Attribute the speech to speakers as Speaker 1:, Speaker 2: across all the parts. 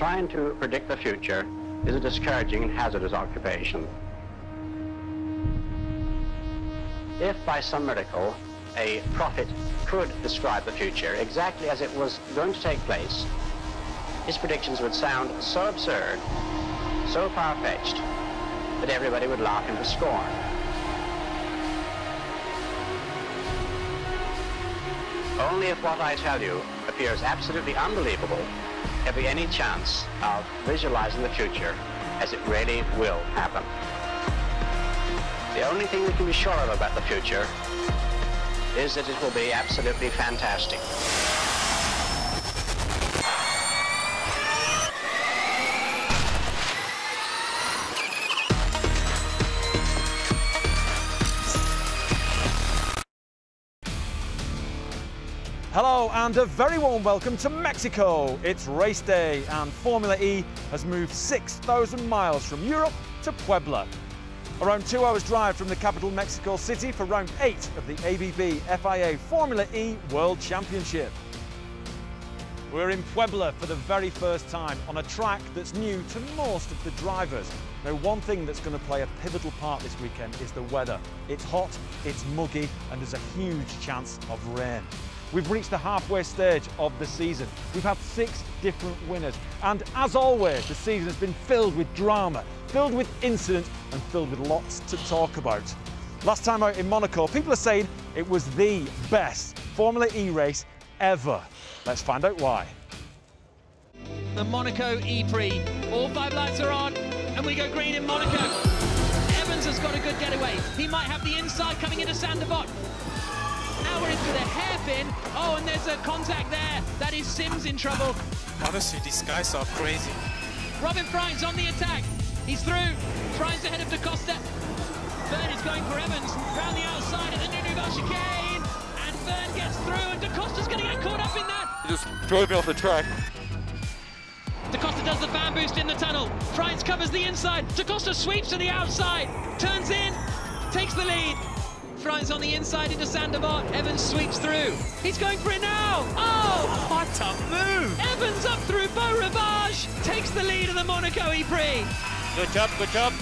Speaker 1: trying to predict the future is a discouraging and hazardous occupation. If by some miracle a prophet could describe the future exactly as it was going to take place, his predictions would sound so absurd, so far-fetched, that everybody would laugh him to scorn. Only if what I tell you appears absolutely unbelievable have we any chance of visualizing the future as it really will happen. The only thing we can be sure of about the future is that it will be absolutely fantastic.
Speaker 2: And a very warm welcome to Mexico. It's race day and Formula E has moved 6,000 miles from Europe to Puebla. Around two hours drive from the capital Mexico City for round eight of the ABB FIA Formula E World Championship. We're in Puebla for the very first time on a track that's new to most of the drivers. Now, one thing that's going to play a pivotal part this weekend is the weather. It's hot, it's muggy, and there's a huge chance of rain. We've reached the halfway stage of the season. We've had six different winners. And as always, the season has been filled with drama, filled with incident, and filled with lots to talk about. Last time out in Monaco, people are saying it was the best Formula E race ever. Let's find out why.
Speaker 3: The Monaco E-Prix. All five lights are on, and we go green in Monaco. Evans has got a good getaway. He might have the inside coming into Sainte Devote. Now we're into the hairpin. Oh, and there's a contact there. That is Sims in trouble.
Speaker 4: Honestly, these guys are crazy.
Speaker 3: Robin Frijns on the attack. He's through. Frijns ahead of Da Costa. Vergne is going for Evans. Round the outside of the new Nouvelle chicane. And Vergne gets through, and Da Costa's going to get caught up in that.
Speaker 4: He just drove me off the track.
Speaker 3: Da Costa does the fan boost in the tunnel. Frijns covers the inside. Da Costa sweeps to the outside. Turns in. Takes the lead. Frijns on the inside into Sainte Devote. Evans sweeps through. He's going for it now. Oh!
Speaker 4: What a move!
Speaker 3: Evans up through Beau Rivage. Takes the lead of the Monaco E-Prix.
Speaker 4: Good job, good job.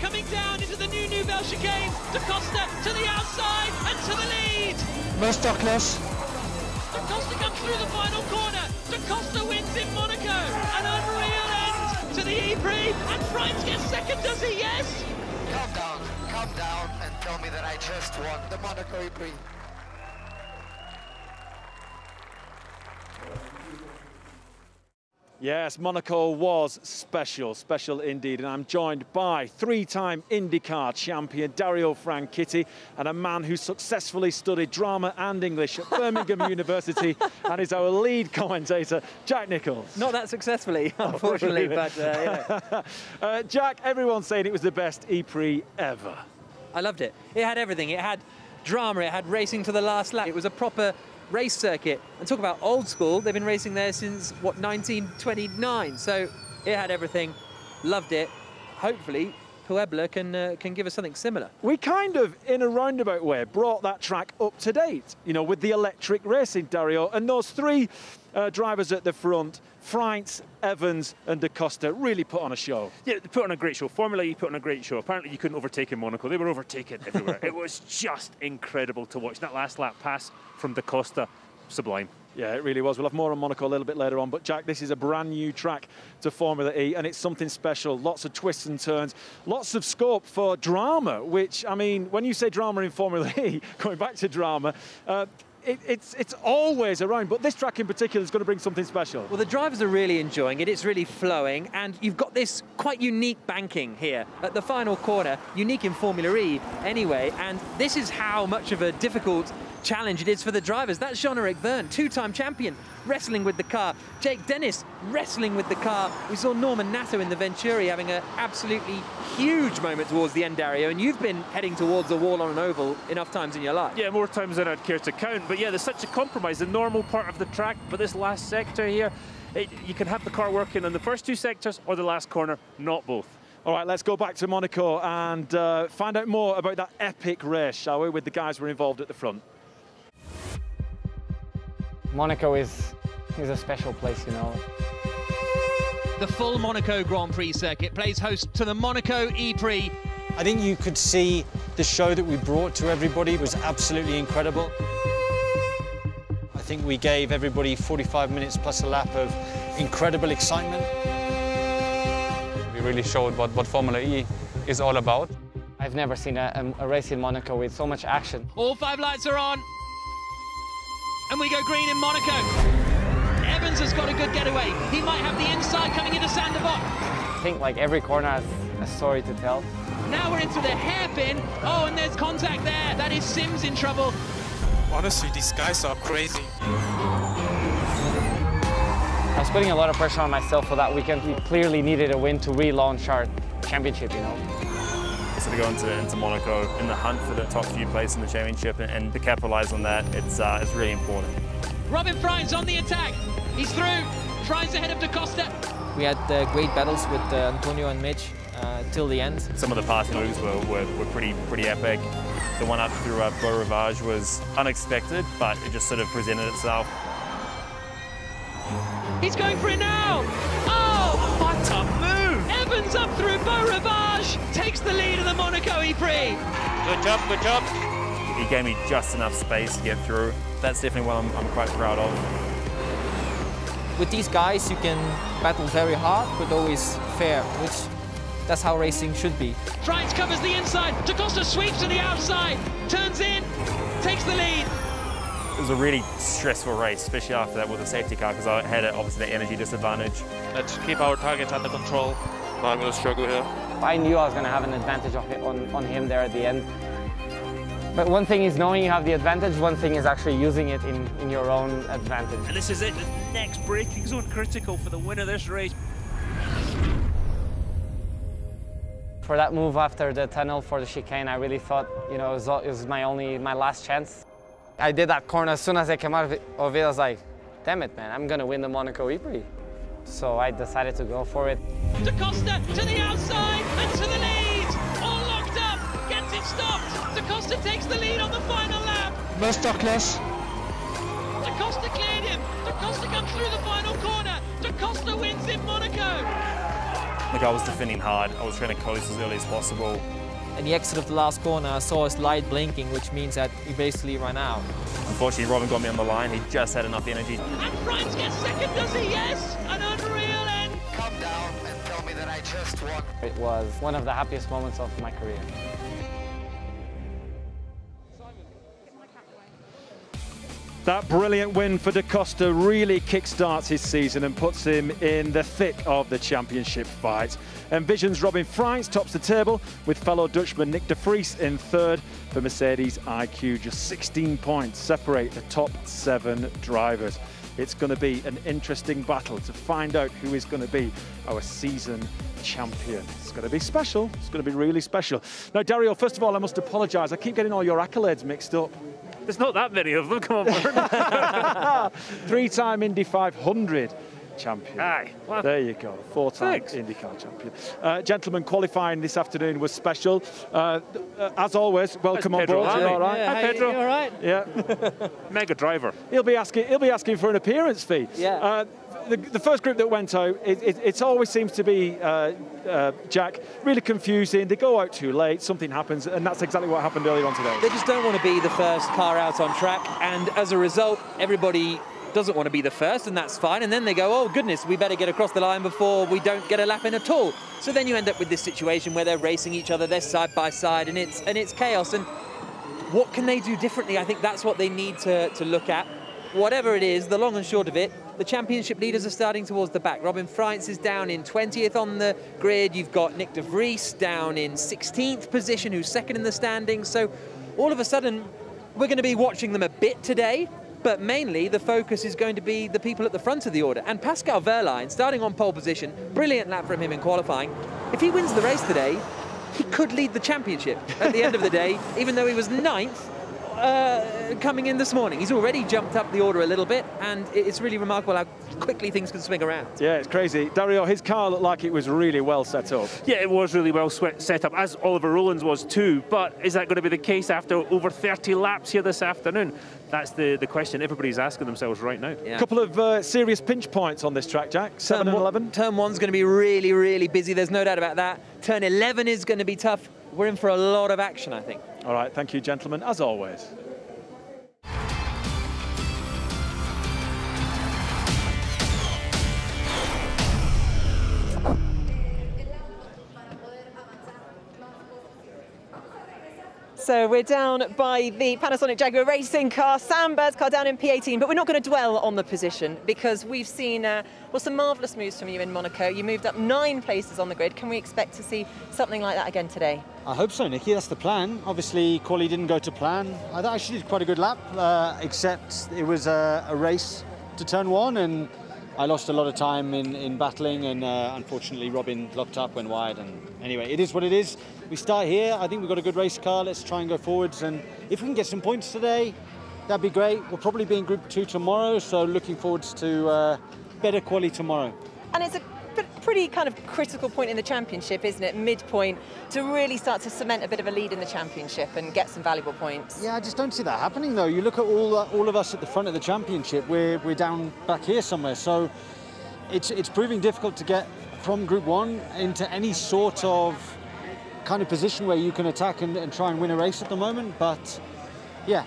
Speaker 3: Coming down into the new Nouvelle chicane. Da Costa to the outside and to the lead.
Speaker 5: Masterclass.
Speaker 3: Da Costa comes through the final corner. Da Costa wins in Monaco. An unreal end to the E-Prix. And Frijns gets second, does he? Yes.
Speaker 5: Calm down, calm down, and tell me that I just won the Monaco E-Prix.
Speaker 2: Yes, Monaco was special, special indeed. And I'm joined by three time IndyCar champion Dario Franchitti and a man who successfully studied drama and English at Birmingham University and is our lead commentator, Jack Nichols.
Speaker 6: Not that successfully, unfortunately, but uh, yeah.
Speaker 2: Uh, Jack, everyone's saying it was the best E Prix ever.
Speaker 6: I loved it. It had everything. It had drama, it had racing to the last lap. It was a proper race circuit. And talk about old school, they've been racing there since, what, 1929. So it had everything. Loved it. Hopefully, Puebla can, uh, can give us something similar.
Speaker 2: We kind of, in a roundabout way, brought that track up to date, you know, with the electric racing, Dario. And those three uh, drivers at the front, Frijns, Evans, and Da Costa, really put on a show.
Speaker 7: Yeah, they put on a great show. Formula E put on a great show. Apparently, you couldn't overtake in Monaco. They were overtaken everywhere. it was just incredible to watch. That last lap pass from Da Costa, sublime.
Speaker 2: Yeah, it really was. We'll have more on Monaco a little bit later on. But, Jack, this is a brand new track to Formula E, and it's something special. Lots of twists and turns, lots of scope for drama, which, I mean, when you say drama in Formula E, going back to drama, uh, it, it's, it's always around, but this track in particular is going to bring something special.
Speaker 6: Well, the drivers are really enjoying it. It's really flowing, and you've got this quite unique banking here at the final corner, unique in Formula E anyway, and this is how much of a difficult challenge it is for the drivers. That's Jean-Eric Vergne, two-time champion, wrestling with the car. Jake Dennis wrestling with the car. We saw Norman Nato in the Venturi having an absolutely huge moment towards the end, Dario, and you've been heading towards the wall on an oval enough times in your life.
Speaker 7: Yeah, more times than I'd care to count. But yeah, there's such a compromise. The normal part of the track, but this last sector here, it, you can have the car working on the first two sectors or the last corner, not both.
Speaker 2: All right, let's go back to Monaco and uh, find out more about that epic race, shall we, with the guys who were involved at the front.
Speaker 8: Monaco is, is a special place, you know.
Speaker 3: The full Monaco Grand Prix circuit plays host to the Monaco E-Prix.
Speaker 8: I think you could see the show that we brought to everybody was absolutely incredible. I think we gave everybody 45 minutes plus a lap of incredible excitement.
Speaker 9: We really showed what, what Formula E is all about.
Speaker 10: I've never seen a, a, race in Monaco with so much action.
Speaker 3: All five lights are on. And we go green in Monaco. Evans has got a good getaway. He might have the inside coming into Sainte Devote.
Speaker 10: I think like every corner has a story to tell.
Speaker 3: Now we're into the hairpin. Oh, and there's contact there. That is Sims in trouble.
Speaker 4: Honestly, these guys are crazy.
Speaker 10: I was putting a lot of pressure on myself for that weekend. We clearly needed a win to relaunch our championship, you know.
Speaker 7: So to go into, into Monaco in the hunt for the top few places in the championship and, and to capitalise on that, it's, uh, it's really important.
Speaker 3: Robin Frijns on the attack. He's through. Frijns ahead of Da Costa.
Speaker 11: We had uh, great battles with uh, Antonio and Mitch uh, till the end.
Speaker 7: Some of the passing moves were, were, were, pretty pretty epic. The one up through uh, Beau Rivage was unexpected, but it just sort of presented itself.
Speaker 3: He's going for it now! Oh! What a move! Evans up through Beau Rivage, takes the lead in the Monaco E-Prix.
Speaker 4: Good job, good job.
Speaker 7: He gave me just enough space to get through. That's definitely what I'm, I'm quite proud of.
Speaker 11: With these guys, you can battle very hard, but always fair, which that's how racing should be.
Speaker 3: Frijns covers the inside, Da Costa sweeps to the outside, turns in, takes the lead.
Speaker 7: It was a really stressful race, especially after that with the safety car, because I had obviously the energy disadvantage.
Speaker 4: Let's keep our target under control. I'm going to struggle here.
Speaker 10: I knew I was going to have an advantage on, on him there at the end. But one thing is knowing you have the advantage, one thing is actually using it in, in your own advantage.
Speaker 12: And this is it, the next braking zone critical for the winner of this race.
Speaker 10: For that move after the tunnel for the chicane, I really thought, you know, it was, it was my only, my last chance. I did that corner as soon as I came out of it, of it I was like, damn it, man, I'm going to win the Monaco E-Prix. So I decided to go for it.
Speaker 3: Da Costa to the outside and to the lead. All locked up, gets it stopped. Da Costa takes the lead on the final lap.
Speaker 8: Masterclass.
Speaker 3: Da Costa cleared him. Da Costa comes through the final corner. Da Costa wins in Monaco.
Speaker 7: Like I was defending hard. I was trying to close as early as possible.
Speaker 11: At the exit of the last corner, I saw his light blinking, which means that he basically ran out.
Speaker 7: Unfortunately, Robin got me on the line. He just had enough energy.
Speaker 3: And Frijns gets second, does he? Yes!
Speaker 5: Just.
Speaker 10: It was one of the happiest moments of my career.
Speaker 2: That brilliant win for Da Costa really kickstarts his season and puts him in the thick of the championship fight. Envision's Robin Frijns tops the table with fellow Dutchman Nyck de Vries in third for Mercedes EQ. Just 16 points separate the top seven drivers. It's going to be an interesting battle to find out who is going to be our season champion. It's going to be special. It's going to be really special. Now, Dario, first of all, I must apologise. I keep getting all your accolades mixed up.
Speaker 7: There's not that many of them, come on,
Speaker 2: Three-time Indy 500 champion.
Speaker 7: Aye.
Speaker 2: Well, there you go, four-time IndyCar champion. Uh, gentlemen, qualifying this afternoon was special. Uh, uh, as always, welcome on
Speaker 7: Pedro
Speaker 2: board.
Speaker 7: Lamy.
Speaker 2: You all right?
Speaker 11: Yeah,
Speaker 7: Hi,
Speaker 11: how-
Speaker 7: Pedro.
Speaker 11: you all right?
Speaker 2: Yeah.
Speaker 7: Mega driver.
Speaker 2: he'll be asking. He'll be asking for an appearance fee.
Speaker 11: Yeah.
Speaker 2: Uh, the, the first group that went out, it, it, it always seems to be uh, uh, Jack really confusing. They go out too late, something happens, and that's exactly what happened earlier on today.
Speaker 6: They just don't want to be the first car out on track, and as a result, everybody doesn't want to be the first, and that's fine. And then they go, oh goodness, we better get across the line before we don't get a lap in at all. So then you end up with this situation where they're racing each other, they're side by side, and it's and it's chaos. And what can they do differently? I think that's what they need to, to look at. Whatever it is, the long and short of it, the championship leaders are starting towards the back. Robin Frijns is down in 20th on the grid. You've got Nyck de Vries down in 16th position, who's second in the standings. So all of a sudden, we're going to be watching them a bit today, but mainly the focus is going to be the people at the front of the order. And Pascal Wehrlein, starting on pole position, brilliant lap from him in qualifying. If he wins the race today, he could lead the championship at the end of the day, even though he was ninth uh, coming in this morning. He's already jumped up the order a little bit, and it's really remarkable how quickly things can swing around.
Speaker 2: Yeah, it's crazy. Dario, his car looked like it was really well set up.
Speaker 7: Yeah, it was really well set up, as Oliver Rowland's was too. But is that going to be the case after over 30 laps here this afternoon? That's the, the question everybody's asking themselves right now.
Speaker 2: A couple of uh, serious pinch points on this track, Jack. 7
Speaker 6: turn
Speaker 2: and
Speaker 6: one-
Speaker 2: 11.
Speaker 6: Turn one's going to be really, really busy. There's no doubt about that. Turn 11 is going to be tough. We're in for a lot of action, I think.
Speaker 2: All right, thank you, gentlemen, as always.
Speaker 13: So we're down by the Panasonic Jaguar racing car, Sam Bird's car down in P18, but we're not going to dwell on the position because we've seen uh, well some marvellous moves from you in Monaco. You moved up nine places on the grid. Can we expect to see something like that again today?
Speaker 8: I hope so, Nikki. That's the plan. Obviously, quali didn't go to plan. I actually did quite a good lap, uh, except it was a, a race to turn one, and I lost a lot of time in, in battling, and uh, unfortunately, Robin locked up, went wide. And anyway, it is what it is. We start here. I think we've got a good race car. Let's try and go forwards. And if we can get some points today, that'd be great. We'll probably be in Group Two tomorrow, so looking forward to uh, better quality tomorrow.
Speaker 13: And it's a pretty kind of critical point in the championship, isn't it? Midpoint to really start to cement a bit of a lead in the championship and get some valuable points.
Speaker 8: Yeah, I just don't see that happening though. You look at all uh, all of us at the front of the championship. We're we're down back here somewhere. So it's it's proving difficult to get from Group One into any sort of kind of position where you can attack and, and try and win a race at the moment. But yeah,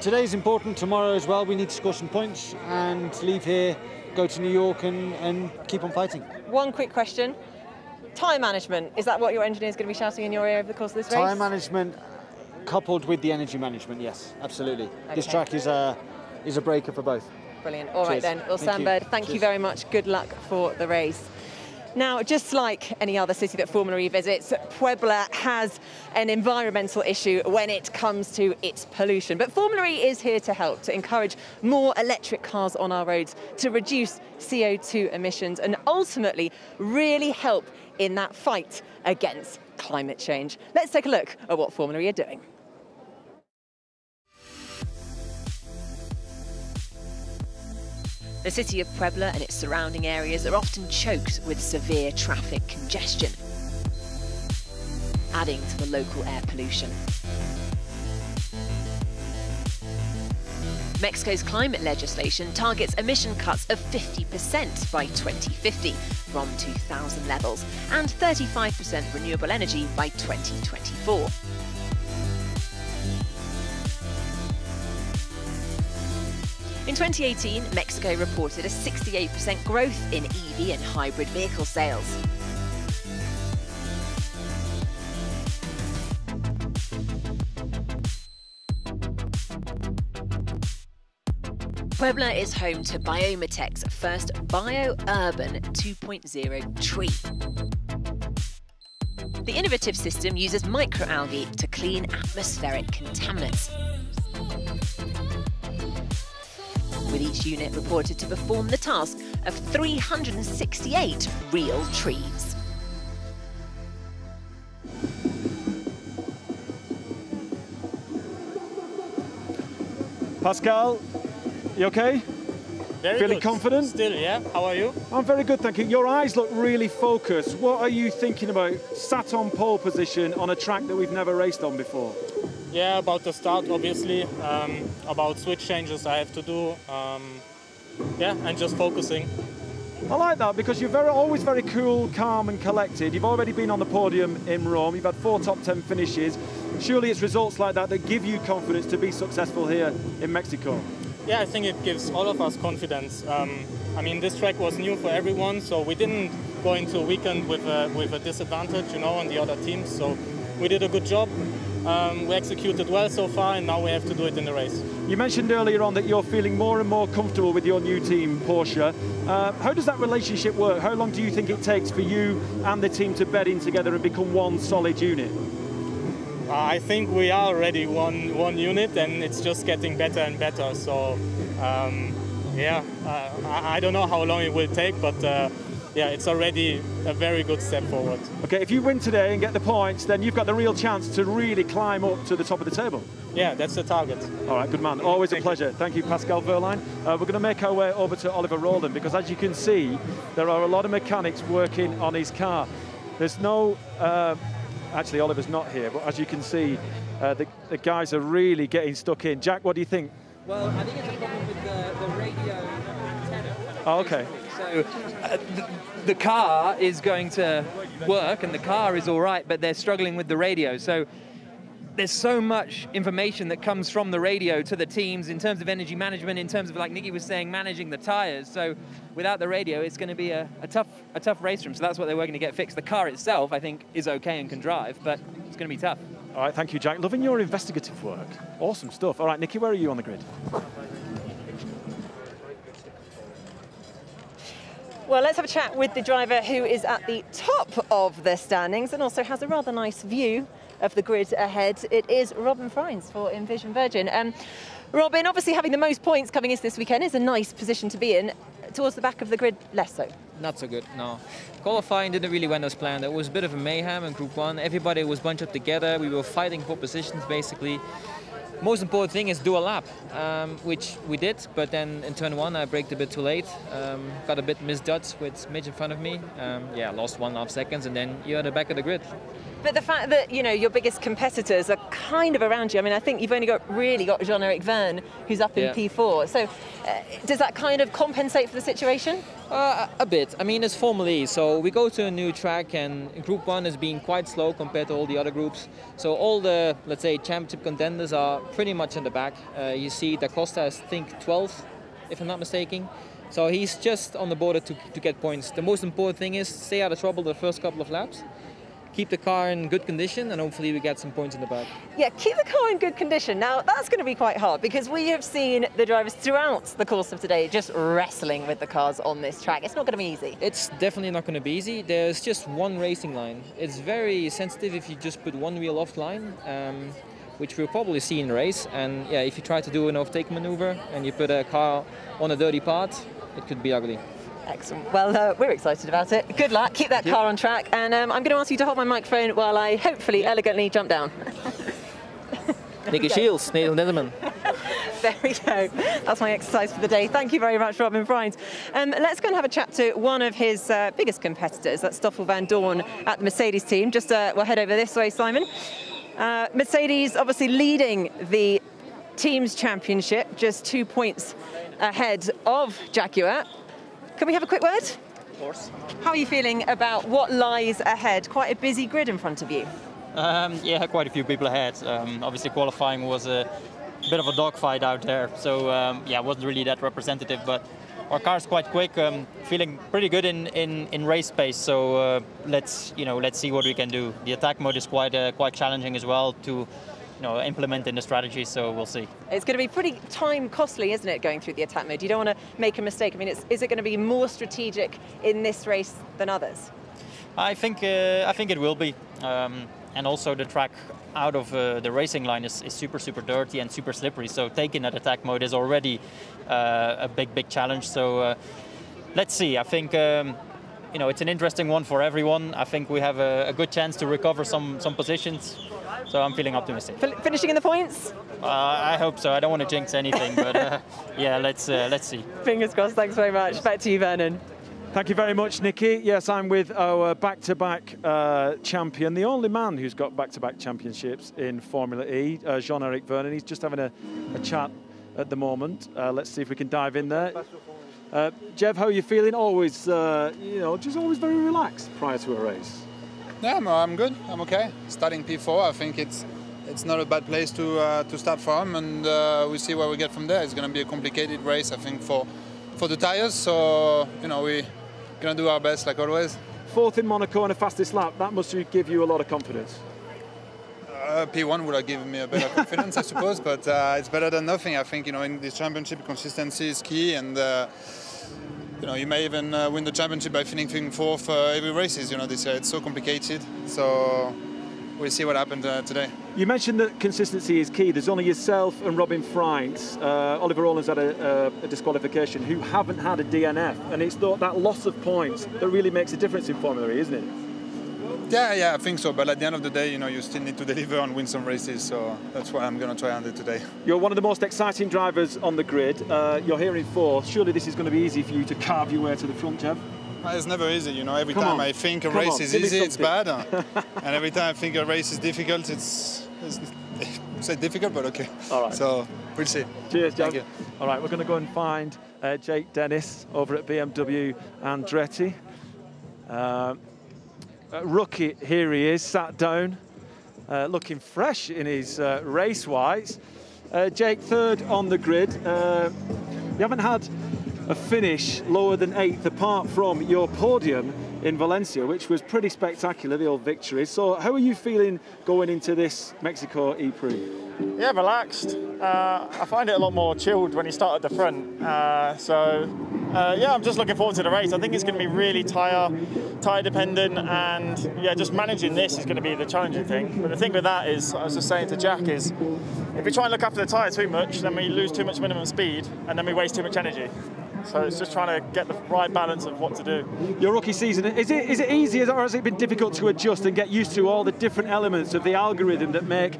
Speaker 8: today's important. Tomorrow as well. We need to score some points and leave here, go to New York and, and keep on fighting.
Speaker 13: One quick question. Time management, is that what your engineer is going to be shouting in your ear over the course of this race?
Speaker 8: Time management coupled with the energy management, yes, absolutely. This track is a is a breaker for both.
Speaker 13: Brilliant. All right
Speaker 8: Cheers.
Speaker 13: then. Well,
Speaker 8: Thank
Speaker 13: Sam
Speaker 8: you.
Speaker 13: Bird, thank you very much. Good luck for the race. Now, just like any other city that Formula E visits, Puebla has an environmental issue when it comes to its pollution. But Formula E is here to help, to encourage more electric cars on our roads, to reduce CO2 emissions, and ultimately really help in that fight against climate change. Let's take a look at what Formula E are doing.
Speaker 14: The city of Puebla and its surrounding areas are often choked with severe traffic congestion, adding to the local air pollution. Mexico's climate legislation targets emission cuts of 50% by 2050 from 2000 levels and 35% renewable energy by 2024. In 2018, Mexico reported a 68% growth in EV and hybrid vehicle sales. Puebla is home to BiomiTech's first bio-urban 2.0 tree. The innovative system uses microalgae to clean atmospheric contaminants. With each unit reported to perform the task of 368 real trees.
Speaker 2: Pascal, you okay?
Speaker 15: Very
Speaker 2: Feeling
Speaker 15: good.
Speaker 2: confident?
Speaker 15: Still, yeah. How are you?
Speaker 2: I'm very good, thank you. Your eyes look really focused. What are you thinking about? Sat on pole position on a track that we've never raced on before.
Speaker 15: Yeah, about the start, obviously. Um, about switch changes I have to do. Um, yeah, and just focusing.
Speaker 2: I like that because you're very, always very cool, calm, and collected. You've already been on the podium in Rome. You've had four top ten finishes. Surely it's results like that that give you confidence to be successful here in Mexico.
Speaker 15: Yeah, I think it gives all of us confidence. Um, I mean, this track was new for everyone, so we didn't go into a weekend with a, with a disadvantage, you know, on the other teams. So we did a good job. Um, we executed well so far, and now we have to do it in the race.
Speaker 2: You mentioned earlier on that you're feeling more and more comfortable with your new team, Porsche. Uh, how does that relationship work? How long do you think it takes for you and the team to bed in together and become one solid unit?
Speaker 15: Uh, I think we are already one one unit, and it's just getting better and better. So, um, yeah, uh, I, I don't know how long it will take, but uh, yeah, it's already a very good step forward.
Speaker 2: Okay, if you win today and get the points, then you've got the real chance to really climb up to the top of the table.
Speaker 15: yeah, that's the target.
Speaker 2: All right, good man. Always a pleasure. Thank you, Pascal Wehrlein. Uh, we're going to make our way over to Oliver Rowland because, as you can see, there are a lot of mechanics working on his car. There's no, uh, actually, Oliver's not here, but as you can see, uh, the, the guys are really getting stuck in. Jack, what do you think?
Speaker 6: Well, I think it's a problem with the, the radio antenna.
Speaker 2: Oh, okay.
Speaker 6: So uh, the, the car is going to work and the car is all right, but they're struggling with the radio. So there's so much information that comes from the radio to the teams in terms of energy management, in terms of like Nikki was saying, managing the tires. So without the radio, it's going to be a, a tough a tough race room. So that's what they're working to get fixed. The car itself, I think, is okay and can drive, but it's going to be tough.
Speaker 2: All right, thank you, Jack. Loving your investigative work. Awesome stuff. All right, Nikki, where are you on the grid?
Speaker 13: Well, let's have a chat with the driver who is at the top of the standings and also has a rather nice view of the grid ahead. It is Robin Frijns for Envision Virgin. Um, Robin, obviously having the most points coming into this weekend is a nice position to be in. Towards the back of the grid, less so.
Speaker 11: Not so good, no. Qualifying didn't really went as planned. It was a bit of a mayhem in Group 1. Everybody was bunched up together. We were fighting for positions, basically. Most important thing is do a lap, um, which we did, but then in turn one I braked a bit too late. Um, got a bit misjudged with Mitch in front of me. Um, yeah, lost one and a half seconds, and then you're at the back of the grid.
Speaker 13: But the fact that you know your biggest competitors are kind of around you. I mean, I think you've only got really got Jean-Eric Vergne, who's up in
Speaker 11: Yeah.
Speaker 13: P4. So, uh, does that kind of compensate for the situation?
Speaker 11: Uh, a bit. I mean, it's Formula E, so we go to a new track, and Group 1 is being quite slow compared to all the other groups. So all the, let's say, championship contenders are pretty much in the back. Uh, you see Da Costa is, I think, 12th, if I'm not mistaken. So he's just on the border to, to get points. The most important thing is stay out of trouble the first couple of laps, keep the car in good condition, and hopefully we get some points in the back.
Speaker 13: Yeah, keep the car in good condition. Now, that's going to be quite hard because we have seen the drivers throughout the course of today just wrestling with the cars on this track. It's not going to be easy.
Speaker 11: It's definitely not going to be easy. There's just one racing line. It's very sensitive if you just put one wheel offline, um, which we'll probably see in the race. And yeah, if you try to do an overtake maneuver and you put a car on a dirty part, it could be ugly.
Speaker 13: Excellent. Well, uh, we're excited about it. Good luck. Keep that car on track. And um, I'm going to ask you to hold my microphone while I hopefully elegantly jump down.
Speaker 11: Nicki Shields, Neil Netherman.
Speaker 13: there we go. That's my exercise for the day. Thank you very much, Robin Frijns. Um, let's go and have a chat to one of his uh, biggest competitors. That's Stoffel Vandoorne at the Mercedes team. Just uh, we'll head over this way, Simon. Uh, Mercedes obviously leading the teams championship, just two points ahead of Jaguar. Can we have a quick word?
Speaker 16: Of course.
Speaker 13: How are you feeling about what lies ahead? Quite a busy grid in front of you.
Speaker 16: Um, yeah, quite a few people ahead. Um, obviously, qualifying was a bit of a dogfight out there, so um, yeah, wasn't really that representative. But our car's quite quick, um, feeling pretty good in, in, in race pace. So uh, let's you know let's see what we can do. The attack mode is quite uh, quite challenging as well to you know implement in the strategy. So we'll see.
Speaker 13: It's going to be pretty time costly, isn't it, going through the attack mode? You don't want to make a mistake. I mean, it's, is it going to be more strategic in this race than others?
Speaker 16: I think uh, I think it will be, um, and also the track out of uh, the racing line is, is super super dirty and super slippery. So taking that attack mode is already uh, a big big challenge. So uh, let's see. I think. Um, you know, it's an interesting one for everyone. I think we have a, a good chance to recover some some positions, so I'm feeling optimistic.
Speaker 13: Fin- finishing in the points?
Speaker 16: Uh, I hope so. I don't want to jinx anything, but uh, yeah, let's uh, let's see.
Speaker 13: Fingers crossed. Thanks very much. Back to you, Vernon.
Speaker 2: Thank you very much, Nikki. Yes, I'm with our back-to-back uh, champion, the only man who's got back-to-back championships in Formula E, uh, Jean-Eric Vergne. He's just having a, a chat at the moment. Uh, let's see if we can dive in there. Uh, Jeff, how are you feeling? Always, uh, you know, just always very relaxed prior to a race.
Speaker 17: Yeah, I'm, I'm good. I'm okay. Starting P4, I think it's it's not a bad place to uh, to start from, and uh, we see where we get from there. It's going to be a complicated race, I think, for for the tires. So you know we're going to do our best like always.
Speaker 2: Fourth in Monaco and a fastest lap. That must give you a lot of confidence.
Speaker 17: Uh, P1 would have given me a better confidence, I suppose, but uh, it's better than nothing. I think you know in this championship, consistency is key, and uh, you know you may even uh, win the championship by finishing fourth uh, every races. You know this year it's so complicated. So we'll see what happened today.
Speaker 2: You mentioned that consistency is key. There's only yourself and Robin Frijns. Uh, Oliver Rowland's had a, a, disqualification who haven't had a DNF, and it's that loss of points that really makes a difference in Formula E, isn't it?
Speaker 17: Yeah, yeah, I think so. But at the end of the day, you know, you still need to deliver and win some races. So that's what I'm going to try and do today.
Speaker 2: You're one of the most exciting drivers on the grid. Uh, you're here in fourth. Surely this is going to be easy for you to carve your way to the front, Jeff.
Speaker 17: It's never easy, you know. Every
Speaker 2: Come
Speaker 17: time
Speaker 2: on.
Speaker 17: I think a
Speaker 2: Come
Speaker 17: race
Speaker 2: on,
Speaker 17: is easy, it's bad. and every time I think a race is difficult, it's, it's say difficult, but okay.
Speaker 2: All right.
Speaker 17: So we'll see.
Speaker 2: Cheers, Jeff.
Speaker 17: Thank you.
Speaker 2: All right, we're going to go and find uh, Jake Dennis over at BMW Andretti. Um, rookie, here he is, sat down, uh, looking fresh in his uh, race whites. Uh, Jake, third on the grid. Uh, you haven't had a finish lower than eighth apart from your podium in Valencia, which was pretty spectacular, the old victory. So, how are you feeling going into this Mexico E Prix?
Speaker 18: Yeah, relaxed. Uh, I find it a lot more chilled when you start at the front. Uh, so, uh, yeah, I'm just looking forward to the race. I think it's going to be really tire, tire dependent, and yeah, just managing this is going to be the challenging thing. But the thing with that is, I was just saying to Jack, is if we try and look after the tyre too much, then we lose too much minimum speed, and then we waste too much energy. So it's just trying to get the right balance of what to do.
Speaker 2: Your rookie season, is it is it easy or has it been difficult to adjust and get used to all the different elements of the algorithm that make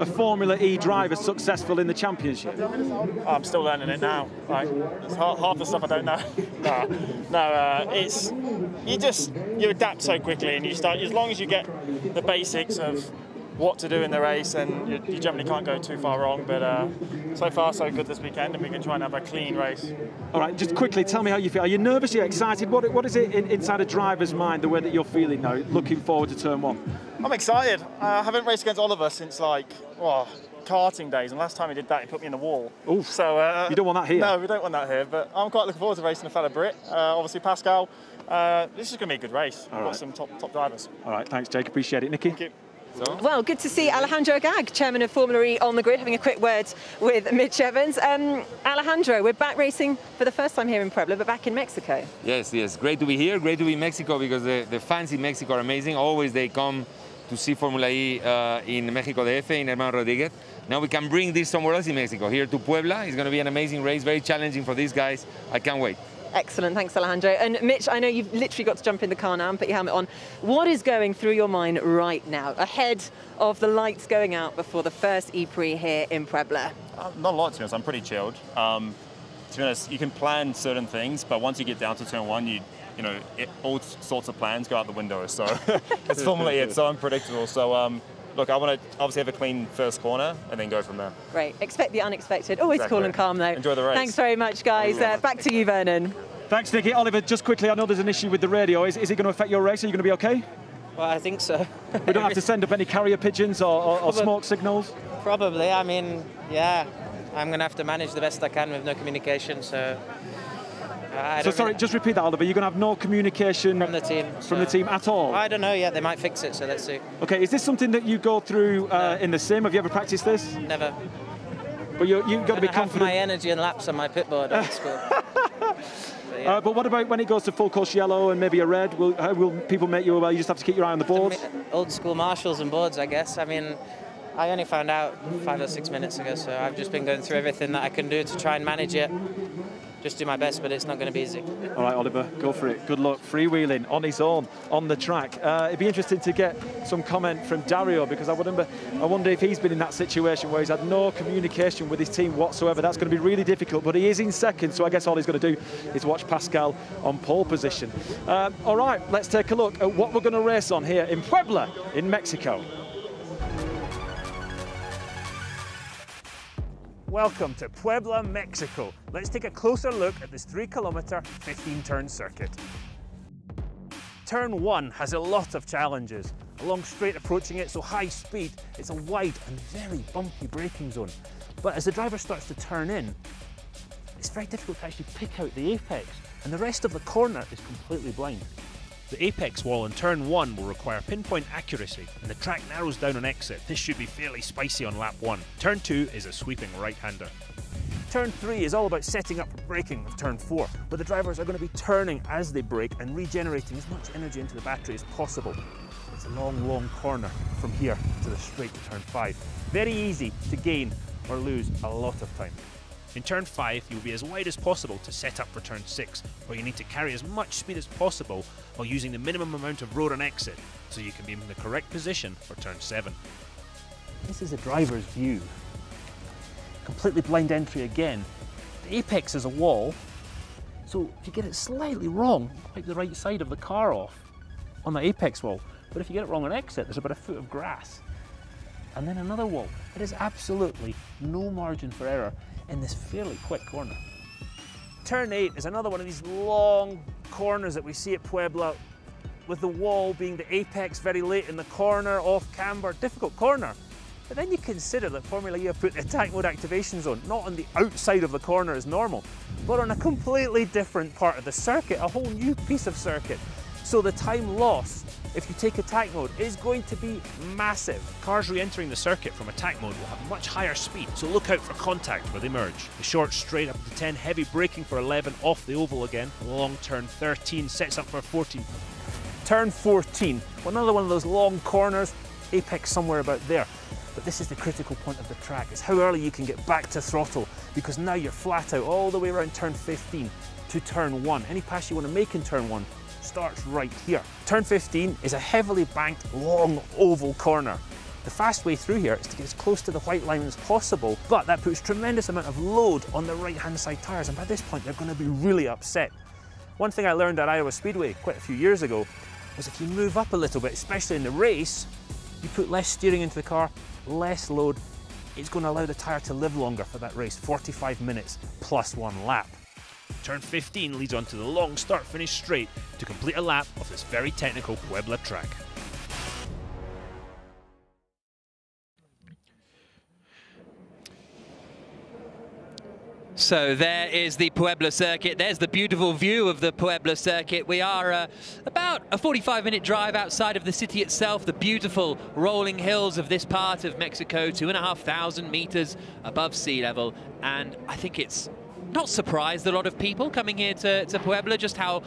Speaker 2: a Formula E driver successful in the championship?
Speaker 18: I'm still learning it now. Like it's half, half the stuff I don't know. no, no, uh, it's you just you adapt so quickly, and you start as long as you get the basics of what to do in the race, and you, you generally can't go too far wrong. But uh, so far, so good this weekend, and we can try and have a clean race.
Speaker 2: All right, just quickly, tell me how you feel. Are you nervous? Are you excited? What, what is it in, inside a driver's mind, the way that you're feeling now, looking forward to turn one?
Speaker 18: I'm excited. Uh, I haven't raced against Oliver since like, well, karting days, and last time he did that, he put me in the wall.
Speaker 2: Oof.
Speaker 18: So uh,
Speaker 2: You don't want that here?
Speaker 18: No, we don't want that here. But I'm quite looking forward to racing a fellow Brit. Uh, obviously, Pascal. Uh, this is going to be a good race.
Speaker 2: All
Speaker 18: We've
Speaker 2: right.
Speaker 18: got some top top drivers.
Speaker 2: All right, thanks, Jake. Appreciate it. Nikki?
Speaker 13: Well, good to see Alejandro Agag, chairman of Formula E, on the grid, having a quick word with Mitch Evans. Um, Alejandro, we're back racing for the first time here in Puebla, but back in Mexico.
Speaker 19: Yes, yes. Great to be here. Great to be in Mexico because the, the fans in Mexico are amazing. Always they come to see Formula E uh, in Mexico de DF, in Hermano Rodriguez. Now we can bring this somewhere else in Mexico, here to Puebla. It's going to be an amazing race, very challenging for these guys. I can't wait.
Speaker 13: Excellent, thanks, Alejandro. And Mitch, I know you've literally got to jump in the car now and put your helmet on. What is going through your mind right now, ahead of the lights going out before the first E Prix here in Puebla?
Speaker 20: Uh, not a lot, to be honest. I'm pretty chilled. Um, to be honest, you can plan certain things, but once you get down to turn one, you you know, it, all sorts of plans go out the window. So it's Formula it's so unpredictable. So um, look, I want to obviously have a clean first corner and then go from there.
Speaker 13: Great. Expect the unexpected. Always
Speaker 20: Exactly.
Speaker 13: cool and calm, though.
Speaker 20: Enjoy the race.
Speaker 13: Thanks very much, guys. Uh, back to you, Vernon.
Speaker 2: Thanks, Nikki. Oliver, just quickly, I know there's an issue with the radio. Is, is it going to affect your race? Are you going to be okay?
Speaker 21: Well, I think so.
Speaker 2: We don't have to send up any carrier pigeons or, or, or smoke signals?
Speaker 21: Probably. I mean, yeah, I'm going to have to manage the best I can with no communication. So. Uh, I
Speaker 2: So sorry,
Speaker 21: really-
Speaker 2: just repeat that, Oliver. You're going to have no communication
Speaker 21: from the team.
Speaker 2: from the team at all.
Speaker 21: I don't know yet. They might fix it. So let's see.
Speaker 2: Okay, is this something that you go through uh, in the sim? Have you ever practiced this?
Speaker 21: Never.
Speaker 2: But you, you've got to be
Speaker 21: have
Speaker 2: confident.
Speaker 21: my energy and laps on my pit board at school. So, yeah.
Speaker 2: Uh, but what about when it goes to full course yellow and maybe a red? Will, how will people make you aware? You just have to keep your eye on the boards.
Speaker 21: Old school marshals and boards, I guess. I mean, I only found out five or six minutes ago, so I've just been going through everything that I can do to try and manage it. Just do my best, but it's not going to be easy.
Speaker 2: All right, Oliver, go for it. Good luck. Freewheeling on his own on the track. Uh, it'd be interesting to get some comment from Dario because I wonder, I wonder if he's been in that situation where he's had no communication with his team whatsoever. That's going to be really difficult, but he is in second, so I guess all he's going to do is watch Pascal on pole position. Um, all right, let's take a look at what we're going to race on here in Puebla, in Mexico.
Speaker 7: Welcome to Puebla, Mexico. Let's take a closer look at this 3 kilometre, 15 turn circuit. Turn 1 has a lot of challenges. A long straight approaching it, so high speed, it's a wide and very bumpy braking zone. But as the driver starts to turn in, it's very difficult to actually pick out the apex, and the rest of the corner is completely blind. The apex wall in turn 1 will require pinpoint accuracy, and the track narrows down on exit. This should be fairly spicy on lap 1. Turn 2 is a sweeping right-hander. Turn 3 is all about setting up for braking of turn 4, where the drivers are going to be turning as they brake and regenerating as much energy into the battery as possible. It's a long, long corner from here to the straight to turn 5. Very easy to gain or lose a lot of time. In turn 5, you'll be as wide as possible to set up for turn 6, where you need to carry as much speed as possible while using the minimum amount of road on exit, so you can be in the correct position for turn 7. This is a driver's view. Completely blind entry again. The apex is a wall, so if you get it slightly wrong, wipe the right side of the car off on the apex wall. But if you get it wrong on exit, there's about a foot of grass. And then another wall. There is absolutely no margin for error in this fairly quick corner. Turn 8 is another one of these long corners that we see at Puebla, with the wall being the apex very late in the corner, off camber, difficult corner. But then you consider that Formula E have put the attack mode activation zone not on the outside of the corner as normal, but on a completely different part of the circuit, a whole new piece of circuit. So the time lost if you take attack mode is going to be massive. Cars re-entering the circuit from attack mode will have much higher speed, so look out for contact where they merge. The short straight up to 10, heavy braking for 11, off the oval again. Long turn 13, sets up for 14. Turn 14, another one of those long corners, apex somewhere about there. But this is the critical point of the track, is how early you can get back to throttle, because now you're flat out all the way around turn 15 to turn 1. Any pass you want to make in turn 1 starts right here. Turn 15 is a heavily banked, long oval corner. The fast way through here is to get as close to the white line as possible, but that puts tremendous amount of load on the right-hand side tyres, and by this point they're going to be really upset. One thing I learned at Iowa Speedway quite a few years ago was if you move up a little bit, especially in the race, you put less steering into the car, less load, it's going to allow the tyre to live longer for that race, 45 minutes plus one lap. Turn 15 leads on to the long start-finish straight to complete a lap of this very technical Puebla track.
Speaker 3: So there is the Puebla circuit. There's the beautiful view of the Puebla circuit. We are uh, about a 45 minute drive outside of the city itself, the beautiful rolling hills of this part of Mexico, two and a half thousand meters above sea level. And I think it's not surprised a lot of people coming here to, to Puebla, just how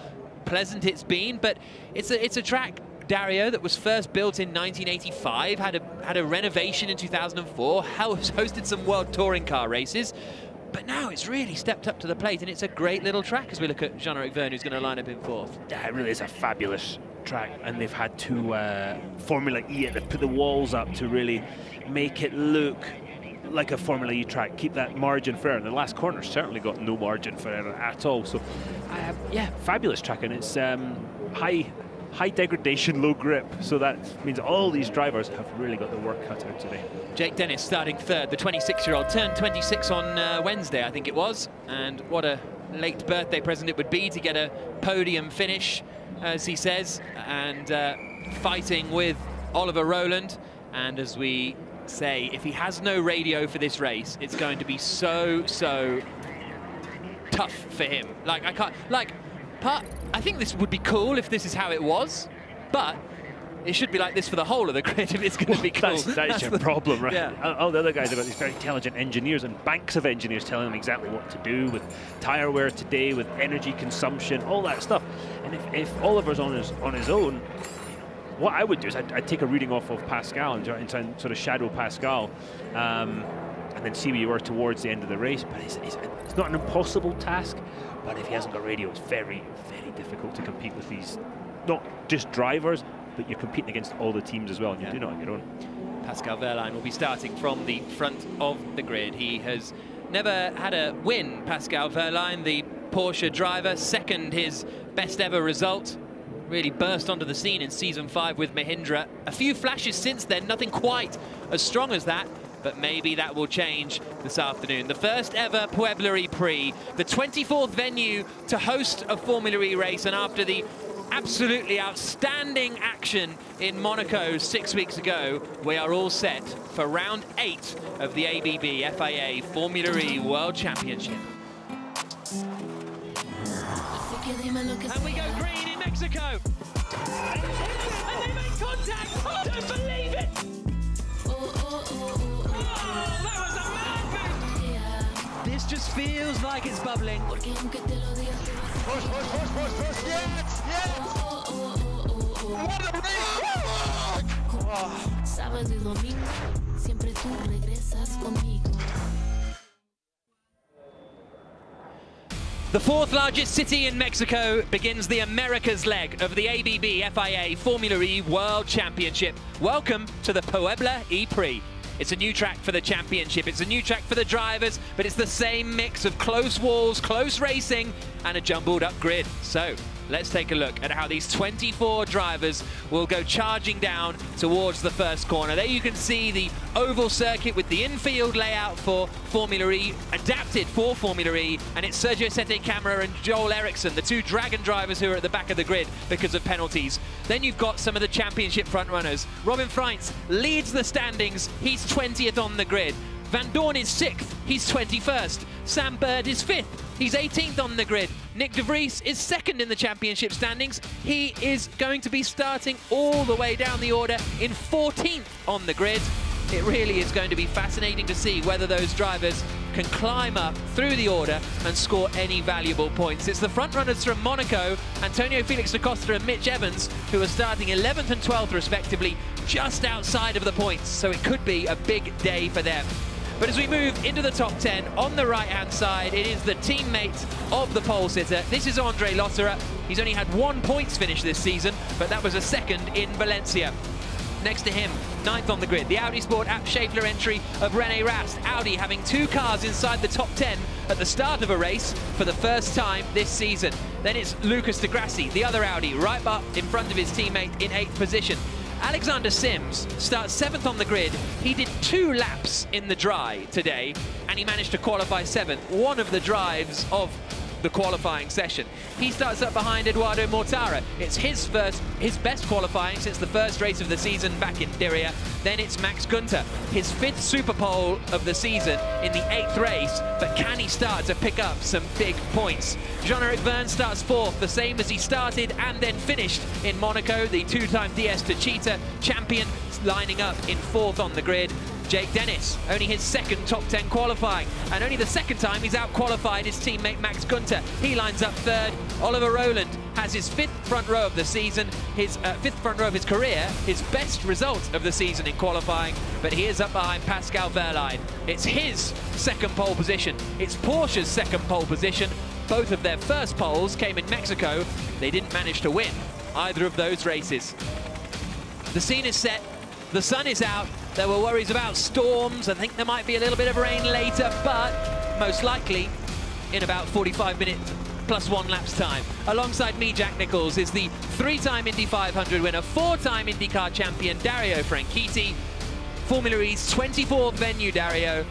Speaker 3: pleasant it's been. But it's a, it's a track Dario that was first built in 1985, had a had a renovation in 2004, hosted some world touring car races, but now it's really stepped up to the plate, and it's a great little track as we look at Jean-Eric Vergne, who's going to line up in fourth.
Speaker 7: Yeah, it really is a fabulous track, and they've had to uh, Formula E. They've put the walls up to really make it look like a Formula E track, keep that margin error. The last corner certainly got no margin for error at all. So, uh, yeah, fabulous track, and it's um, high high degradation, low grip. So that means all these drivers have really got the work cut out today.
Speaker 3: Jake Dennis starting third, the 26-year-old, turned 26 on uh, Wednesday, I think it was, and what a late birthday present it would be to get a podium finish, as he says, and uh, fighting with Oliver Rowland. And as we say, if he has no radio for this race, it's going to be so, so tough for him. Like, I can't, like, part, I think this would be cool if this is how it was, but it should be like this for the whole of the grid if it's going to be cool.
Speaker 7: That's, that's your problem, right?
Speaker 3: Yeah.
Speaker 7: All the other guys have got these very intelligent engineers and banks of engineers telling them exactly what to do with tyre wear today, with energy consumption, all that stuff. And if, if Oliver's on his on his own, what I would do is I'd, I'd take a reading off of Pascal and try and sort of shadow Pascal. Um, and then see where you were towards the end of the race. But it's, it's, it's not an impossible task. But if he hasn't got radio, it's very, very difficult to compete with these, not just drivers, but you're competing against all the teams as well, and you're doing it on your own.
Speaker 3: Pascal Wehrlein will be starting from the front of the grid. He has never had a win, Pascal Wehrlein, the Porsche driver, second his best ever result. Really burst onto the scene in season five with Mahindra. A few flashes since then, nothing quite as strong as that, but maybe that will change this afternoon. The first ever Puebla E Prix, the 24th venue to host a Formula E race, and after the absolutely outstanding action in Monaco six weeks ago, we are all set for round eight of the ABB FIA Formula E World Championship. And we go Mexico. And they make contact. Oh, I don't believe it. This just feels like it's bubbling.
Speaker 22: Push, push, push, push, push, yes, yes! What a race!
Speaker 23: Sábado y domingo, siempre tú regresas conmigo.
Speaker 3: The fourth largest city in Mexico begins the Americas leg of the ABB FIA Formula E World Championship. Welcome to the Puebla E-Prix. It's a new track for the championship. It's a new track for the drivers, but it's the same mix of close walls, close racing, and a jumbled up grid. So let's take a look at how these 24 drivers will go charging down towards the first corner. There you can see the oval circuit with the infield layout for Formula E, adapted for Formula E, and it's Sergio Sette Camara and Joel Eriksson, the two Dragon drivers who are at the back of the grid because of penalties. Then you've got some of the championship front runners. Robin Frijns leads the standings. He's 20th on the grid. Vandoorne is 6th, he's 21st. Sam Bird is 5th, he's 18th on the grid. Nyck De Vries is 2nd in the championship standings. He is going to be starting all the way down the order in 14th on the grid. It really is going to be fascinating to see whether those drivers can climb up through the order and score any valuable points. It's the front runners from Monaco, Antonio Felix da Costa and Mitch Evans, who are starting 11th and 12th respectively, just outside of the points. So it could be a big day for them. But as we move into the top 10, on the right-hand side, it is the teammate of the pole sitter. This is Andre Lotterer. He's only had one points finish this season, but that was a second in Valencia. Next to him, ninth on the grid, the Audi Sport ABT Schaeffler entry of Rene Rast. Audi having two cars inside the top 10 at the start of a race for the first time this season. Then it's Lucas Di Grassi, the other Audi, right up in front of his teammate in eighth position. Alexander Sims starts seventh on the grid. He did two laps in the dry today, and he managed to qualify seventh. One of the drives of the qualifying session. He starts up behind Eduardo Mortara. It's his first, his best qualifying since the first race of the season back in Diriyah. Then it's Max Gunter, his fifth Super Pole of the season in the eighth race, but can he start to pick up some big points? Jean-Eric Vergne starts fourth, the same as he started and then finished in Monaco, the two-time DS Techeetah champion, lining up in fourth on the grid. Jake Dennis, only his second top 10 qualifying, and only the second time he's out-qualified his teammate Max Gunter. He lines up third. Oliver Rowland has his fifth front row of the season, his uh, fifth front row of his career, his best result of the season in qualifying, but he is up behind Pascal Wehrlein. It's his second pole position. It's Porsche's second pole position. Both of their first poles came in Mexico. They didn't manage to win either of those races. The scene is set, the sun is out, there were worries about storms. I think there might be a little bit of rain later, but most likely in about 45 minutes plus one lap's time. Alongside me, Jack Nicholls, is the three-time Indy 500 winner, four-time IndyCar champion, Dario Franchitti. Formula E's 24th venue, Dario.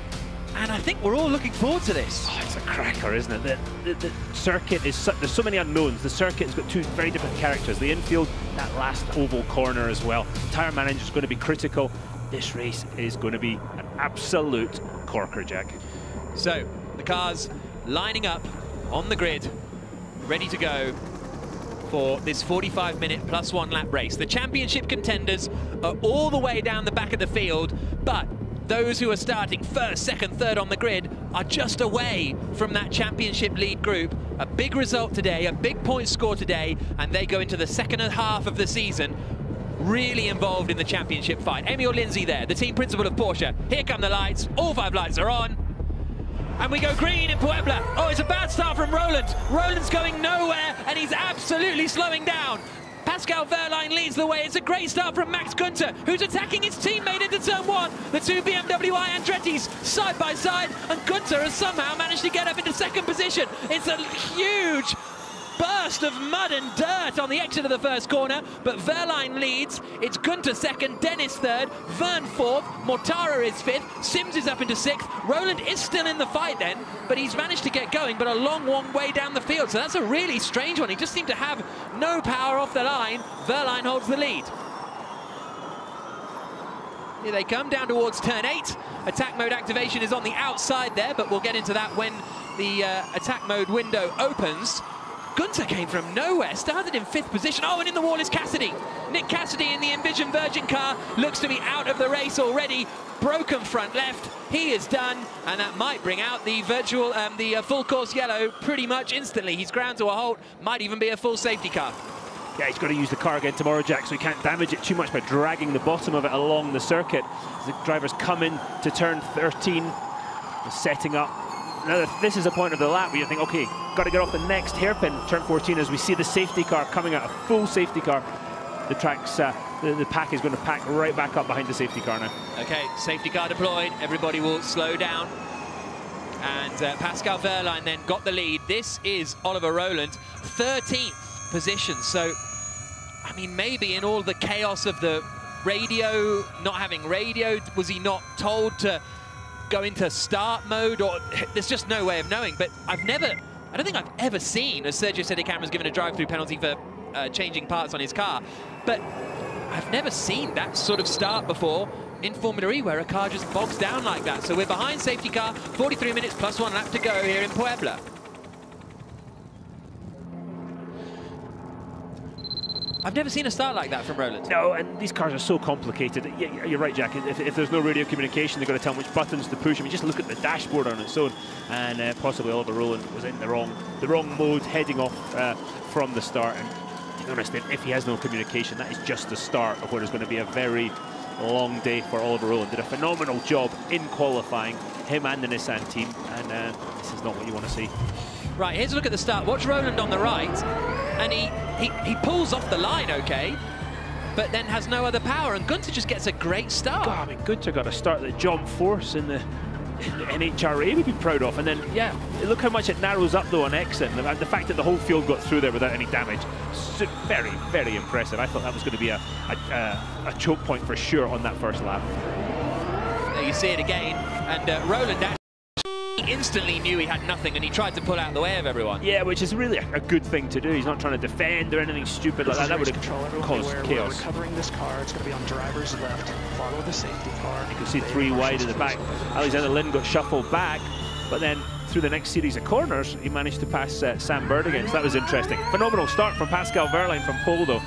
Speaker 3: And I think we're all looking forward to this.
Speaker 7: Oh, it's a cracker, isn't it? The, the, the circuit is so, there's so many unknowns. The circuit's got two very different characters. The infield, that last oval corner as well. Tire manager is going to be critical. This race is going to be an absolute corker, Jack.
Speaker 3: So the cars lining up on the grid, ready to go for this 45 minute plus one lap race. The championship contenders are all the way down the back of the field, but those who are starting first, second, third on the grid are just away from that championship lead group. A big result today, a big point score today, and they go into the second half of the season really involved in the championship fight. Amiel Lindesay there, the team principal of Porsche. Here come the lights, all five lights are on. And we go green in Puebla. Oh, it's a bad start from Rowland. Rowland's going nowhere, and he's absolutely slowing down. Pascal Wehrlein leads the way. It's a great start from Max Gunter, who's attacking his teammate into turn one. The two BMW i Andretti's side by side, and Gunter has somehow managed to get up into second position. It's a huge burst of mud and dirt on the exit of the first corner, but Wehrlein leads. It's Gunter second, Dennis third, Vergne fourth, Mortara is fifth, Sims is up into sixth. Rowland is still in the fight then, but he's managed to get going, but a long, long way down the field. So that's a really strange one. He just seemed to have no power off the line. Wehrlein holds the lead. Here they come down towards turn eight. Attack mode activation is on the outside there, but we'll get into that when the uh, attack mode window opens. Gunter came from nowhere, started in fifth position. Oh, and in the wall is Cassidy. Nick Cassidy in the Envision Virgin car looks to be out of the race already. Broken front left. He is done, and that might bring out the virtual, um, the uh, full course yellow pretty much instantly. He's ground to a halt. Might even be a full safety car.
Speaker 7: Yeah, he's got to use the car again tomorrow, Jack, so he can't damage it too much by dragging the bottom of it along the circuit. The drivers come in to turn 13, setting up now this is a point of the lap where you think, okay, got to get off the next hairpin, turn 14, as we see the safety car coming out, a full safety car. The track's, uh, the, the pack is going to pack right back up behind the safety car now.
Speaker 3: Okay, safety car deployed. Everybody will slow down. And uh, Pascal Wehrlein then got the lead. This is Oliver Rowland, 13th position. So, I mean, maybe in all the chaos of the radio, not having radio, was he not told to go into start mode? Or there's just no way of knowing. But I've never, I don't think I've ever seen a Sergio Sette Camara's given a drive-through penalty for uh, changing parts on his car. But I've never seen that sort of start before in Formula E where a car just bogs down like that. So we're behind safety car, 43 minutes plus one lap to go here in Puebla. I've never seen a start like that from Rowland.
Speaker 7: No, and these cars are so complicated. You're right, Jack. If, if there's no radio communication, they've got to tell them which buttons to push. I mean, just look at the dashboard on its own. And uh, possibly Oliver Rowland was in the wrong, the wrong mode, heading off uh, from the start. And to be honest, if he has no communication, that is just the start of what is going to be a very long day for Oliver Rowland. Did a phenomenal job in qualifying, him and the Nissan team. And uh, this is not what you want to see.
Speaker 3: Right, here's a look at the start. Watch Rowland on the right, and he, he, he pulls off the line, okay, but then has no other power, and Gunter just gets a great start.
Speaker 7: God, I mean, Gunter got a start that John Force in the, in the NHRA would be proud of. And then, yeah, look how much it narrows up, though, on exit. And the, the fact that the whole field got through there without any damage, very, very impressive. I thought that was going to be a, a, a choke point for sure on that first lap.
Speaker 3: There you see it again, and uh, Rowland instantly knew he had nothing and he tried to pull out the way of everyone.
Speaker 7: Yeah, which is really a, a good thing to do. He's not trying to defend or anything stupid
Speaker 24: this
Speaker 7: like that. That would have caused chaos.
Speaker 24: We're covering this car. It's going to be on driver's left. Follow the safety car.
Speaker 7: You can see three wide in the back. Alexander Lynn got shuffled back, but then through the next series of corners, he managed to pass uh, Sam Bird again. So that was interesting. Phenomenal start from Pascal Wehrlein from pole, though.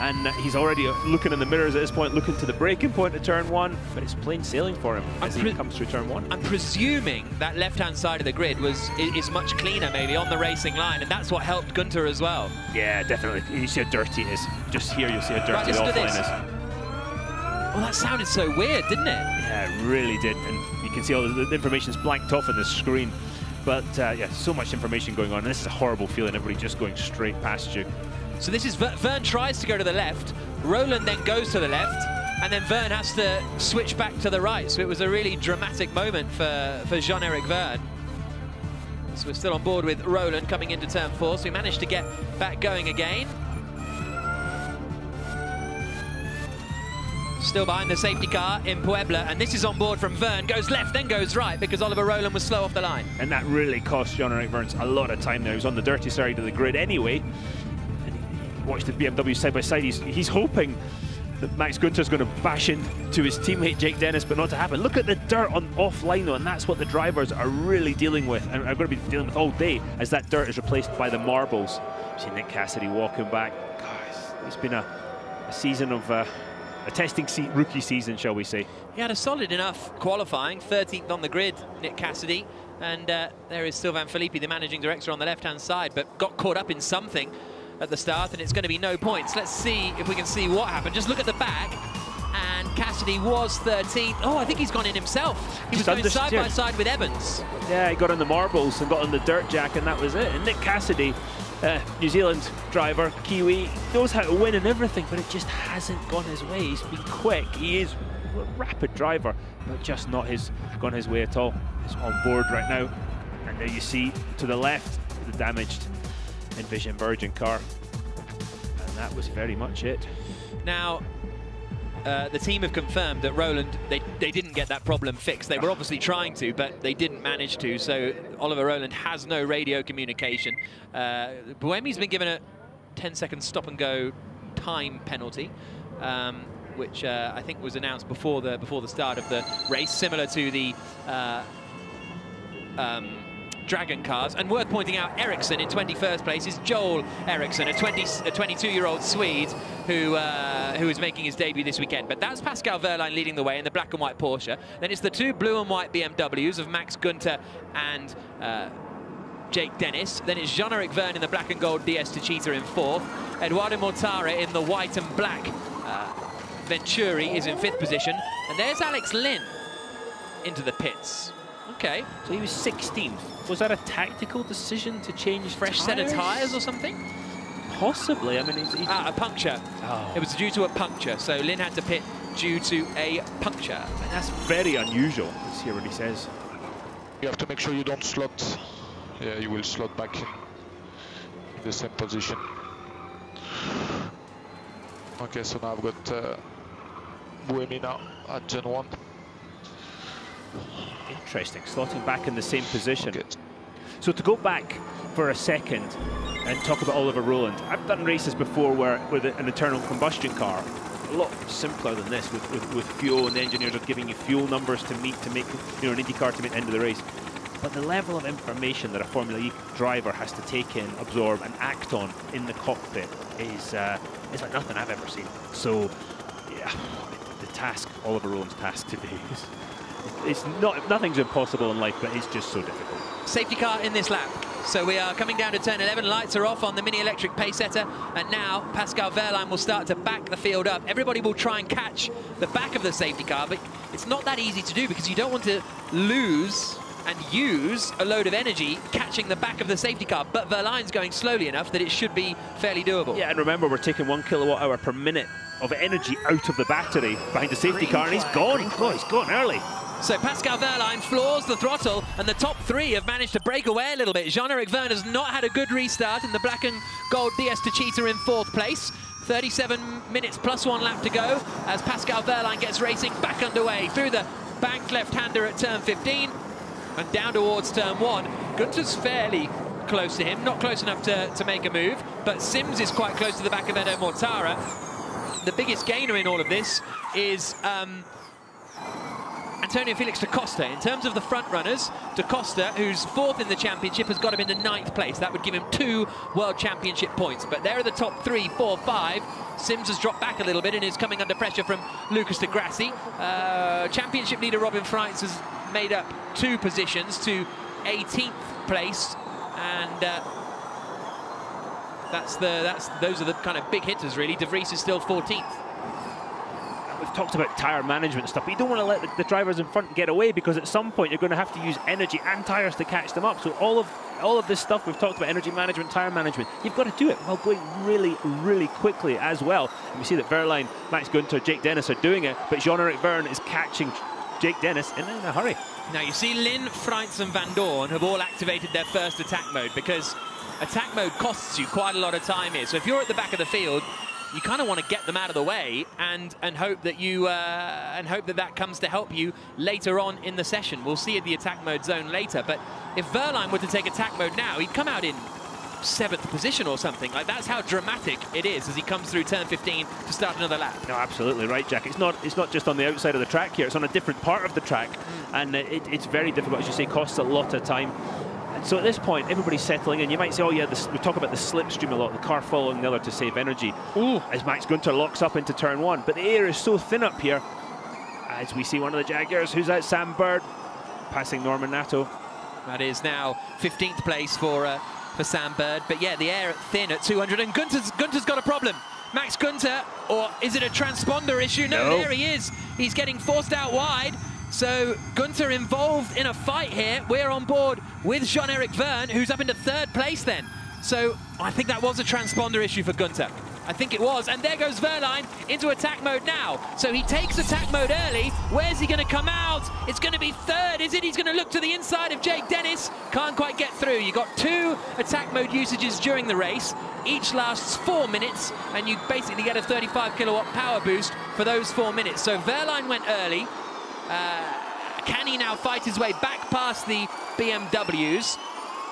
Speaker 7: And he's already uh, looking in the mirrors at this point, looking to the braking point of turn one, but it's plain sailing for him as he comes through turn one.
Speaker 3: I'm presuming that left-hand side of the grid was is much cleaner, maybe on the racing line, and that's what helped Gunter as well.
Speaker 7: Yeah, definitely. You see how dirty it is. Just here, you'll see how dirty
Speaker 3: Right,
Speaker 7: the
Speaker 3: listen to
Speaker 7: offline is.
Speaker 3: Well, that sounded so weird, didn't it?
Speaker 7: Yeah, it really did. And you can see all the, the information's blanked off on the screen. But uh, yeah, so much information going on. And this is a horrible feeling, everybody just going straight past you.
Speaker 3: So this is Ver- Vergne tries to go to the left, Rowland then goes to the left, and then Vergne has to switch back to the right. So it was a really dramatic moment for, for Jean-Eric Vergne. So we're still on board with Rowland coming into turn four, so we managed to get back going again. Still behind the safety car in Puebla, and this is on board from Vergne. Goes left, then goes right, because Oliver Rowland was slow off the line.
Speaker 7: And that really cost Jean-Eric Vergne's a lot of time there. He was on the dirty side of the grid anyway. Watched the BMW side by side. He's, he's hoping that Max Gunter's going to bash into his teammate Jake Dennis, but not to happen. Look at the dirt on offline though, and that's what the drivers are really dealing with, and are going to be dealing with all day, as that dirt is replaced by the marbles. See Nick Cassidy walking back. Guys, it's been a, a season of uh, a testing se rookie season, shall we say?
Speaker 3: He had a solid enough qualifying, 13th on the grid, Nick Cassidy. And uh, there is Sylvain Filippi, the managing director on the left-hand side, but got caught up in something at the start, and it's going to be no points. Let's see if we can see what happened. Just look at the back, and Cassidy was 13th. Oh, I think he's gone in himself. He was
Speaker 7: Just
Speaker 3: going side by side with Evans.
Speaker 7: Yeah, he got on the marbles and got on the dirt jack, and that was it. And Nick Cassidy, uh, New Zealand driver, Kiwi, knows how to win and everything, but it just hasn't gone his way. He's been quick. He is a rapid driver, but just not his gone his way at all. He's on board right now, and there you see to the left the damaged Envision Virgin car, and that was very much it.
Speaker 3: Now, uh, the team have confirmed that Rowland, they, they didn't get that problem fixed. They were obviously trying to, but they didn't manage to. So Oliver Rowland has no radio communication. Uh, Buemi's been given a 10-second stop-and-go time penalty, um, which uh, I think was announced before the before the start of the race, similar to the uh, um, Dragon cars. And worth pointing out, Eriksson in 21st place is Joel Eriksson, a 22-year-old Swede who uh, who is making his debut this weekend. But that's Pascal Wehrlein leading the way in the black and white Porsche. Then it's the two blue and white BMWs of Max Gunter and uh, Jake Dennis. Then it's Jean-Eric Vergne in the black and gold DS Techeetah in fourth. Eduardo Mortara in the white and black. Uh, Venturi is in fifth position. And there's Alex Lynn into the pits. Okay.
Speaker 7: So he was 16th. Was that a tactical decision to change
Speaker 3: Fresh set of tyres or something?
Speaker 7: Possibly. I mean, he's, he's
Speaker 3: Ah, a puncture.
Speaker 7: Oh.
Speaker 3: It was due to a puncture, so Lynn had to pit due to a puncture.
Speaker 7: And that's very unusual. Let's hear what he says.
Speaker 22: You have to make sure you don't slot. Yeah, you will slot back in, in the same position. Okay, so now I've got uh, Buemi now at Gen 1.
Speaker 7: Interesting, slotting back in the same position. So to go back for a second and talk about Oliver Rowland, I've done races before where with an internal combustion car, a lot simpler than this with, with, with fuel and the engineers are giving you fuel numbers to meet to make you know an IndyCar to meet the end of the race. But the level of information that a Formula E driver has to take in, absorb, and act on in the cockpit is uh, is like nothing I've ever seen. So, yeah, the task, Oliver Rowland's task today is it's not nothing's impossible in life, but it's just so difficult.
Speaker 3: Safety car in this lap. So we are coming down to turn 11. Lights are off on the mini electric pace setter. And now Pascal Wehrlein will start to back the field up. Everybody will try and catch the back of the safety car, but it's not that easy to do because you don't want to lose and use a load of energy catching the back of the safety car. But Wehrlein's going slowly enough that it should be fairly doable.
Speaker 7: Yeah, and remember, we're taking one kilowatt hour per minute of energy out of the battery behind the safety
Speaker 3: Green
Speaker 7: car, and he's
Speaker 3: flag,
Speaker 7: gone. Oh, he's gone early.
Speaker 3: So Pascal Wehrlein floors the throttle, and the top three have managed to break away a little bit. Jean-Eric Vergne has not had a good restart in the black and gold DS Techeetah in fourth place. 37 minutes plus one lap to go as Pascal Wehrlein gets racing back underway through the banked left-hander at turn 15 and down towards turn one. Gunter's fairly close to him, not close enough to, to make a move, but Sims is quite close to the back of Edo Mortara. The biggest gainer in all of this is um, Antonio Felix da Costa. In terms of the front runners, da Costa, who's fourth in the championship, has got him into ninth place. That would give him two world championship points. But there are the top three, four, five. Sims has dropped back a little bit and is coming under pressure from Lucas de Grassi. Uh, championship leader Robin Frijns has made up two positions to 18th place. And uh, that's the that's those are the kind of big hitters really. De Vries is still 14th.
Speaker 7: We've talked about tyre management stuff, but you don't want to let the, the drivers in front get away because at some point you're going to have to use energy and tyres to catch them up. So all of all of this stuff we've talked about, energy management, tyre management, you've got to do it while going really, really quickly as well. And we see that Wehrlein, Max Gunter, Jake Dennis are doing it, but Jean-Eric Vergne is catching Jake Dennis in, in a hurry.
Speaker 3: Now you see Lynn, Frijns and Vandoorne have all activated their first attack mode because attack mode costs you quite a lot of time here. So if you're at the back of the field, you kind of want to get them out of the way and and hope that you uh, and hope that that comes to help you later on in the session. We'll see the attack mode zone later, but if Wehrlein were to take attack mode now, he'd come out in seventh position or something. Like that's how dramatic it is as he comes through turn 15 to start another lap.
Speaker 7: No, absolutely right, Jack. It's not it's not just on the outside of the track here. It's on a different part of the track, and uh, it, it's very difficult, as you say, costs a lot of time. So at this point, everybody's settling in. You might say, oh yeah, this, we talk about the slipstream a lot, the car following the other to save energy. Ooh. As Max Gunter locks up into turn one. But the air is so thin up here, as we see one of the Jaguars, who's out, Sam Bird, passing Norman Nato.
Speaker 3: That is now 15th place for uh, for Sam Bird. But yeah, the air thin at 200, and Gunter's, Gunter's got a problem. Max Gunter, or is it a transponder issue? No,
Speaker 7: No.
Speaker 3: there he is. He's getting forced out wide. So Gunter involved in a fight here. We're on board with Jean-Eric Vergne, who's up into third place then. So I think that was a transponder issue for Gunter. I think it was. And there goes Wehrlein into attack mode now. So he takes attack mode early. Where's he going to come out? It's going to be third, is it? He's going to look to the inside of Jake Dennis. Can't quite get through. You got two attack mode usages during the race. Each lasts four minutes, and you basically get a 35 kilowatt power boost for those four minutes. So Wehrlein went early. Uh, can he now fight his way back past the BMWs?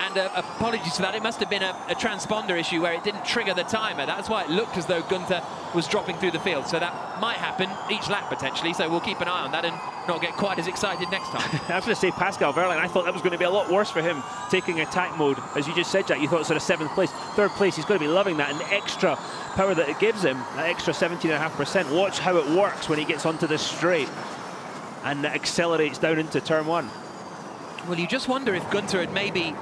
Speaker 3: And uh, apologies for that, it must have been a, a transponder issue where it didn't trigger the timer. That's why it looked as though Gunther was dropping through the field. So that might happen each lap potentially. So we'll keep an eye on that and not get quite as excited next time.
Speaker 7: I was going to say Pascal Wehrlein. I thought that was going to be a lot worse for him taking attack mode. As you just said, Jack, you thought sort of seventh place, third place. He's going to be loving that and the extra power that it gives him, that extra 17.5%. Watch how it works when he gets onto the straight and accelerates down into turn one.
Speaker 3: Well, you just wonder if Gunter had maybe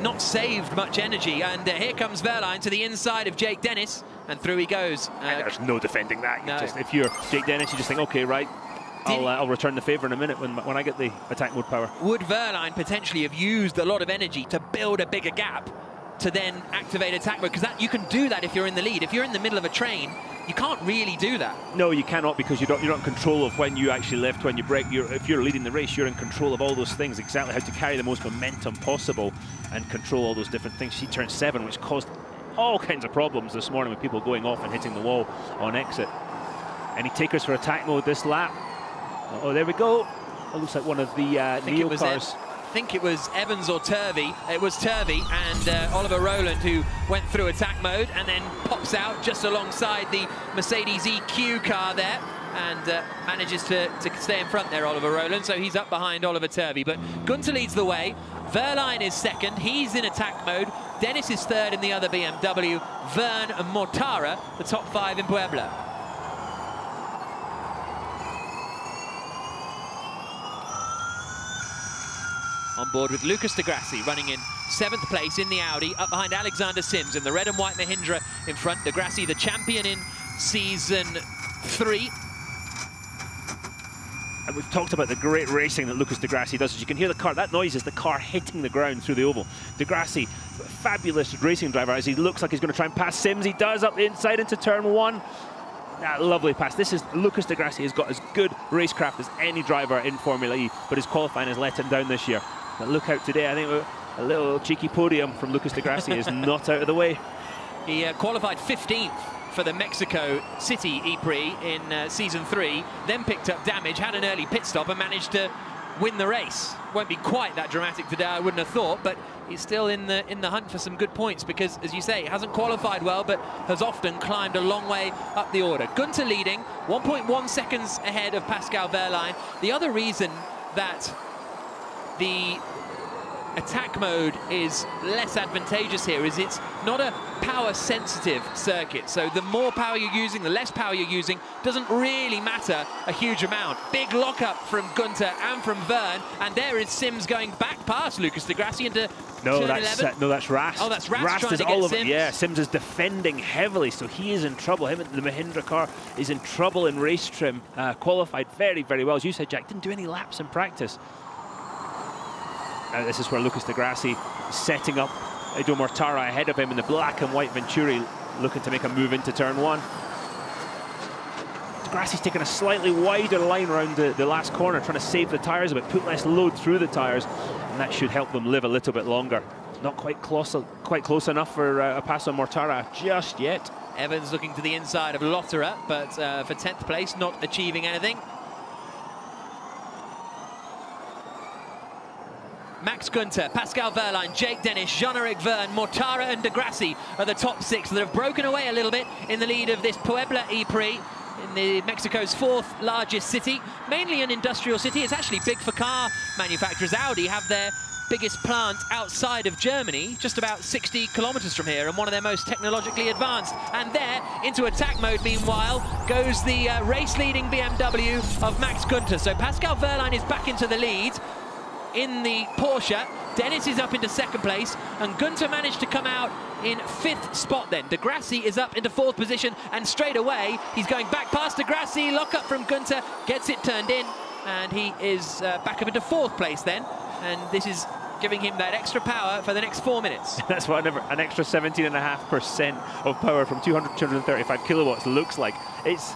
Speaker 3: not saved much energy. And uh, here comes Wehrlein to the inside of Jake Dennis, and through he goes. Uh,
Speaker 7: There's no defending that. You
Speaker 3: No.
Speaker 7: just, if you're Jake Dennis, you just think, okay, right, I'll, uh, I'll return the favour in a minute when, when I get the attack mode power.
Speaker 3: Would Wehrlein potentially have used a lot of energy to build a bigger gap to then activate attack mode? Because that you can do that if you're in the lead. If you're in the middle of a train, you can't really do that.
Speaker 7: No, you cannot because you're not, you're not in control of when you actually lift, when you brake. You're, if you're leading the race, you're in control of all those things, exactly how to carry the most momentum possible and control all those different things. She turned seven, which caused all kinds of problems this morning with people going off and hitting the wall on exit. Any takers for attack mode this lap? Oh, there we go. It looks like one of the uh,
Speaker 3: NIO
Speaker 7: cars.
Speaker 3: Ev- I think it was Evans or Turvey. It was Turvey and uh, Oliver Rowland who went through attack mode and then pops out just alongside the Mercedes EQ car there and uh, manages to, to stay in front there, Oliver Rowland. So he's up behind Oliver Turvey. But Gunter leads the way. Wehrlein is second. He's in attack mode. Dennis is third in the other BMW. Vergne and Mortara, the top five in Puebla. On board with Lucas de Grassi running in seventh place in the Audi, up behind Alexander Sims in the red and white Mahindra in front. De Grassi, the champion in season three.
Speaker 7: And we've talked about the great racing that Lucas de Grassi does. As you can hear the car, that noise is the car hitting the ground through the oval. De Grassi, fabulous racing driver as he looks like he's going to try and pass Sims. He does up the inside into turn one. That lovely pass. This is Lucas de Grassi has got as good racecraft as any driver in Formula E, but his qualifying has let him down this year. But look out today. I think a little cheeky podium from Lucas de Grassi is not out of the way.
Speaker 3: He uh, qualified 15th for the Mexico City E-Prix in uh, season three, then picked up damage, had an early pit stop and managed to win the race. Won't be quite that dramatic today, I wouldn't have thought, but he's still in the in the hunt for some good points because, as you say, he hasn't qualified well, but has often climbed a long way up the order. Gunter leading, 1.1 seconds ahead of Pascal Wehrlein. The other reason that the attack mode is less advantageous here is it's not a power sensitive circuit so the more power you're using the less power you're using doesn't really matter a huge amount big lockup from Gunter and from Vergne and there is Sims going back past Lucas de Grassi into
Speaker 7: No, that's
Speaker 3: 11.
Speaker 7: uh, no, that's Rast.
Speaker 3: Oh, that's Rast trying
Speaker 7: is
Speaker 3: to get
Speaker 7: all of it.
Speaker 3: Sims.
Speaker 7: Yeah, Sims is defending heavily, so he is in trouble. Him the Mahindra car is in trouble in race trim. Uh, qualified very, very well, as you said, Jack. Didn't do any laps in practice. Now this is where Lucas de Grassi setting up Edo Mortara ahead of him in the black and white Venturi, looking to make a move into turn one. De Grassi's taking a slightly wider line around the, the last corner, trying to save the tyres a bit, put less load through the tyres, and that should help them live a little bit longer. Not quite close, quite close enough for uh, a pass on Mortara just yet.
Speaker 3: Evans looking to the inside of Lotterer, but uh, for 10th place, not achieving anything. Max Gunter, Pascal Wehrlein, Jake Dennis, Jean-Eric Vergne, Mortara and Degrassi are the top six that have broken away a little bit in the lead of this Puebla E-Prix in the Mexico's fourth largest city, mainly an industrial city. It's actually big for car manufacturers. Audi have their biggest plant outside of Germany, just about 60 kilometers from here, and one of their most technologically advanced. And there, into attack mode, meanwhile, goes the uh, race-leading BMW of Max Gunter. So Pascal Wehrlein is back into the lead in the Porsche. Dennis is up into second place, and Gunter managed to come out in fifth spot then. De Grassi is up into fourth position, and straight away, he's going back past De Grassi, lock up from Gunter, gets it turned in, and he is uh, back up into fourth place then. And this is giving him that extra power for the next four minutes.
Speaker 7: That's what an, extra 17.5% of power from 200 235 kilowatts looks like. It's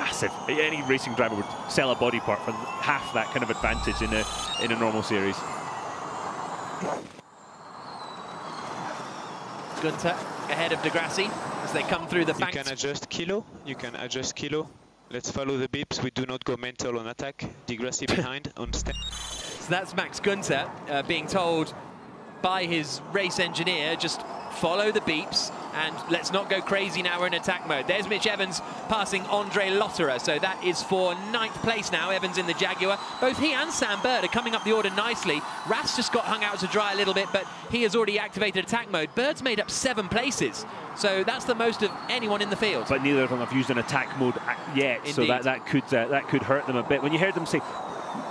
Speaker 7: massive. Any racing driver would sell a body part for half that kind of advantage in a in a normal series.
Speaker 3: Gunter ahead of De Grassi as they come through the
Speaker 4: You can adjust kilo. You can adjust kilo. Let's follow the beeps. We do not go mental on attack. Degrassi behind on stand.
Speaker 3: So that's Max Gunter uh, being told by his race engineer, just follow the beeps and let's not go crazy now we're in attack mode. There's Mitch Evans passing Andre Lotterer, so that is for ninth place now, Evans in the Jaguar. Both he and Sam Bird are coming up the order nicely. Rast just got hung out to dry a little bit, but he has already activated attack mode. Bird's made up seven places, so that's the most of anyone in the field.
Speaker 7: But neither of them have used an attack mode a- yet, so that, that could uh, that could hurt them a bit. When you heard them say,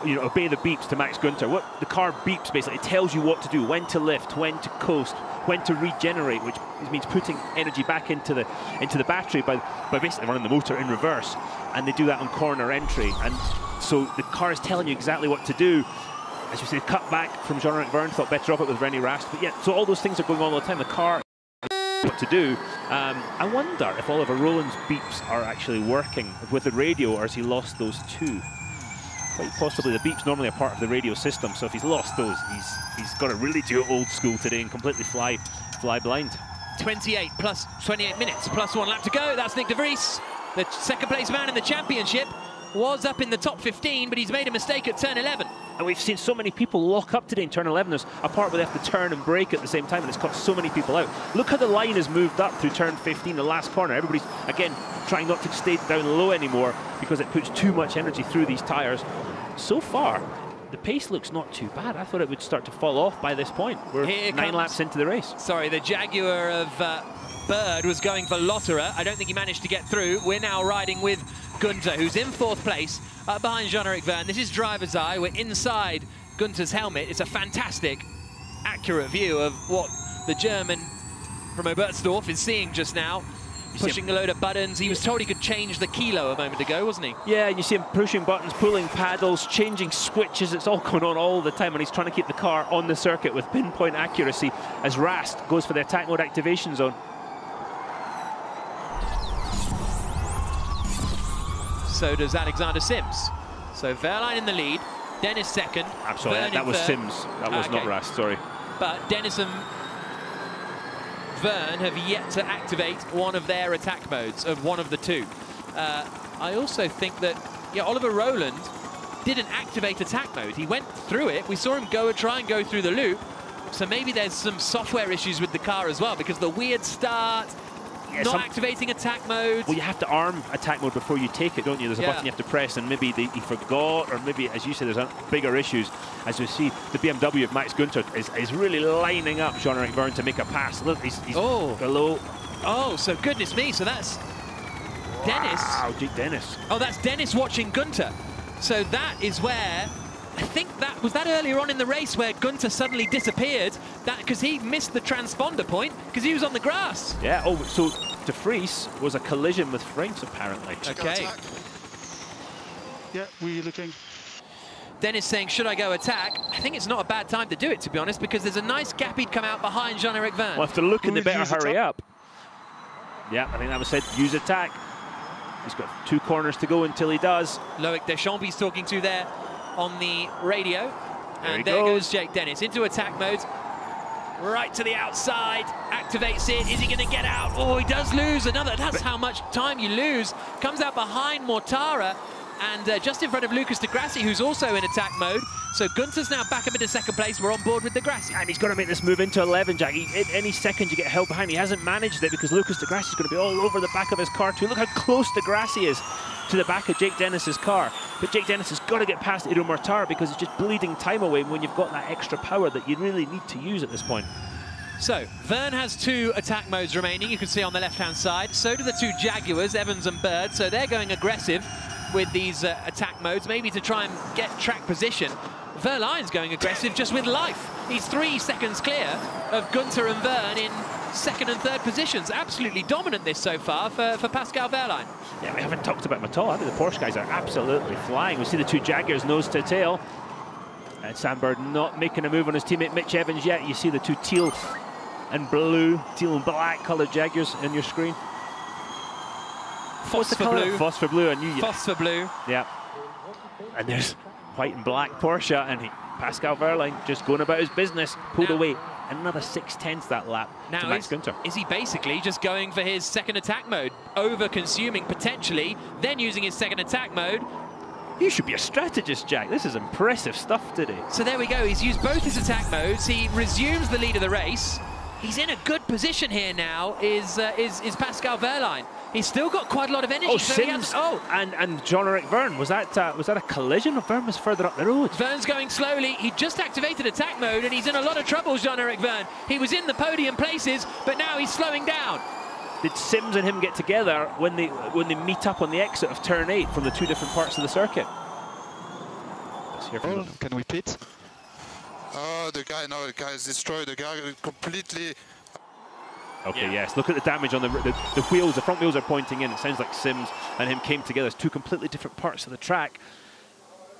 Speaker 7: you know, obey the beeps to Max Gunter, what the car beeps basically it tells you what to do, when to lift, when to coast, when to regenerate, which means putting energy back into the into the battery by by basically running the motor in reverse, and they do that on corner entry. And So the car is telling you exactly what to do. As you say, cut back from Jean-Eric Vergne, thought better of it with Rene Rast. But yeah, so all those things are going on all the time. The car what to do. Um, I wonder if Oliver Rowland's beeps are actually working with the radio or has he lost those two? Quite possibly the beeps normally are part of the radio system, so if he's lost those, he's he's got to really do old school today and completely fly fly blind.
Speaker 3: 28 plus 28 minutes plus one lap to go. That's Nyck De Vries, the second place man in the championship. Was up in the top 15, but he's made a mistake at turn 11.
Speaker 7: And we've seen so many people lock up today in turn 11. There's a part where they have to turn and brake at the same time, and it's caught so many people out. Look how the line has moved up through turn 15, the last corner. Everybody's, again, trying not to stay down low anymore because it puts too much energy through these tyres. So far, the pace looks not too bad. I thought it would start to fall off by this point. We're
Speaker 3: Here
Speaker 7: nine
Speaker 3: comes-
Speaker 7: laps into the race.
Speaker 3: Sorry, the Jaguar of uh, Bird was going for Lotterer. I don't think he managed to get through. We're now riding with Gunter, who's in fourth place, uh, behind Jean-Eric Vergne. This is driver's eye. We're inside Gunter's helmet. It's a fantastic, accurate view of what the German from Oberstdorf is seeing just now.
Speaker 7: see
Speaker 3: Pushing a load of buttons. He was told he could change the kilo a moment ago, wasn't he?
Speaker 7: Yeah, and you see him pushing buttons, pulling paddles, changing switches. It's all going on all the time, and he's trying to keep the car on the circuit with pinpoint accuracy as Rast goes for the attack mode activation zone.
Speaker 3: So does Alexander Sims. So Wehrlein in the lead, Dennis second.
Speaker 7: I'm sorry,
Speaker 3: Vergne
Speaker 7: that, was
Speaker 3: third.
Speaker 7: Sims. That was
Speaker 3: Okay.
Speaker 7: not Rast, sorry.
Speaker 3: But Dennis and Vergne have yet to activate one of their attack modes, of one of the two. Uh, I also think that yeah, Oliver Rowland didn't activate attack mode. He went through it. We saw him go try and go through the loop. So maybe there's some software issues with the car as well because the weird start,
Speaker 7: Yeah,
Speaker 3: not
Speaker 7: some-
Speaker 3: activating attack mode.
Speaker 7: Well, you have to arm attack mode before you take it, don't you? There's a
Speaker 3: Yeah.
Speaker 7: button you have to press, and maybe they, he forgot, or maybe, as you said, there's bigger issues. As we see, the BMW of Max Gunter is, is really lining up Jean-Eric Vergne to make a pass. Look, he's, he's
Speaker 3: Oh.
Speaker 7: below.
Speaker 3: Oh, so goodness me. So that's Dennis.
Speaker 7: Wow, Dennis.
Speaker 3: Oh, that's Dennis watching Gunter. So that is where I think that was that earlier on in the race where Gunter suddenly disappeared. That because he missed the transponder point because he was on the grass.
Speaker 7: Yeah, oh, so De Vries was a collision with Frijns, apparently.
Speaker 3: Okay.
Speaker 24: Yeah, we're looking.
Speaker 3: Dennis saying, should I go attack? I think it's not a bad time to do it, to be honest, because there's a nice gap he'd come out behind Jean-Eric Vergne.
Speaker 7: Well, if they're looking, they
Speaker 3: Who
Speaker 7: better hurry up. Yeah, I think that was said, use attack. He's got two corners to go until he does.
Speaker 3: Loic Deschamps he's talking to there on the radio.
Speaker 7: There
Speaker 3: and there
Speaker 7: goes.
Speaker 3: goes Jake Dennis into attack mode. Right to the outside, activates it. Is he going to get out? Oh, he does lose another. That's how much time you lose. Comes out behind Mortara and uh, just in front of Lucas Degrassi, who's also in attack mode. So Gunter's now back up into second place. We're on board with Degrassi.
Speaker 7: And he's got to make this move into 11, Jack. He, any second you get held behind. He hasn't managed it because Lucas de Grassi is going to be all over the back of his car too. Look how close de Grassi is to the back of Jake Dennis's car. But Jake Dennis has got to get past Edo Mortara because it's just bleeding time away when you've got that extra power that you really need to use at this point.
Speaker 3: So, Vergne has two attack modes remaining, you can see on the left-hand side. So do the two Jaguars, Evans and Bird. So they're going aggressive with these uh, attack modes, maybe to try and get track position. Wehrlein's going aggressive just with life. He's three seconds clear of Gunter and Vergne in second and third positions. Absolutely dominant this so far for, for Pascal Wehrlein.
Speaker 7: Yeah, we haven't talked about him at all. I think the Porsche guys are absolutely flying. We see the two Jaguars nose to tail. And Sam Bird not making a move on his teammate Mitch Evans yet. You see the two teal and blue, teal and black coloured Jaguars in your screen. What's
Speaker 3: Phosphor blue.
Speaker 7: Phosphor blue. I knew you.
Speaker 3: Phosphor blue.
Speaker 7: Yeah. And there's white and black Porsche, and he, Pascal Wehrlein just going about his business, pulled
Speaker 3: Now-
Speaker 7: away another six tenths that lap to
Speaker 3: Now,
Speaker 7: Max
Speaker 3: is,
Speaker 7: Gunter.
Speaker 3: is he basically just going for his second attack mode, over-consuming potentially, then using his second attack mode?
Speaker 7: You should be a strategist, Jack. This is impressive stuff today.
Speaker 3: So there we go. He's used both his attack modes. He resumes the lead of the race. He's in a good position here now. Is uh, is is Pascal Wehrlein? He's still got quite a lot of energy.
Speaker 7: Oh,
Speaker 3: so
Speaker 7: Sims
Speaker 3: has- oh,
Speaker 7: and and Jean-Eric Vergne was that uh, was that a collision? Or Vergne was further up the road.
Speaker 3: Vergne's going slowly. He just activated attack mode, and he's in a lot of trouble. Jean-Eric Vergne. He was in the podium places, but now he's slowing down.
Speaker 7: Did Sims and him get together when they when they meet up on the exit of turn eight from the two different parts of the circuit? Let's hear from them.
Speaker 22: Can we pit?
Speaker 17: Oh, the guy, no, the guy is destroyed. The guy completely.
Speaker 7: Okay, yes. Look at the damage on the, the the wheels. The front wheels are pointing in. It sounds like Sims and him came together as two completely different parts of the track.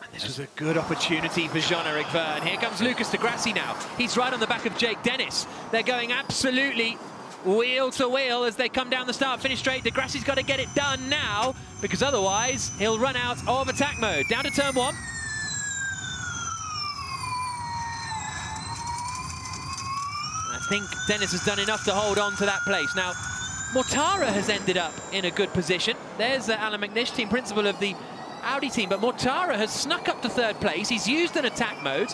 Speaker 3: And this was a good opportunity for Jean-Eric Vergne. Here comes Lucas de Grassi now. He's right on the back of Jake Dennis. They're going absolutely wheel to wheel as they come down the start-finish straight. De Grassi's got to get it done now because otherwise he'll run out of attack mode. Down to turn one. Think Dennis has done enough to hold on to that place. Now, Mortara has ended up in a good position. There's uh, Allan McNish, team principal of the Audi team, but Mortara has snuck up to third place. He's used an attack mode.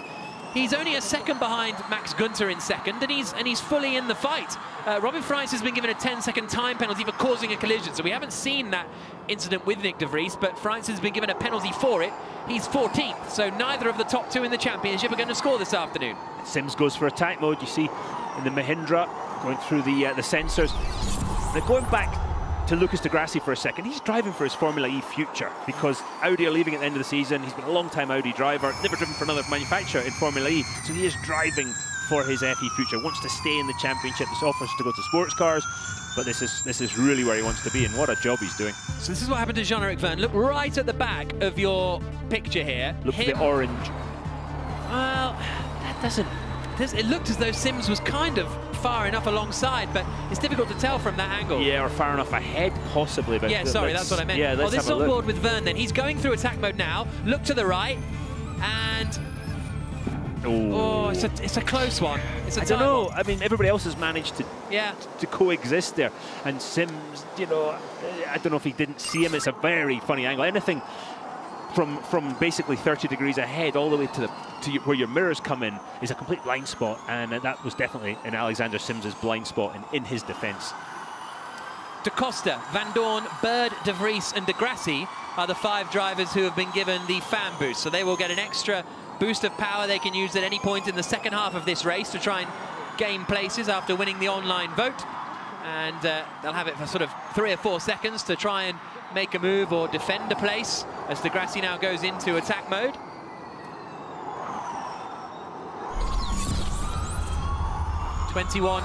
Speaker 3: He's only a second behind Max Gunter in second, and he's and he's fully in the fight. Uh, Robin Frijns has been given a 10-second time penalty for causing a collision, so we haven't seen that incident with Nyck De Vries, but Frijns has been given a penalty for it. He's 14th, so neither of the top two in the championship are going to score this afternoon.
Speaker 7: Sims goes for attack mode. You see in the Mahindra going through the uh, the sensors. They're going back to Lucas de Grassi for a second. He's driving for his Formula E future because Audi are leaving at the end of the season. He's been a long time Audi driver, never driven for another manufacturer in Formula E. So he is driving for his FE future, wants to stay in the championship. This offers to go to sports cars, but this is this is really where he wants to be, and what a job he's doing.
Speaker 3: So this is what happened to Jean-Eric Vergne. Look right at the back of your picture here.
Speaker 7: Look
Speaker 3: Him-
Speaker 7: the orange.
Speaker 3: Well, that doesn't... this- It looked as though Sims was kind of far enough alongside, but it's difficult to tell from that angle.
Speaker 7: Yeah, or far enough ahead, possibly. But
Speaker 3: Yeah, sorry, that's what I meant.
Speaker 7: Yeah,
Speaker 3: oh,
Speaker 7: let's
Speaker 3: this is on board with Vergne then. He's going through attack mode now. Look to the right, and oh, it's a, it's a close one. It's a
Speaker 7: I don't know.
Speaker 3: one.
Speaker 7: I mean, everybody else has managed to
Speaker 3: Yeah.
Speaker 7: to coexist there, and Sims, you know, I don't know if he didn't see him. It's a very funny angle. Anything from from basically 30 degrees ahead all the way to the to your, where your mirrors come in is a complete blind spot, and that was definitely in Alexander Sims's blind spot, and in his defence.
Speaker 3: Da Costa, Vandoorne, Bird, De Vries and De Grassi are the five drivers who have been given the fan boost. So they will get an extra boost of power they can use at any point in the second half of this race to try and gain places after winning the online vote. And uh, they'll have it for sort of three or four seconds to try and make a move or defend a place as De Grassi now goes into attack mode. Twenty-one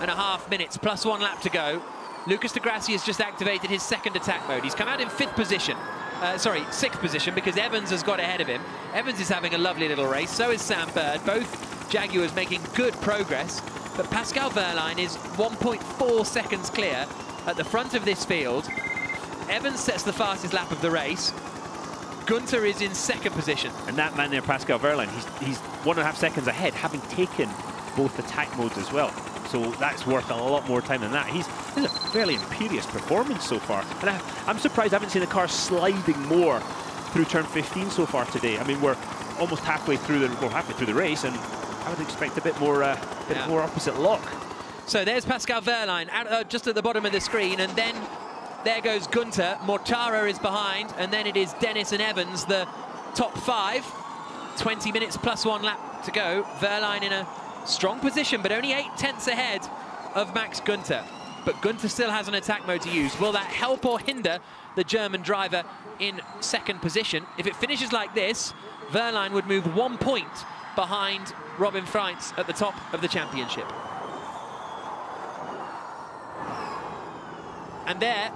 Speaker 3: and a half minutes, plus one lap to go. Lucas de Grassi has just activated his second attack mode. He's come out in fifth position. Uh, sorry, sixth position because Evans has got ahead of him. Evans is having a lovely little race. So is Sam Bird. Both Jaguars making good progress. But Pascal Wehrlein is 1.4 seconds clear at the front of this field. Evans sets the fastest lap of the race. Gunter is in second position.
Speaker 7: And that man there, Pascal Wehrlein, he's, he's one and a half seconds ahead, having taken both attack modes as well. So that's worth a lot more time than that. He's, he's a fairly imperious performance so far. And I, I'm surprised I haven't seen the car sliding more through turn 15 so far today. I mean, we're almost halfway through the well, halfway through the race, and I would expect a bit more, uh, bit
Speaker 3: Yeah.
Speaker 7: more opposite lock.
Speaker 3: So there's Pascal Wehrlein uh, just at the bottom of the screen, and then there goes Gunter. Mortara is behind, and then it is Dennis and Evans, the top five. 20 minutes plus one lap to go. Wehrlein in a strong position, but only eight tenths ahead of Max Gunter. But Gunter still has an attack mode to use. Will that help or hinder the German driver in second position? If it finishes like this, Wehrlein would move one point behind Robin Frijns at the top of the championship. And there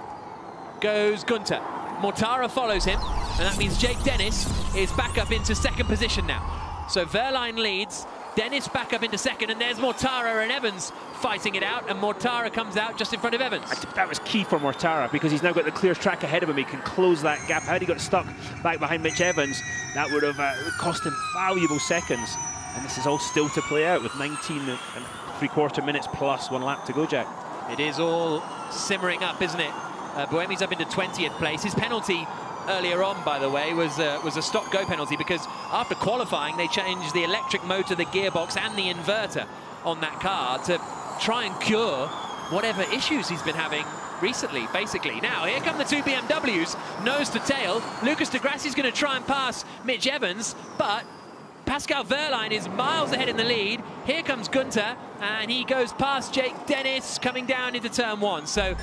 Speaker 3: goes Gunter. Mortara follows him, and that means Jake Dennis is back up into second position now. So Wehrlein leads, Dennis back up into second, and there's Mortara and Evans fighting it out, and Mortara comes out just in front of Evans.
Speaker 7: That was key for Mortara because he's now got the clear track ahead of him. He can close that gap. Had he got stuck back behind Mitch Evans, that would have uh, cost him valuable seconds. And this is all still to play out with 19 and three-quarter minutes plus one lap to go, Jack.
Speaker 3: It is all simmering up, isn't it? Uh, up into 20th place. His penalty earlier on, by the way, was uh, was a stop-go penalty because after qualifying, they changed the electric motor, the gearbox, and the inverter on that car to try and cure whatever issues he's been having recently, basically. Now, here come the two BMWs, nose to tail. Lucas de Grassi's going to try and pass Mitch Evans, but Pascal Wehrlein is miles ahead in the lead. Here comes Gunter, and he goes past Jake Dennis coming down into turn one. So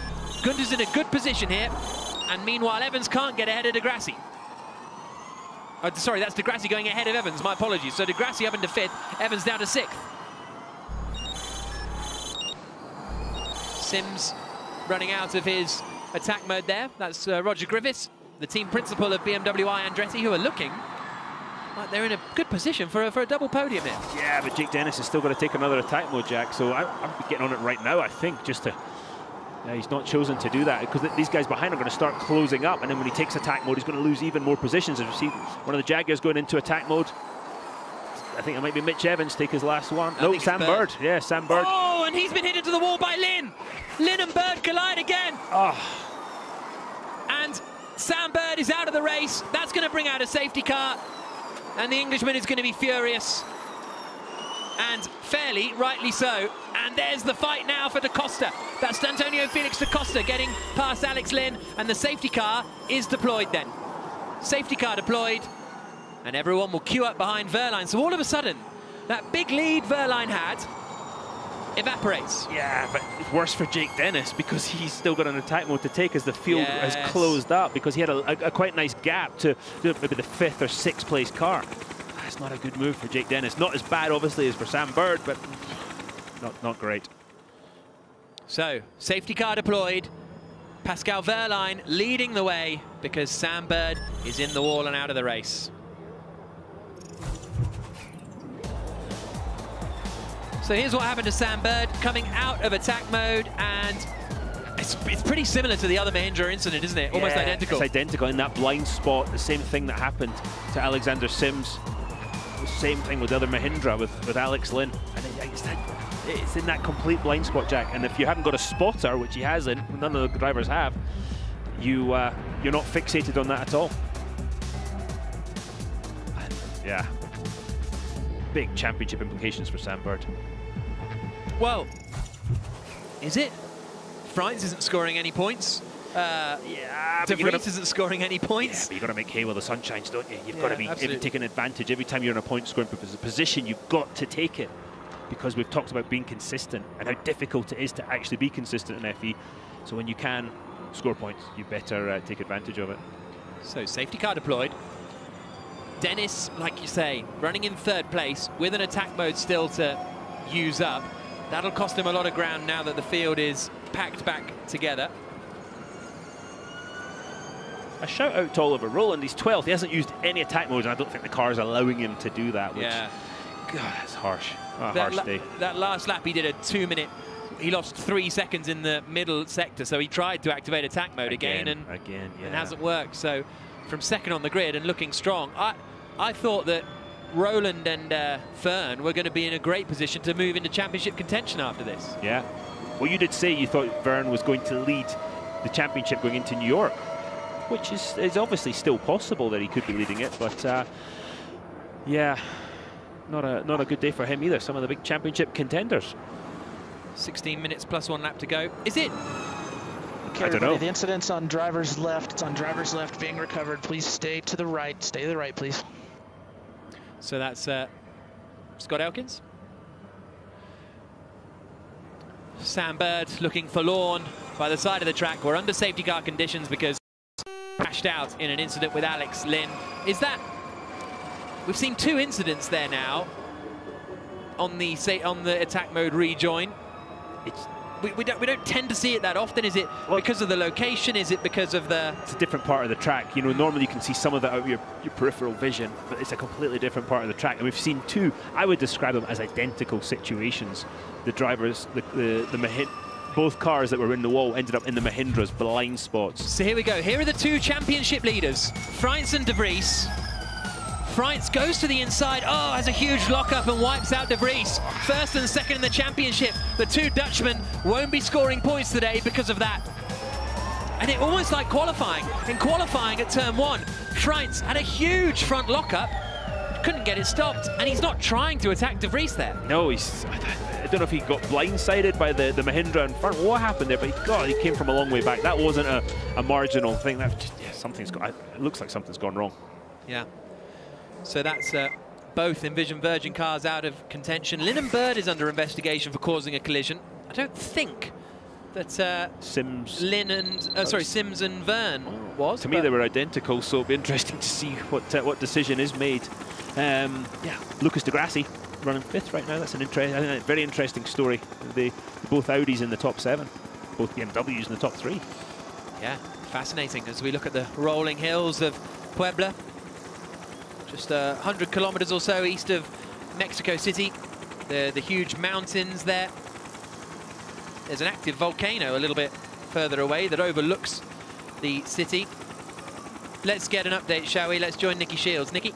Speaker 3: Gunter's in a good position here, and meanwhile Evans can't get ahead of Degrassi. Oh, sorry, that's Degrassi going ahead of Evans. My apologies. So Degrassi up into fifth, Evans down to sixth. Sims running out of his attack mode there. That's uh, Roger Griffiths, the team principal of BMW I Andretti, who are looking like they're in a good position for a, for a double podium here.
Speaker 7: Yeah, but Jake Dennis has still got to take another attack mode, Jack. So I, I'm getting on it right now, I think, just to. Yeah, he's not chosen to do that because th these guys behind are going to start closing up, and then when he takes attack mode, he's going to lose even more positions. As you see, one of the Jaguars going into attack mode. I think it might be Mitch Evans take his last one.
Speaker 3: I
Speaker 7: no, Sam
Speaker 3: Bird.
Speaker 7: Bird. Yeah, Sam Bird.
Speaker 3: Oh, and he's been hit into the wall by Lynn. Lynn and Bird collide again.
Speaker 7: Oh.
Speaker 3: And Sam Bird is out of the race. That's going to bring out a safety car. And the Englishman is going to be furious. And fairly, rightly so. And there's the fight now for Da Costa. That's Antonio Felix Da Costa getting past Alex Lynn. And the safety car is deployed then. Safety car deployed. And everyone will queue up behind Wehrlein. So all of a sudden, that big lead Wehrlein had evaporates.
Speaker 7: Yeah, but worse for Jake Dennis because he's still got an attack mode to take as the field
Speaker 3: Yes.
Speaker 7: has closed up because he had a, a, a quite nice gap to to maybe the fifth or sixth place car. That's not a good move for Jake Dennis. Not as bad, obviously, as for Sam Bird, but not not great.
Speaker 3: So, safety car deployed. Pascal Wehrlein leading the way because Sam Bird is in the wall and out of the race. So here's what happened to Sam Bird coming out of attack mode and it's, it's pretty similar to the other Mahindra incident, isn't it? Almost
Speaker 7: Yeah,
Speaker 3: identical.
Speaker 7: It's identical in that blind spot. The same thing that happened to Alexander Sims. The same thing with the other Mahindra with, with Alex Lynn. And it- it's, that, it's in that complete blind spot, Jack. And if you haven't got a spotter, which he hasn't, none of the drivers have, you uh, you're not fixated on that at all. Yeah, big championship implications for Sam Bird.
Speaker 3: Well, is it? Frijns isn't scoring any points. Uh,
Speaker 7: yeah,
Speaker 3: De
Speaker 7: gotta-
Speaker 3: isn't scoring any points.
Speaker 7: Yeah, but you've got to make hay while the sun shines, don't you? You've
Speaker 3: Yeah,
Speaker 7: got to be
Speaker 3: absolutely.
Speaker 7: taking advantage. Every time you're in a point scoring position, you've got to take it. Because we've talked about being consistent and how difficult it is to actually be consistent in FE. So when you can score points, you better uh, take advantage of it.
Speaker 3: So safety car deployed. Dennis, like you say, running in third place with an attack mode still to use up. That'll cost him a lot of ground now that the field is packed back together.
Speaker 7: A shout out to Oliver Rowland. He's 12th. He hasn't used any attack modes, and I don't think the car is allowing him to do that. Which,
Speaker 3: Yeah.
Speaker 7: God, that's harsh. A
Speaker 3: that, la- that last lap he did a two minute, he lost three seconds in the middle sector, so he tried to activate attack mode again,
Speaker 7: Again,
Speaker 3: and,
Speaker 7: again,
Speaker 3: and
Speaker 7: yeah.
Speaker 3: hasn't worked. So from second on the grid and looking strong, I, I thought that Rowland and uh, Vergne were going to be in a great position to move into championship contention after this.
Speaker 7: Yeah. Well, you did say you thought Vergne was going to lead the championship going into New York, which is, is obviously still possible that he could be leading it, but uh, yeah, not a not a good day for him either. Some of the big championship contenders.
Speaker 3: 16 minutes plus one lap to go. Is it?
Speaker 24: Okay,
Speaker 7: I don't know.
Speaker 24: the incident's on driver's left. It's on driver's left being recovered. Please stay to the right. Stay to the right, please.
Speaker 3: So that's uh, Scott Elkins. Sam Bird looking forlorn by the side of the track. We're under safety car conditions because crashed out in an incident with Alex Lynn. Is that... We've seen two incidents there now on the say on the attack mode rejoin. It's we, we don't we don't tend to see it that often. Is it because of the location? Is it because of the
Speaker 7: It's a different part of the track. You know, normally you can see some of that out of your, your peripheral vision, but it's a completely different part of the track. And we've seen two, I would describe them as identical situations. The drivers, the, the, the both cars that were in the wall ended up in the Mahindra's blind spots.
Speaker 3: So here we go. Here are the two championship leaders, Frijns and De Vries. Frijns goes to the inside. Oh, has a huge lockup and wipes out De Vries. First and second in the championship. The two Dutchmen won't be scoring points today because of that. And it almost like qualifying. In qualifying at turn one, Frijns had a huge front lockup, couldn't get it stopped, and he's not trying to attack De Vries there.
Speaker 7: No, he's. I I don't know if he got blindsided by the, the Mahindra in front. What happened there? But he, God, he came from a long way back. That wasn't a, a marginal thing. That just, yeah, something's got. It looks like something's gone wrong.
Speaker 3: Yeah. So that's uh, both Envision Virgin cars out of contention. Lynn Bird is under investigation for causing a collision. I don't think that uh,
Speaker 7: Sims.
Speaker 3: Lynn and uh, sorry Sims and Vergne was.
Speaker 7: To me, they were identical, so it'll be interesting to see what uh, what decision is made. Um, yeah, Lucas di Grassi running fifth right now. That's an interesting, very interesting story. They both Audis in the top seven, both BMWs in the top three.
Speaker 3: Yeah, fascinating as we look at the rolling hills of Puebla. Just uh, 100 kilometers or so east of Mexico City. The, the huge mountains there. There's an active volcano a little bit further away that overlooks the city. Let's get an update, shall we? Let's join Nicki Shields. Nicki?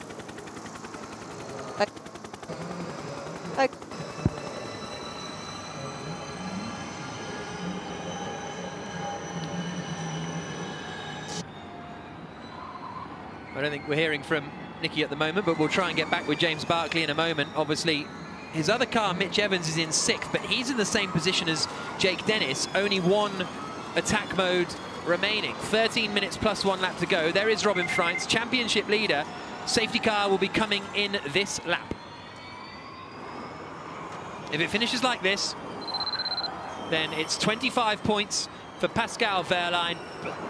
Speaker 3: I don't think we're hearing from Nicki at the moment, but we'll try and get back with James Barclay in a moment. Obviously, his other car, Mitch Evans, is in sixth, but he's in the same position as Jake Dennis. Only one attack mode remaining. 13 minutes plus one lap to go. There is Robin Frijns, championship leader. Safety car will be coming in this lap. If it finishes like this, then it's 25 points for Pascal Wehrlein.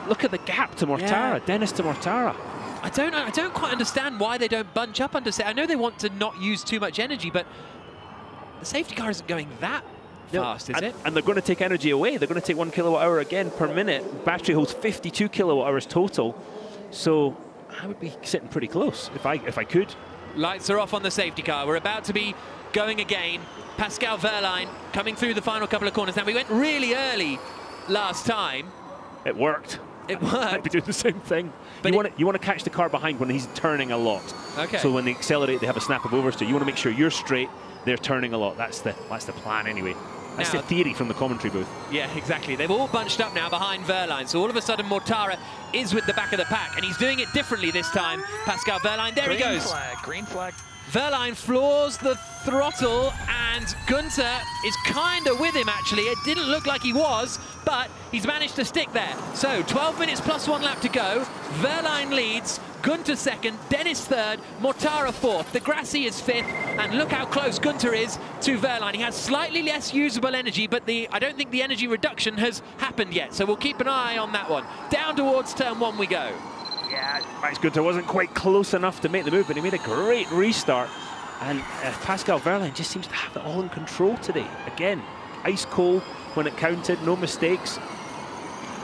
Speaker 7: Look at the gap to Mortara,
Speaker 3: Yeah.
Speaker 7: Dennis to Mortara.
Speaker 3: I don't I don't quite understand why they don't bunch up under. sa- I know they want to not use too much energy, but the safety car isn't going that
Speaker 7: No,
Speaker 3: fast, is
Speaker 7: and,
Speaker 3: it?
Speaker 7: And they're going to take energy away. They're going to take one kilowatt hour again per minute. Battery holds 52 kilowatt hours total. So I would be sitting pretty close if I if I could.
Speaker 3: Lights are off on the safety car. We're about to be going again. Pascal Wehrlein coming through the final couple of corners. Now, we went really early last time.
Speaker 7: It worked.
Speaker 3: It
Speaker 7: I'd
Speaker 3: worked.
Speaker 7: be doing the same thing.
Speaker 3: But
Speaker 7: you want to you want to catch the car behind when he's turning a lot.
Speaker 3: Okay.
Speaker 7: So when they accelerate, they have a snap of oversteer. You want to make sure you're straight. They're turning a lot. That's the that's the plan anyway. That's
Speaker 3: Now-
Speaker 7: the theory from the commentary booth.
Speaker 3: Yeah, exactly. They've all bunched up now behind Wehrlein. So all of a sudden, Mortara is with the back of the pack, and he's doing it differently this time. Pascal Wehrlein, there
Speaker 24: green
Speaker 3: he goes.
Speaker 24: flag, green flag.
Speaker 3: Wehrlein floors the throttle and Gunther is kind of with him actually. It didn't look like he was, but he's managed to stick there. So 12 minutes plus one lap to go. Wehrlein leads, Gunther second, Dennis third, Mortara fourth. Di Grassi is fifth, and look how close Gunther is to Wehrlein. He has slightly less usable energy, but the I don't think the energy reduction has happened yet. So we'll keep an eye on that one. Down towards turn one we go.
Speaker 7: Yeah, Max Gunther wasn't quite close enough to make the move, but he made a great restart. And uh, Pascal Wehrlein just seems to have it all in control today. Again, ice cold when it counted, no mistakes.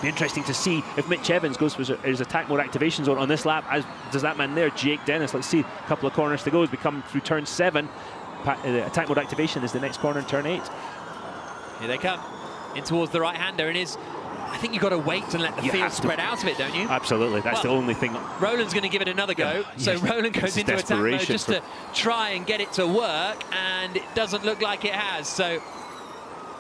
Speaker 7: Be interesting to see if Mitch Evans goes for his, attack mode activation zone on this lap, as does that man there, Jake Dennis. Let's see, a couple of corners to go as we come through turn seven. Uh, attack mode activation is the next corner in turn eight.
Speaker 3: Here they come. In towards the right-hander and is I think you've got to wait and let the
Speaker 7: You
Speaker 3: field spread out of it, don't you?
Speaker 7: Absolutely, that's the only thing.
Speaker 3: Rowland's going to give it another go.
Speaker 7: Yeah,
Speaker 3: So
Speaker 7: yeah. Rowland
Speaker 3: goes into attack mode just to try and get it to work, and it doesn't look like it has. So,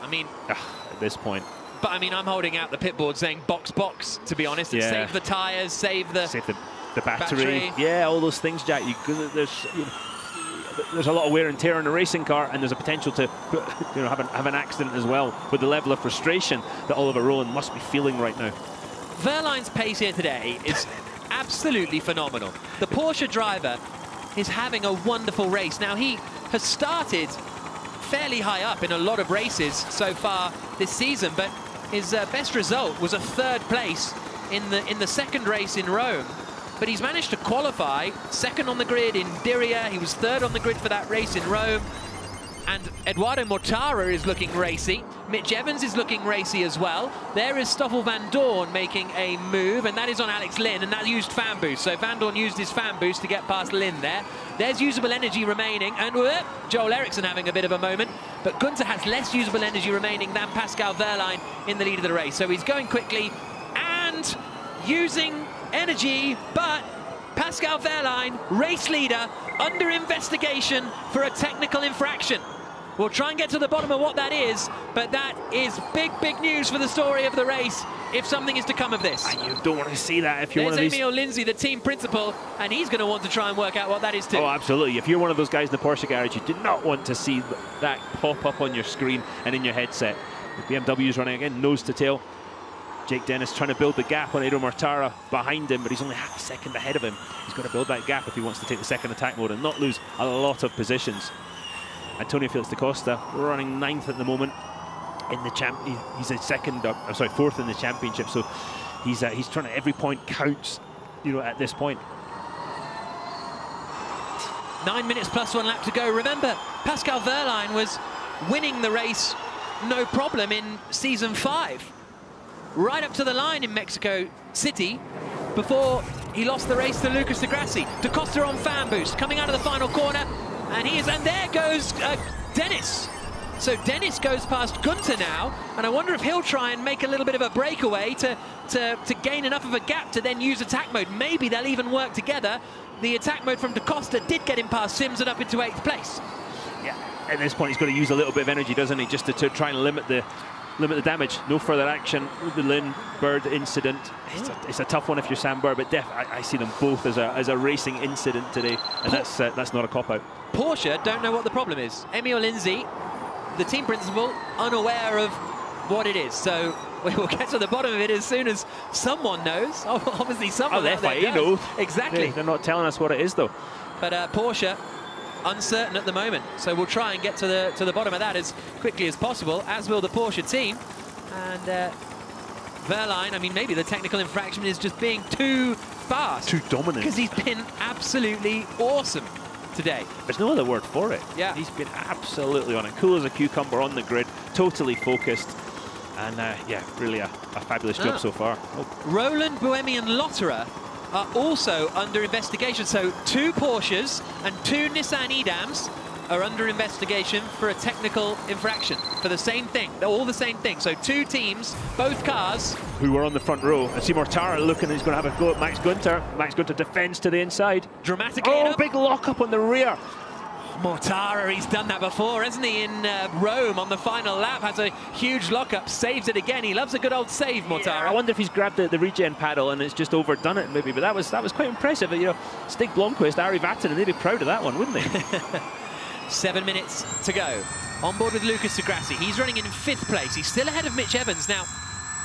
Speaker 3: I mean, ah,
Speaker 7: At this point,
Speaker 3: but I mean, I'm holding out the pit board saying box, box, to be honest.
Speaker 7: Yeah.
Speaker 3: Save the tyres, save the...
Speaker 7: save the, the battery.
Speaker 3: Battery.
Speaker 7: Yeah, all those things, Jack. You, there's you know, there's a lot of wear and tear on a racing car, and there's a potential to you know have an, have an accident as well. With the level of frustration that Oliver Rowland must be feeling right now.
Speaker 3: Wehrlein's pace here today is absolutely phenomenal. The Porsche driver is having a wonderful race. Now, he has started fairly high up in a lot of races so far this season, but his uh, best result was a third place in the in the second race in Rome. But he's managed to qualify second on the grid in Diriyah. He was third on the grid for that race in Rome. And Eduardo Mortara is looking racy. Mitch Evans is looking racy as well. There is Stoffel Vandoorne making a move, and that is on Alex Lynn, and that used fan boost. So Vandoorne used his fan boost to get past Lynn there. There's usable energy remaining, and whoop, Joel Eriksson having a bit of a moment. But Gunther has less usable energy remaining than Pascal Wehrlein in the lead of the race. So he's going quickly and using energy, but Pascal Wehrlein, race leader, under investigation for a technical infraction. We'll try and get to the bottom of what that is, but that is big, big news for the story of the race if something is to come of this.
Speaker 7: You don't want to see that if you're
Speaker 3: There's
Speaker 7: one of these.
Speaker 3: Amiel Lindesay, the team principal, and he's going to want to try and work out what that is too.
Speaker 7: Oh, absolutely. If you're one of those guys in the Porsche garage, you do not want to see that pop up on your screen and in your headset. The BMW is running again, nose to tail. Jake Dennis trying to build the gap on Edo Mortara behind him, but he's only half a second ahead of him. He's got to build that gap if he wants to take the second attack mode and not lose a lot of positions. Antonio Felix da Costa running ninth at the moment in the champ. He's a second, uh, I'm sorry, fourth in the championship. So he's uh, he's trying to every point counts, you know, at this point.
Speaker 3: Nine minutes plus one lap to go. Remember, Pascal Wehrlein was winning the race no problem in season five. Right up to the line in Mexico City before he lost the race to Lucas di Grassi. Da Costa on fan boost, coming out of the final corner, and he is, and there goes uh, Dennis. So Dennis goes past Gunther now, and I wonder if he'll try and make a little bit of a breakaway to, to, to gain enough of a gap to then use attack mode. Maybe they'll even work together. The attack mode from Da Costa did get him past Sims and up into eighth place.
Speaker 7: Yeah, at this point he's got to use a little bit of energy, doesn't he, just to, to try and limit the limit the damage. No further action with the Lynn Bird incident. It's a, it's a tough one if you're Sam Bird, but def, I, I, see them both as a, as a racing incident today, and that's uh, that's not a cop out.
Speaker 3: Porsche don't know what the problem is. Amiel Lindesay, the team principal, unaware of what it is. So we will get to the bottom of it as soon as someone knows. Obviously, someone.
Speaker 7: Oh, the
Speaker 3: out there knows.
Speaker 7: know.
Speaker 3: Exactly.
Speaker 7: They, they're not telling us what it is, though.
Speaker 3: But uh, Porsche uncertain at the moment. So we'll try and get to the to the bottom of that as quickly as possible, as will the Porsche team. And uh, Wehrlein, I mean, maybe the technical infraction is just being too fast.
Speaker 7: Too dominant.
Speaker 3: Because he's been absolutely awesome today.
Speaker 7: There's no other word for it.
Speaker 3: Yeah.
Speaker 7: He's been absolutely on it. Cool as a cucumber on the grid, totally focused. And uh, yeah, really a, a fabulous job
Speaker 3: Ah.
Speaker 7: so far. Oh,
Speaker 3: Rowland Buemi and Lotterer are also under investigation. So two Porsches and two Nissan e.dams are under investigation for a technical infraction for the same thing. They're all the same thing. So two teams, both cars.
Speaker 7: who were on the front row. And see Mortara looking, he's going to have a go at Max Gunther. Max Gunther defends to the inside.
Speaker 3: Dramatically
Speaker 7: Oh, big lock up on the rear.
Speaker 3: Mortara, he's done that before, hasn't he, in uh, Rome on the final lap, has a huge lockup, saves it again. He loves a good old save, Mortara.
Speaker 7: I wonder if he's grabbed the, the regen paddle and it's just overdone it maybe, but that was that was quite impressive. You know, Stig Blomqvist, Ari Vatanen, they'd be proud of that one, wouldn't they?
Speaker 3: Seven minutes to go. On board with Lucas di Grassi. He's running in fifth place. He's still ahead of Mitch Evans. Now,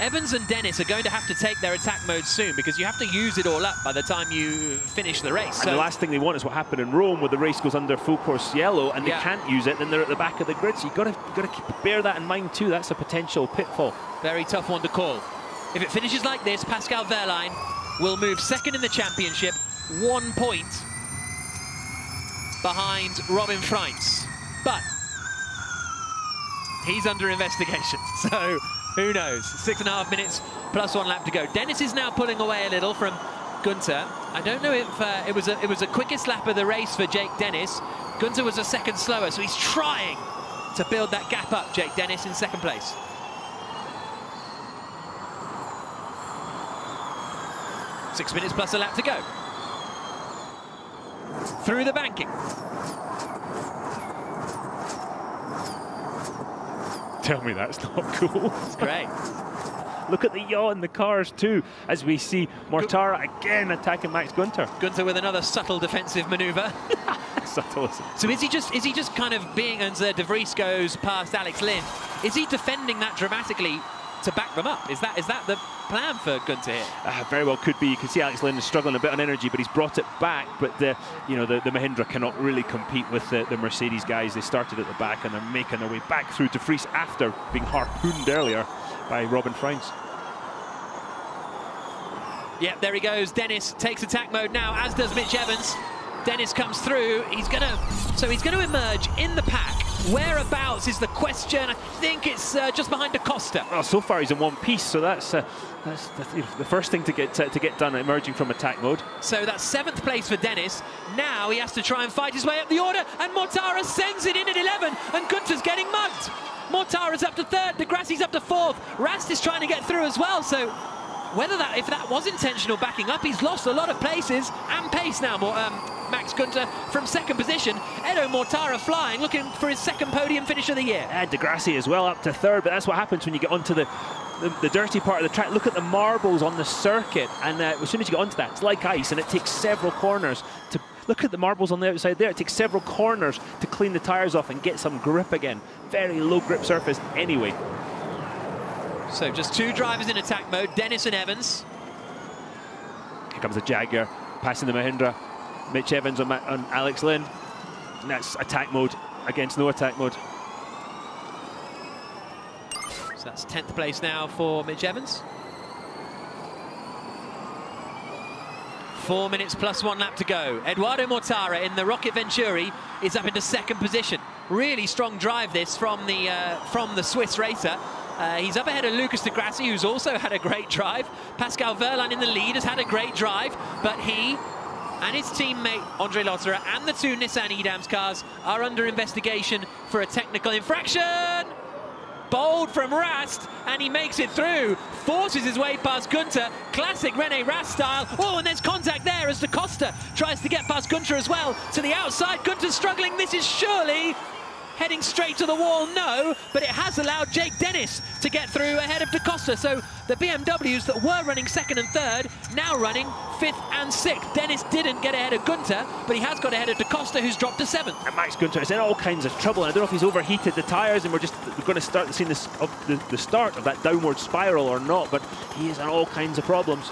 Speaker 3: Evans and Dennis are going to have to take their attack mode soon because you have to use it all up by the time you finish the race.
Speaker 7: And the last thing they want is what happened in Rome, where the race goes under full course yellow and they
Speaker 3: Yeah.
Speaker 7: can't use it, then they're at the back of the grid. So you've got to, got to keep, bear that in mind too. That's a potential pitfall.
Speaker 3: Very tough one to call. If it finishes like this, Pascal Wehrlein will move second in the championship, one point behind Robin Frijns. But he's under investigation, so who knows? Six and a half minutes plus one lap to go. Dennis is now pulling away a little from Gunther. I don't know if uh, it was a, it was the quickest lap of the race for Jake Dennis. Gunther was a second slower, so he's trying to build that gap up. Jake Dennis in second place. Six minutes plus a lap to go. Through the banking.
Speaker 7: Tell me that's not cool.
Speaker 3: It's great.
Speaker 7: Look at the yaw in the cars too, as we see Mortara again attacking Max Gunther.
Speaker 3: Gunther with another subtle defensive manoeuvre.
Speaker 7: Subtle.
Speaker 3: So is he just is he just kind of being as uh, De Vries goes past Alex Lynn? Is he defending that dramatically to back them up? Is that is that the plan for Gunther here?
Speaker 7: Uh, very well could be. You can see Alex Lynn is struggling a bit on energy, but he's brought it back. But the, you know, the, the Mahindra cannot really compete with the, the Mercedes guys. They started at the back and they're making their way back through to Fries after being harpooned earlier by Robin Frijns.
Speaker 3: Yep, there he goes. Dennis takes attack mode now, as does Mitch Evans. Dennis comes through. He's gonna, so he's going to emerge in the pack. Whereabouts is the question? I think it's uh, just behind Da Costa.
Speaker 7: Well, so far he's in one piece, so that's uh, that's the, the first thing to get uh, to get done, emerging from attack mode.
Speaker 3: So that's seventh place for Dennis. Now he has to try and fight his way up the order, and Mortara sends it in at 11, and Gunther's getting mugged. Mortara's up to third, di Grassi's up to fourth. Rast is trying to get through as well, so whether that, if that was intentional backing up, he's lost a lot of places and pace now. More, um, Max Gunther from second position. Edo Mortara flying, looking for his second podium finish of the year.
Speaker 7: And di Grassi as well up to third, but that's what happens when you get onto the, the, the dirty part of the track. Look at the marbles on the circuit, and uh, as soon as you get onto that, it's like ice, and it takes several corners to. Look at the marbles on the outside there. It takes several corners to clean the tyres off and get some grip again. Very low grip surface anyway.
Speaker 3: So just two drivers in attack mode, Dennis and Evans.
Speaker 7: Here comes the Jaguar, passing the Mahindra. Mitch Evans on, on Alex Lynn. And that's attack mode against no attack mode.
Speaker 3: So that's 10th place now for Mitch Evans. Four minutes plus one lap to go. Eduardo Mortara in the ROKiT Venturi is up into second position. Really strong drive this from the uh, from the Swiss racer. Uh, he's up ahead of Lucas di Grassi, who's also had a great drive. Pascal Wehrlein in the lead has had a great drive, but he and his teammate Andre Lotterer and the two Nissan e.dams cars are under investigation for a technical infraction. Bold from Rast, and he makes it through. Forces his way past Gunther. Classic Rene Rast style. Oh, and there's contact there as Da Costa tries to get past Gunther as well. To the outside, Gunther's struggling. This is surely heading straight to the wall, no, but it has allowed Jake Dennis to get through ahead of Da Costa. So the BMWs that were running second and third, now running fifth and sixth. Dennis didn't get ahead of Gunther, but he has got ahead of Da Costa, who's dropped to seventh.
Speaker 7: And Max Gunther is in all kinds of trouble. And I don't know if he's overheated the tyres and we're just we're going to start seeing this the, the start of that downward spiral or not, but he is in all kinds of problems.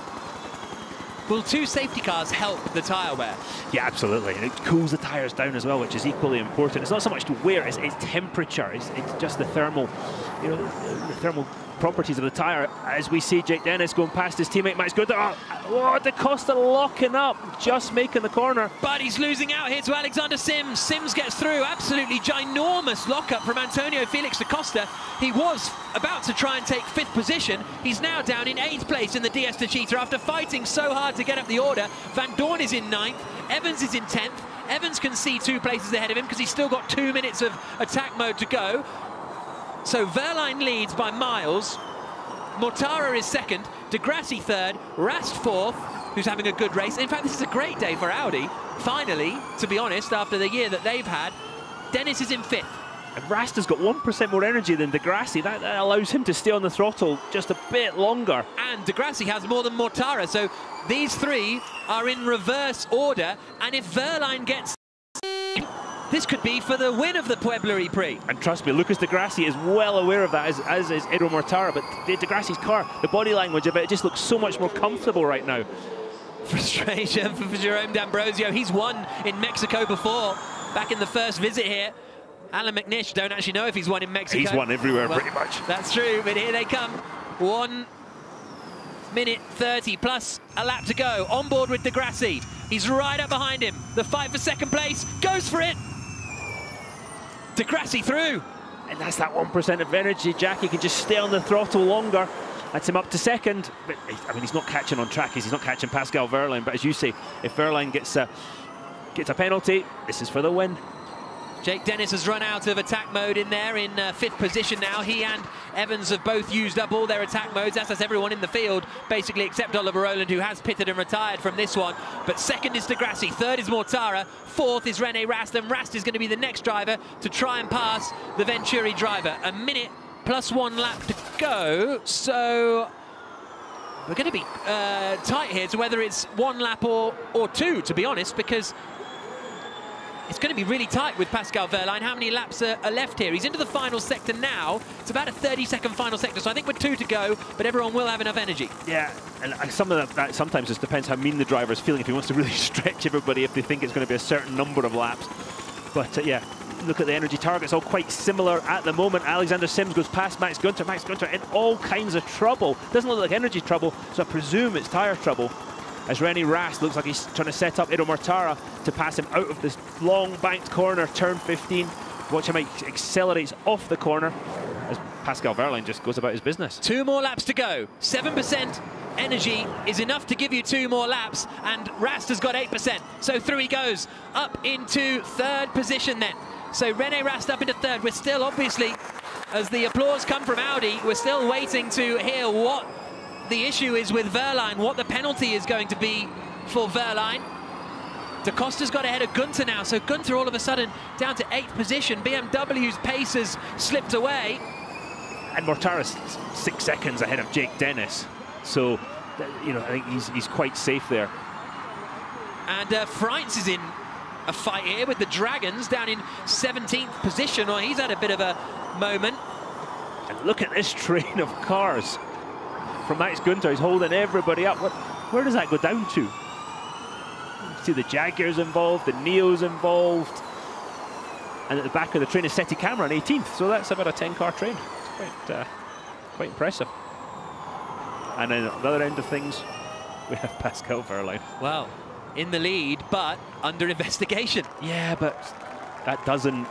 Speaker 3: Will two safety cars help the tyre wear?
Speaker 7: Yeah, absolutely. It cools the tyres down as well, which is equally important. It's not so much to wear, it's, it's temperature. It's, it's just the thermal, you know, the thermal properties of the tyre. As we see Jake Dennis going past his teammate Max Gunther. Oh, ah, oh, Da Costa locking up, just making the corner.
Speaker 3: But he's losing out here to Alexander Sims. Sims gets through. Absolutely ginormous lockup from Antonio Felix da Costa. He was about to try and take fifth position. He's now down in eighth place in the DS Techeetah after fighting so hard to get up the order. Vandoorne is in ninth. Evans is in tenth. Evans can see two places ahead of him because he's still got two minutes of attack mode to go. So Wehrlein leads by miles. Mortara is second, Di Grassi third, Rast fourth, who's having a good race. In fact, this is a great day for Audi. Finally, to be honest, after the year that they've had, Dennis is in fifth.
Speaker 7: And Rast has got 1% more energy than Di Grassi. That, that allows him to stay on the throttle just a bit longer.
Speaker 3: And Di Grassi has more than Mortara, so these three are in reverse order. And if Wehrlein gets this could be for the win of the Puebla E-Prix.
Speaker 7: And trust me, Lucas Di Grassi is well aware of that, as, as is Edo Mortara. But Di Grassi's car, the body language of it, it just looks so much more comfortable right now.
Speaker 3: Frustration for Jerome D'Ambrosio. He's won in Mexico before, back in the first visit here. Allan McNish, don't actually know if he's won in Mexico.
Speaker 7: He's won everywhere,
Speaker 3: Well,
Speaker 7: pretty much.
Speaker 3: That's true, but here they come. One minute 30 plus a lap to go. On board with di Grassi. He's right up behind him. The fight for second place goes for it. Degrassi through.
Speaker 7: And that's that 1% of energy. Jackie can just stay on the throttle longer. That's him up to second. But I mean, he's not catching on track. He's not catching Pascal Wehrlein. But as you say, if Wehrlein gets a, gets a penalty, this is for the win.
Speaker 3: Jake Dennis has run out of attack mode in there in uh, fifth position now. He and Evans have both used up all their attack modes, as has everyone in the field, basically except Oliver Rowland, who has pitted and retired from this one. But second is di Grassi, third is Mortara, fourth is Rene Rast, and Rast is going to be the next driver to try and pass the Venturi driver. A minute plus one lap to go, so we're going to be uh, tight here to whether it's one lap or, or two, to be honest, because it's going to be really tight with Pascal Wehrlein. How many laps are, are, left here? He's into the final sector now. It's about a 30-second final sector, so I think we're two to go, but everyone will have enough energy.
Speaker 7: Yeah, and some of that, that sometimes just depends how mean the driver is feeling, if he wants to really stretch everybody, if they think it's going to be a certain number of laps. But uh, yeah, look at the energy targets, all quite similar at the moment. Alexander Sims goes past Max Gunther. Max Gunther in all kinds of trouble. Doesn't look like energy trouble, so I presume it's tyre trouble as Rene Rast looks like he's trying to set up Edo Mortara to pass him out of this long banked corner, turn 15. Watch him accelerates off the corner as Pascal Wehrlein just goes about his business.
Speaker 3: Two more laps to go. 7% energy is enough to give you two more laps, and Rast has got 8%. So through he goes, up into third position then. So Rene Rast up into third. We're still, obviously, as the applause come from Audi, we're still waiting to hear what the issue is with Wehrlein, what the penalty is going to be for Wehrlein. Da Costa's got ahead of Gunther now, so Gunther all of a sudden down to eighth position. BMW's pace has slipped away.
Speaker 7: And Mortara's six seconds ahead of Jake Dennis. So, you know, I think he's, he's quite safe there.
Speaker 3: And uh, is in a fight here with the Dragons down in 17th position. Well, he's had a bit of a moment.
Speaker 7: And look at this train of cars from Max Gunther. He's holding everybody up. What, where does that go down to? See the Jaguars involved, the NIOs involved. And at the back of the train is Sette Camara, 18th. So that's about a 10-car train. It's quite, uh, quite impressive. And then at the other end of things, we have Pascal Wehrlein.
Speaker 3: Well, in the lead, but under investigation.
Speaker 7: Yeah, but that doesn't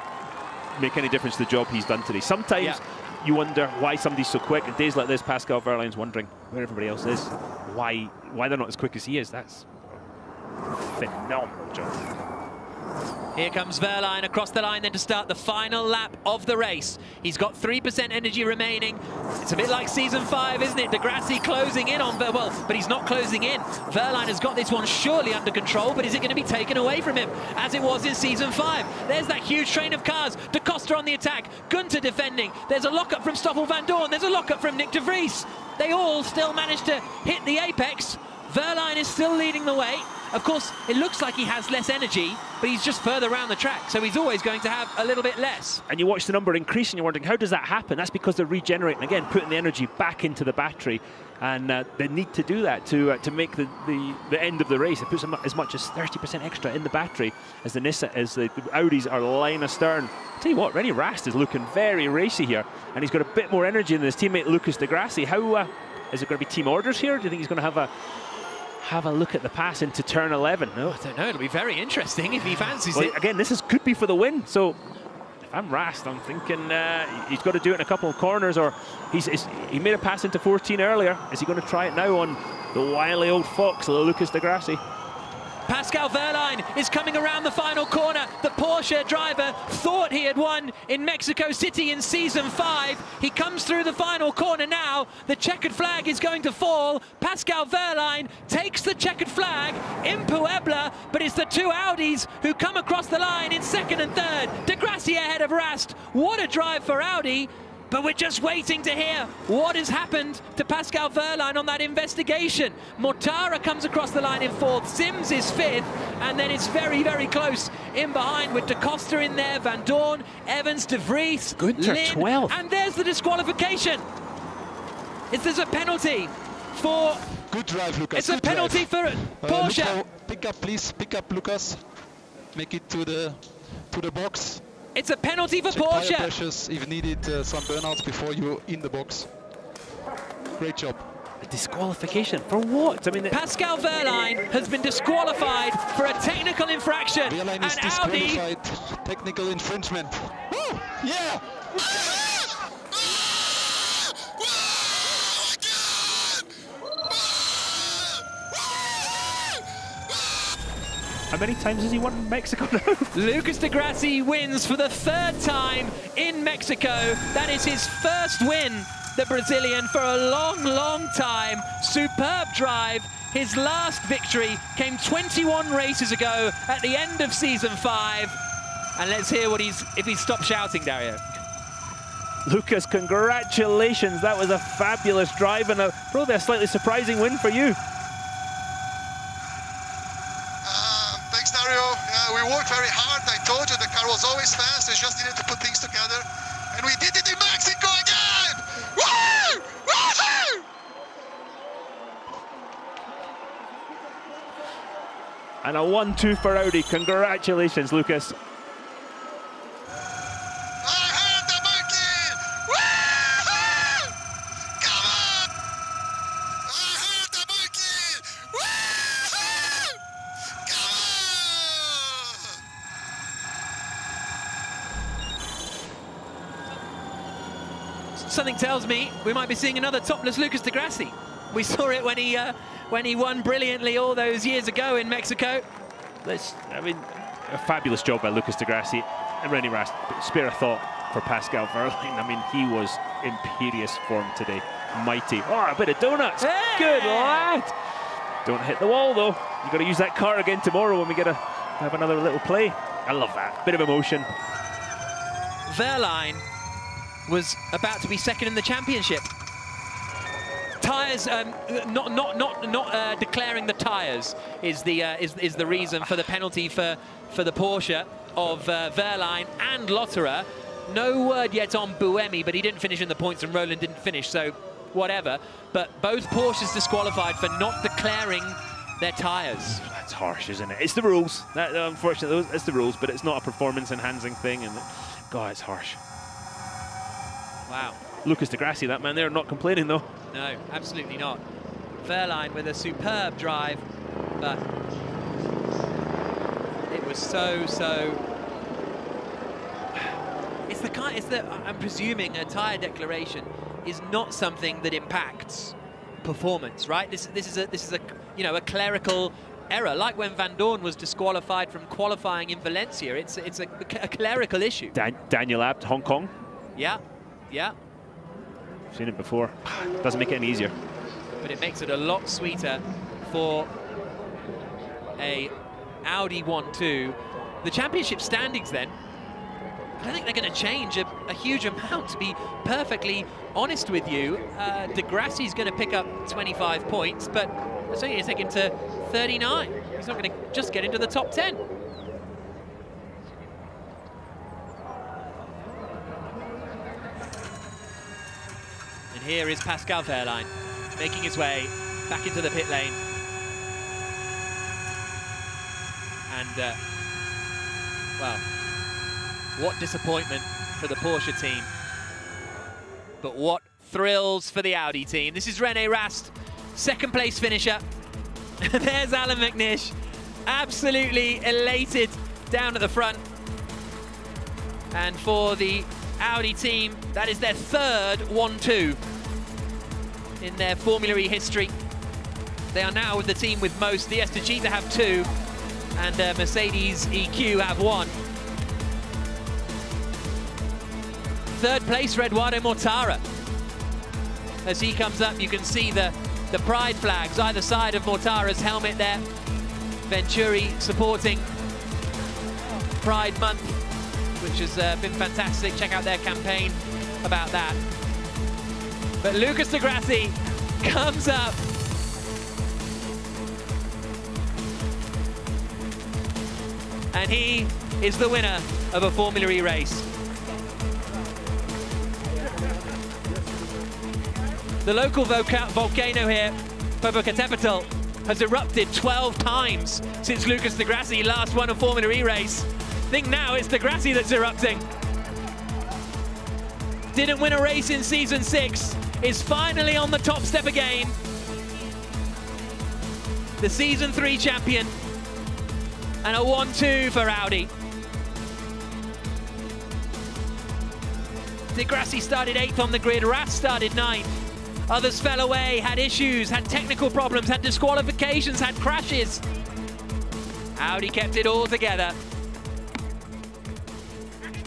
Speaker 7: make any difference to the job he's done today. Sometimes,
Speaker 3: yeah.
Speaker 7: You wonder why somebody's so quick. In days like this, Pascal Wehrlein's wondering where everybody else is, why why they're not as quick as he is. That's phenomenal job.
Speaker 3: Here comes Wehrlein across the line then to start the final lap of the race. He's got 3% energy remaining. It's a bit like season five, isn't it? di Grassi closing in on, well, but he's not closing in. Wehrlein has got this one surely under control, but is it going to be taken away from him as it was in season five? There's that huge train of cars. Da Costa on the attack, Gunther defending. There's a lockup from Stoffel Dorn. There's a lockup from Nyck de Vries. They all still manage to hit the apex. Wehrlein is still leading the way. Of course, it looks like he has less energy, but he's just further around the track, so he's always going to have a little bit less.
Speaker 7: And you watch the number increase and you're wondering, how does that happen? That's because they're regenerating, again, putting the energy back into the battery. And uh, they need to do that to uh, to make the, the, the end of the race. It puts as much as 30% extra in the battery as the Nissan, as the, Audis are line astern. i Tell you what, Rene Rast is looking very racy here, and he's got a bit more energy than his teammate Lucas Di Grassi. How uh, is it going to be team orders here? Do you think he's going to have a have a look at the pass into turn 11. No,
Speaker 3: I don't know. It'll be very interesting if he fancies
Speaker 7: well,
Speaker 3: it.
Speaker 7: Again, this is could be for the win. So if I'm Rast, I'm thinking uh, he's got to do it in a couple of corners, or he's, he's, he made a pass into 14 earlier. Is he going to try it now on the wily old fox, Lucas Di Grassi?
Speaker 3: Pascal Wehrlein is coming around the final corner. The Porsche driver thought he had won in Mexico City in season five. He comes through the final corner now. The checkered flag is going to fall. Pascal Wehrlein takes the checkered flag in Puebla, but it's the two Audis who come across the line in second and third. De Grassi ahead of Rast. What a drive for Audi. But we're just waiting to hear what has happened to Pascal Wehrlein on that investigation. Mortara comes across the line in fourth, Sims is fifth, and then it's very, very close in behind with Da Costa in there, Vandoorne, Evans, De Vries,
Speaker 7: Gunther,
Speaker 3: Lynn,
Speaker 7: 12th.
Speaker 3: and there's the disqualification. Is there's a penalty for...
Speaker 22: Good drive, Lucas.
Speaker 3: It's a penalty
Speaker 22: drive.
Speaker 3: for
Speaker 22: Uh,
Speaker 3: Porsche.
Speaker 22: look how- pick up, please. Pick up, Lucas. Make it to the to the box.
Speaker 3: It's a penalty for
Speaker 22: Check tire
Speaker 3: Porsche.
Speaker 22: pressures if needed. Uh, some burnouts before you're in the box. Great job.
Speaker 7: A disqualification for what? I mean,
Speaker 3: Pascal Wehrlein has been disqualified for a technical infraction.
Speaker 22: Wehrlein is
Speaker 3: and Audi
Speaker 22: disqualified. Technical infringement. Woo! Yeah!
Speaker 7: How many times has he won Mexico now?
Speaker 3: Lucas Di Grassi wins for the third time in Mexico. That is his first win, the Brazilian, for a long, long time. Superb drive. His last victory came 21 races ago at the end of season five. And let's hear what he's if he stopped shouting, Dario.
Speaker 7: Lucas, congratulations. That was a fabulous drive and a, probably a slightly surprising win for you.
Speaker 25: Thanks, Dario. Yeah, we worked very hard. I told you the car was always fast. We just needed to put things together. And we did it in Mexico again! Woo! Woohoo!
Speaker 7: And a 1-2 for Audi. Congratulations, Lucas.
Speaker 3: We might be seeing another topless Lucas di Grassi. We saw it when he uh, when he won brilliantly all those years ago in Mexico.
Speaker 7: Let's, I mean, a fabulous job by Lucas di Grassi. And Rene Rast. Spare a thought for Pascal Wehrlein. I mean, he was imperious form today. Mighty. Oh, a bit of donuts. Good lad. Don't hit the wall, though. you got to use that car again tomorrow when we get to have another little play. I love that. Bit of emotion.
Speaker 3: Wehrlein was about to be second in the championship. Tyres, um, not not not not uh, declaring the tyres is the uh, is is the reason for the penalty for for the Porsche of uh, Wehrlein and Lotterer. No word yet on Buemi, but he didn't finish in the points and Rowland didn't finish, so whatever. But both Porsches disqualified for not declaring their tyres.
Speaker 7: That's harsh, isn't it? It's the rules. That, unfortunately, it's the rules, but it's not a performance-enhancing thing. And God, it's harsh.
Speaker 3: Wow.
Speaker 7: Lucas Di Grassi, that man there, are not complaining though.
Speaker 3: No, absolutely not. Wehrlein with a superb drive, but it was so, so... It's the kind. It's the. I'm presuming a tire declaration is not something that impacts performance, right? This this is a this is a you know a clerical error, like when Vandoorne was disqualified from qualifying in Valencia. It's it's a, a clerical issue.
Speaker 7: Dan Daniel Abt, Hong Kong.
Speaker 3: Yeah, yeah.
Speaker 7: Seen it before. Doesn't make it any easier.
Speaker 3: But it makes it a lot sweeter for a Audi 1-2. The championship standings then, I don't think they're going to change a, a, huge amount, to be perfectly honest with you. Uh, Grassi's going to pick up 25 points, but it's only going to take him to 39. He's not going to just get into the top 10. Here is Pascal Wehrlein making his way back into the pit lane. And, uh, well, what disappointment for the Porsche team. But what thrills for the Audi team. This is Rene Rast, second place finisher. There's Allan McNish, absolutely elated down at the front. And for the Audi team, that is their third 1-2 in their Formula E history. They are now with the team with most. DS Techeetah have two, and uh, Mercedes EQ have one. Third place, Eduardo Mortara. As he comes up, you can see the, the pride flags either side of Mortara's helmet there. Venturi supporting Pride Month, which has uh, been fantastic. Check out their campaign about that. But Lucas Di Grassi comes up. And he is the winner of a Formula E race. The local volcano here, Popocatépetl, has erupted 12 times since Lucas Di Grassi last won a Formula E race. I think now it's Di Grassi that's erupting. Didn't win a race in season six, is finally on the top step again. The season three champion and a 1-2 for Audi. Di Grassi started eighth on the grid, Rast started ninth. Others fell away, had issues, had technical problems, had disqualifications, had crashes. Audi kept it all together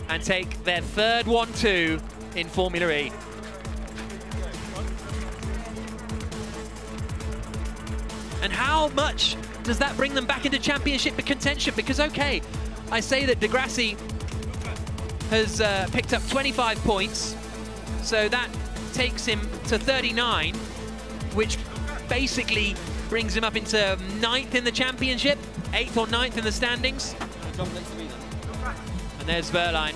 Speaker 3: and take their third 1-2 in Formula E. And how much does that bring them back into championship contention? Because, okay, I say that di Grassi has uh, picked up 25 points, so that takes him to 39, which basically brings him up into ninth in the championship, eighth or ninth in the standings. And there's Wehrlein,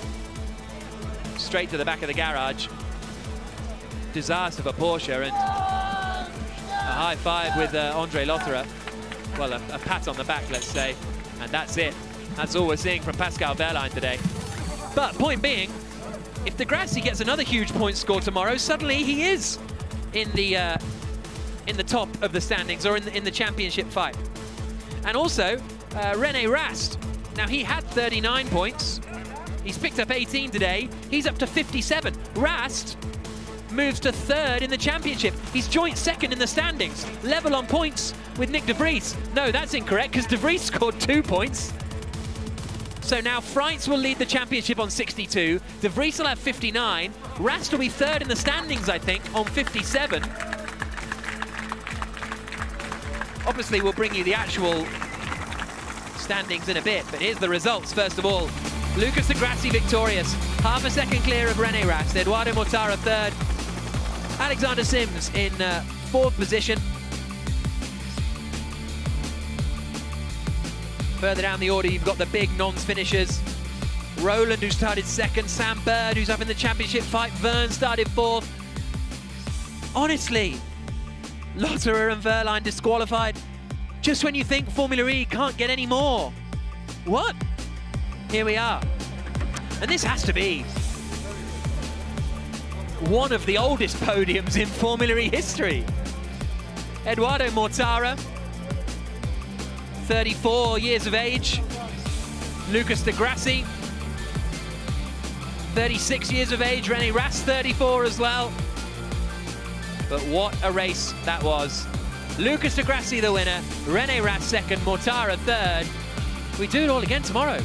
Speaker 3: straight to the back of the garage. Disaster for Porsche, and high five with uh, Andre Lotterer. Well, a, a, pat on the back, let's say. And that's it. That's all we're seeing from Pascal Wehrlein today. But point being, if Di Grassi gets another huge point score tomorrow, suddenly he is in the uh, in the top of the standings or in the, in the championship fight. And also, uh, Rene Rast. Now, he had 39 points. He's picked up 18 today. He's up to 57. Rast moves to third in the championship. He's joint second in the standings, level on points with Nyck de Vries. No, that's incorrect because de Vries scored two points. So now Frijns will lead the championship on 62. De Vries will have 59. Rast will be third in the standings, I think, on 57. Obviously, we'll bring you the actual standings in a bit, but here's the results, first of all. Lucas Di Grassi victorious, half a second clear of Rene Rast. Eduardo Mortara third. Alexander Sims in uh, fourth position. Further down the order, you've got the big non-finishers. Roland, who started second. Sam Bird, who's up in the championship fight. Vergne started fourth. Honestly, Lotterer and Wehrlein disqualified just when you think Formula E can't get any more. What? Here we are. And this has to be one of the oldest podiums in Formula E history. Eduardo Mortara, 34 years of age. Lucas Di Grassi, 36 years of age, Rene Rast 34 as well. But what a race that was. Lucas di Grassi the winner, Rene Rast second, Mortara third. We do it all again tomorrow.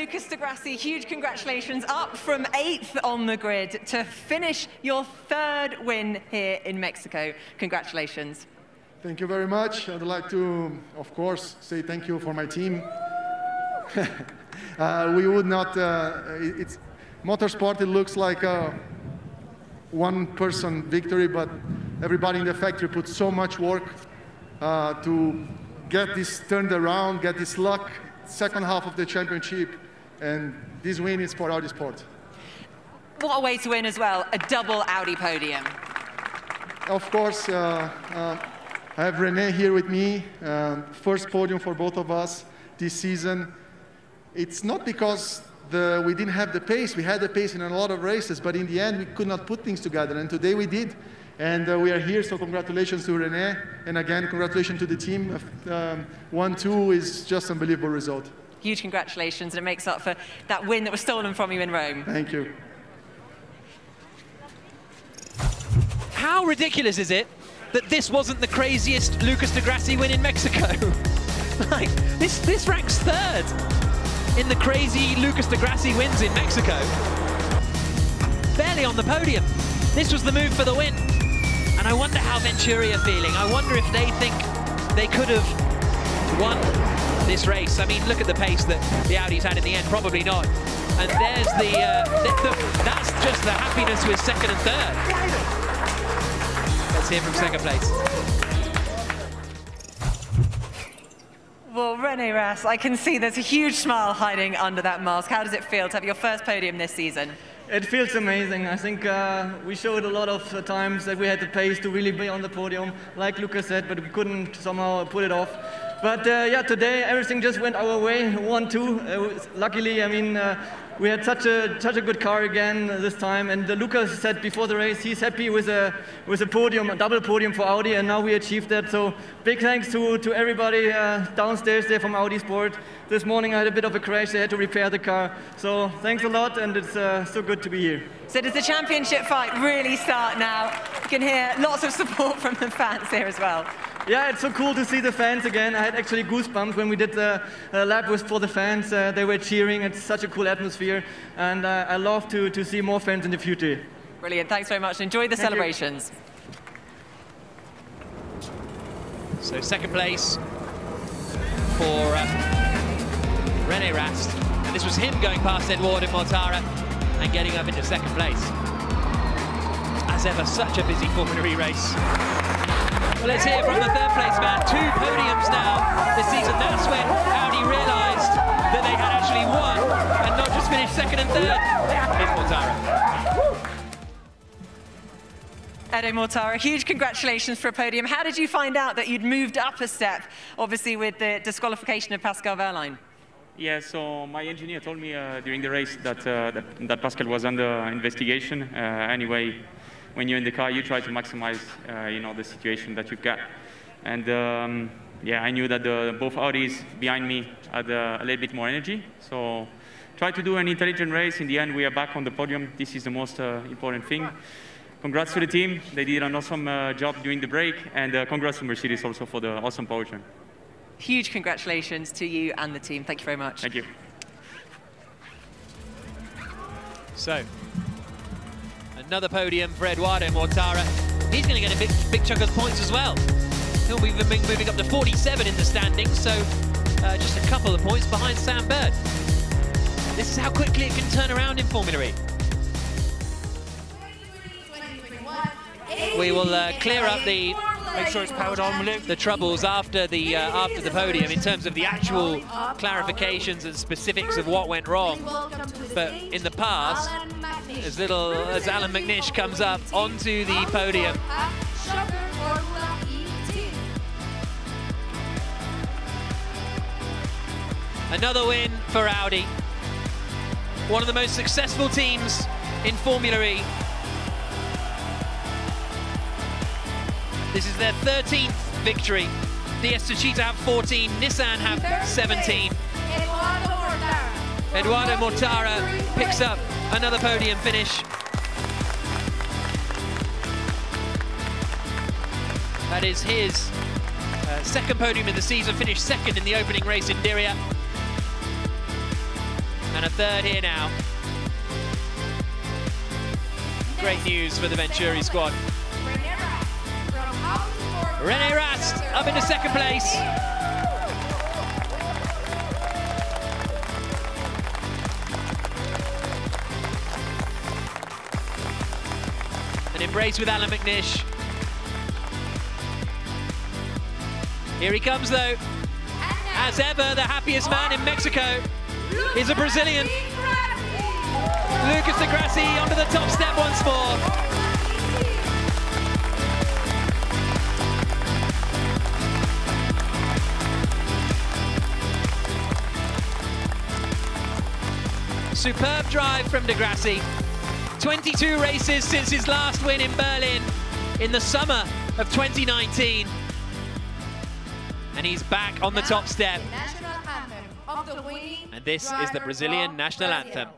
Speaker 13: Lucas di Grassi, huge congratulations up from eighth on the grid to finish your third win here in Mexico. Congratulations.
Speaker 26: Thank you very much. I'd like to, of course, say thank you for my team. uh, we would not, uh, it's motorsport, it looks like a one person victory, but everybody in the factory put so much work uh, to get this turned around, get this luck, second half of the championship, and this win is for Audi Sport.
Speaker 13: What a way to win as well, a double Audi podium.
Speaker 26: Of course, uh, uh, I have Rene here with me, um, first podium for both of us this season. It's not because the, we didn't have the pace, we had the pace in a lot of races, but in the end we could not put things together, and today we did. And uh, we are here, so congratulations to Rene, and again, congratulations to the team. 1-2 um, is just an unbelievable result.
Speaker 13: Huge congratulations, and it makes up for that win that was stolen from you in Rome.
Speaker 26: Thank you.
Speaker 3: How ridiculous is it that this wasn't the craziest Lucas di Grassi win in Mexico? like, this, this ranks third in the crazy Lucas di Grassi wins in Mexico. Barely on the podium. This was the move for the win. And I wonder how Venturi are feeling. I wonder if they think they could have won this race. I mean, look at the pace that the Audis had in the end. Probably not. And there's the, uh, the, the that's just the happiness with second and third. Let's hear from second place.
Speaker 13: Well, Rene Rast, I can see there's a huge smile hiding under that mask. How does it feel to have your first podium this season?
Speaker 27: It feels amazing. I think uh, we showed a lot of times that we had the pace to really be on the podium, like Lucas said, but we couldn't somehow put it off. But uh, yeah, today everything just went our way, one, two. Uh, luckily, I mean, uh, we had such a such a good car again this time. And uh, Lucas said before the race he's happy with a with a podium, a double podium for Audi, and now we achieved that. So big thanks to to everybody uh, downstairs there from Audi Sport. This morning I had a bit of a crash; they had to repair the car. So thanks a lot, and it's uh, so good to be here.
Speaker 13: So does the championship fight really start now? You can hear lots of support from the fans here as well.
Speaker 27: Yeah, it's so cool to see the fans again. I had actually goosebumps when we did the uh, lap with for the fans. Uh, they were cheering. It's such a cool atmosphere, and uh, I love to, to see more fans in the future.
Speaker 13: Brilliant. Thanks very much. Enjoy the
Speaker 27: Thank
Speaker 13: celebrations.
Speaker 3: So second place for uh, Rene Rast. And this was him going past Edoardo Mortara and getting up into second place. As ever, such a busy Formula E race. Well, let's hear from the third place man. Two podiums now this season. That's when Audi realised that they had actually won and not just finished second and third. Here's Mortara.
Speaker 13: Edo Mortara, huge congratulations for a podium. How did you find out that you'd moved up a step, obviously with the disqualification of Pascal Wehrlein?
Speaker 28: Yeah, so my engineer told me uh, during the race that, uh, that, that Pascal was under investigation. Uh, anyway, when you're in the car, you try to maximize, uh, you know, the situation that you've got. And um, yeah, I knew that the, both Audis behind me had uh, a little bit more energy. So try to do an intelligent race. In the end, we are back on the podium. This is the most uh, important thing. Congrats to the team. They did an awesome uh, job during the break. And uh, congrats to Mercedes also for the awesome powertrain.
Speaker 13: Huge congratulations to you and the team. Thank you very much.
Speaker 28: Thank you.
Speaker 3: So, another podium for Edoardo Mortara. He's going to get a big, big chunk of points as well. He'll be moving up to 47 in the standings, so uh, just a couple of points behind Sam Bird. This is how quickly it can turn around in Formula E. We will uh, clear up the
Speaker 6: Make sure it's powered on, will
Speaker 3: the troubles after the uh, after the podium in terms of the actual clarifications and specifics of what went wrong. But in the past, as little as Allan McNish comes up onto the podium, another win for Audi. One of the most successful teams in Formula E. This is their 13th victory. DS Techeetah have 14, Nissan have 17. Edoardo Mortara picks up another podium finish. That is his uh, second podium in the season, finished second in the opening race in Diriyah. And a third here now. Great news for the Venturi squad. Rene Rast up into second place. An embrace with Allan McNish. Here he comes though. As ever, the happiest man in Mexico is a Brazilian. Lucas di Grassi onto the top step once more. Superb drive from di Grassi. 22 races since his last win in Berlin in the summer of 2019. And he's back on the top step. And this is the Brazilian national anthem.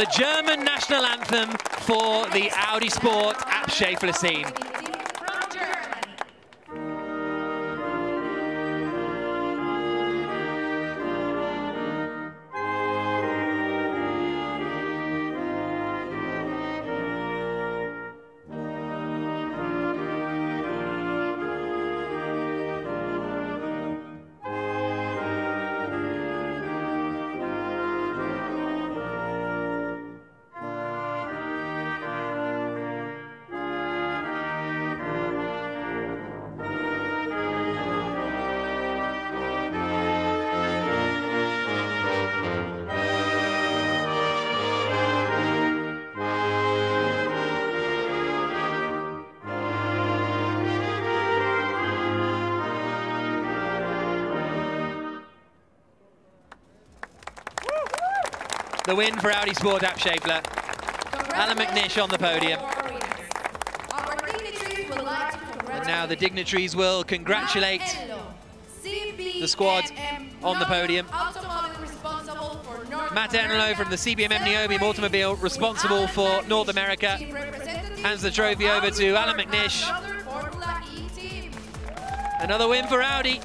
Speaker 3: The German national anthem for the Audi Sport ABT Schaeffler The win for Audi Sport Abschäfler. Allan McNish on the podium. And now the dignitaries will congratulate the squad on the podium. Matt Enlow from the CBMM Niobium Automobile, responsible for North America, hands the trophy over to Allan McNish. Another win for Audi.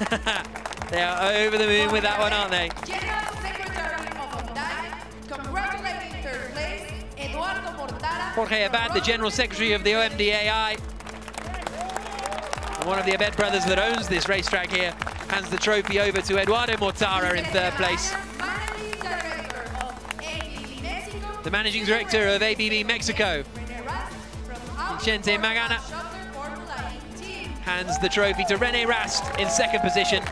Speaker 3: they are over the moon with that one, aren't they? Jorge Abad, the General Secretary of the OMDAI. And one of the Abed brothers that owns this racetrack here hands the trophy over to Edoardo Mortara in third place. The Managing Director of ABB Mexico, Vicente Magana, hands the trophy to Rene Rast in second position.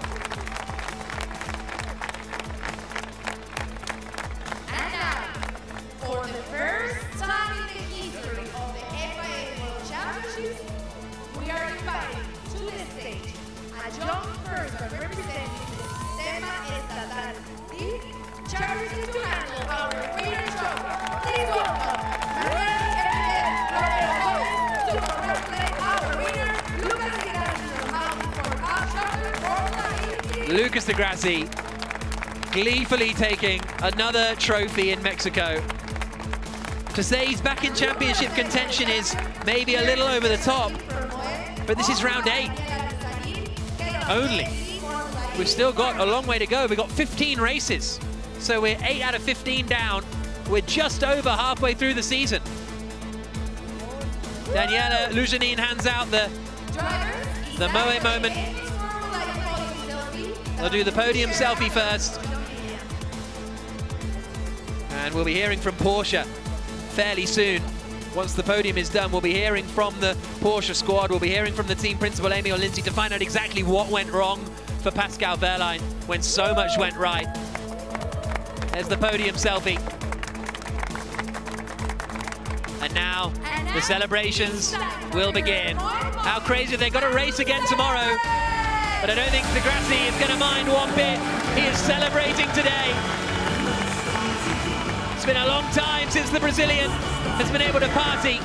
Speaker 3: Gleefully taking another trophy in Mexico. To say he's back in championship contention is maybe a little over the top, but this is round eight. Only. We've still got a long way to go. We've got 15 races. So we're eight out of 15 down. We're just over halfway through the season. Daniela Lujanin hands out the The Moe moment. They'll do the podium selfie first. And we'll be hearing from Porsche fairly soon. Once the podium is done, we'll be hearing from the Porsche squad. We'll be hearing from the team principal, Amiel Lindesay, to find out exactly what went wrong for Pascal Wehrlein when so much went right. There's the podium selfie. And now the celebrations will begin. How crazy, they've got a race again tomorrow. But I don't think Di Grassi is going to mind one bit. He is celebrating today. It's been a long time since the Brazilian has been able to party.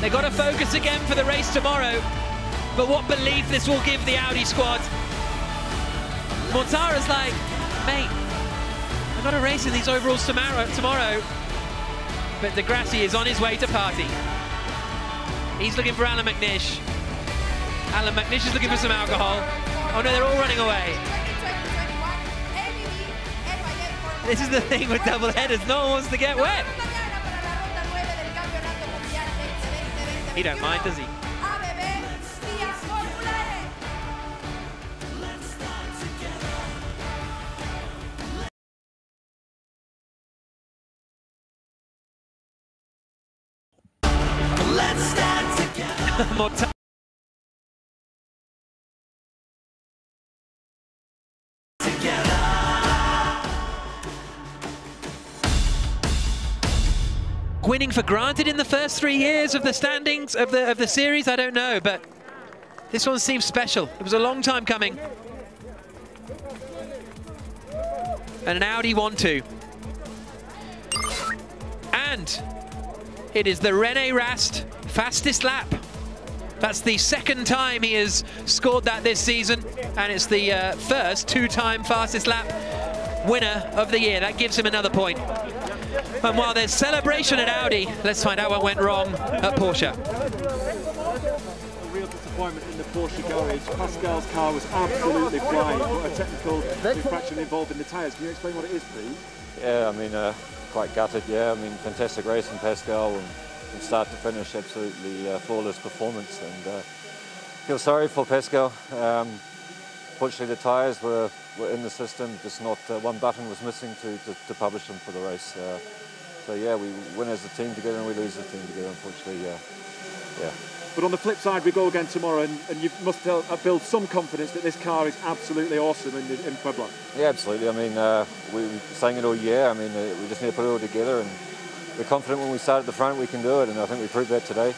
Speaker 3: They've got to focus again for the race tomorrow. But what belief this will give the Audi squad. Mortara's like, mate, I've got a race in these overalls tomorrow. tomorrow. But Di Grassi is on his way to party. He's looking for Allan McNish. Allan McNish is looking for some alcohol. Oh no, they're all running away. This is the thing with double headers, no one wants to get wet. He don't mind, does he?
Speaker 29: Let's stand
Speaker 3: Winning for granted in the first three years of the standings of the of the series, I don't know, but this one seems special. It was a long time coming. And an Audi 1-2. And it is the Rene Rast fastest lap. That's the second time he has scored that this season, and it's the uh, first two-time fastest lap winner of the year. That gives him another point. And while there's celebration at Audi, let's find out what went wrong at Porsche.
Speaker 2: A real disappointment in the Porsche garage. Pascal's car was absolutely flying, What a technical infraction involved in the tyres. Can you explain what it is, please?
Speaker 30: Yeah, I mean, uh, quite gutted, yeah. I mean, fantastic race from Pascal and from start to finish, absolutely uh, flawless performance. And uh, feel sorry for Pascal. Um, fortunately, the tyres were, were in the system, just not uh, one button was missing to, to, to publish them for the race. Uh, so yeah, we win as a team together and we lose as a team together, unfortunately, yeah. yeah.
Speaker 2: But on the flip side, we go again tomorrow, and, and you must tell, uh, build some confidence that this car is absolutely awesome in, in Puebla.
Speaker 30: Yeah, absolutely. I mean, uh, we we were saying it all year. I mean, uh, we just need to put it all together, and we're confident when we start at the front we can do it, and I think we proved that today.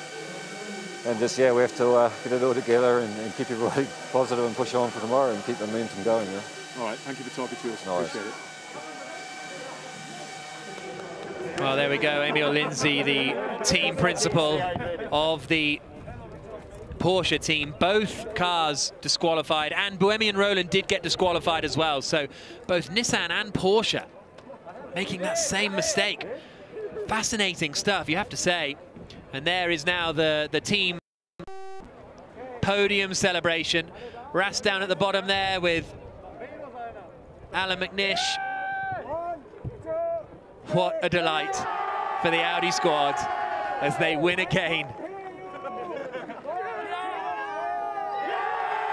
Speaker 30: And just yeah, we have to uh, get it all together and, and keep everybody positive and push on for tomorrow and keep the momentum going. Yeah.
Speaker 2: All right, thank you for talking to us.
Speaker 30: No.
Speaker 2: Appreciate it.
Speaker 3: Well, there we go. Amiel Lindesay, the team principal of the Porsche team. Both cars disqualified, and Buemi and Rowland did get disqualified as well. So both Nissan and Porsche making that same mistake. Fascinating stuff, you have to say. And there is now the, the team podium celebration. Rast down at the bottom there with Allan McNish. What a delight for the Audi squad as they win again.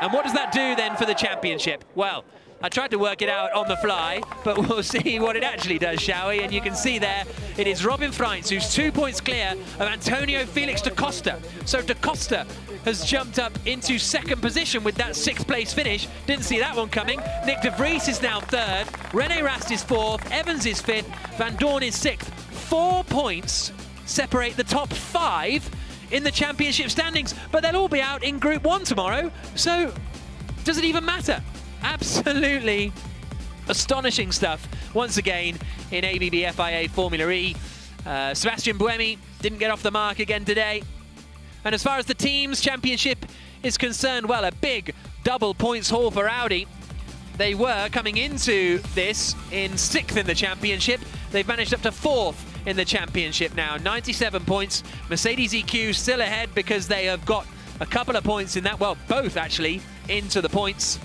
Speaker 3: And what does that do then for the championship? Well, I tried to work it out on the fly, but we'll see what it actually does, shall we? And you can see there, it is Robin Frijns who's two points clear of Antonio Felix da Costa. So da Costa has jumped up into second position with that sixth place finish. Didn't see that one coming. Nyck de Vries is now third. Rene Rast is fourth. Evans is fifth. Vandoorne is sixth. Four points separate the top five in the championship standings, but they'll all be out in Group 1 tomorrow, so does it even matter? Absolutely astonishing stuff once again in ABB FIA Formula E. Uh, Sebastian Buemi didn't get off the mark again today. And as far as the team's championship is concerned, well, a big double points haul for Audi. They were coming into this in sixth in the championship. They've managed up to fourth in the championship now. 97 points. Mercedes EQ still ahead because they have got a couple of points in that, well, both actually, into the points.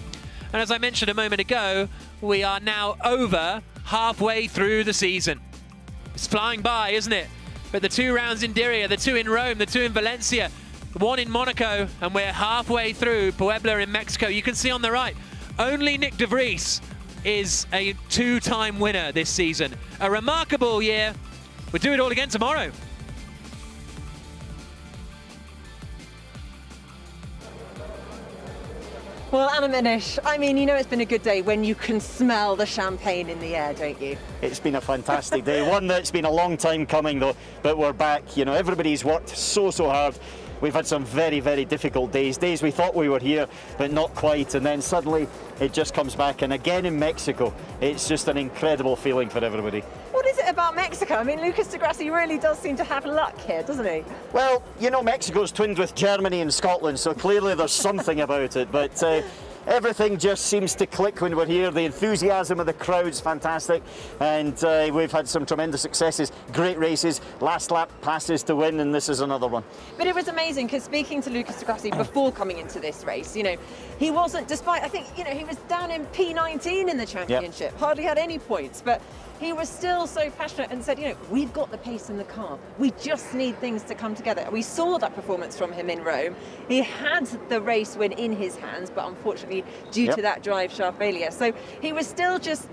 Speaker 3: And as I mentioned a moment ago, we are now over halfway through the season. It's flying by, isn't it? But the two rounds in Diriyah, the two in Rome, the two in Valencia, one in Monaco, and we're halfway through Puebla in Mexico. You can see on the right, only Nyck De Vries is a two-time winner this season. A remarkable year. We'll do it all again tomorrow.
Speaker 13: Well, Allan McNish, I mean, you know it's been a good day when you can smell the champagne in the air, don't you?
Speaker 31: It's been a fantastic day. One that's been a long time coming, though, but we're back. You know, everybody's worked so, so hard. We've had some very, very difficult days, days we thought we were here, but not quite, and then suddenly it just comes back. And again in Mexico, it's just an incredible feeling for everybody.
Speaker 13: What is it about Mexico? I mean, Lucas di Grassi really does seem to have luck here, doesn't he?
Speaker 31: Well, you know, Mexico's twinned with Germany and Scotland, so clearly there's something about it. But uh, everything just seems to click when we're here. The enthusiasm of the crowd's fantastic, and uh, we've had some tremendous successes. Great races, last lap passes to win, and this is another one.
Speaker 13: But it was amazing because speaking to Lucas di Grassi before coming into this race, you know, he wasn't, despite, I think, you know, he was down in P19 in the championship, hardly had any points, but he was still so passionate and said, you know, we've got the pace in the car. We just need things to come together. We saw that performance from him in Rome. He had the race win in his hands, but unfortunately, due
Speaker 31: Yep.
Speaker 13: to that drive shaft failure. So he was still just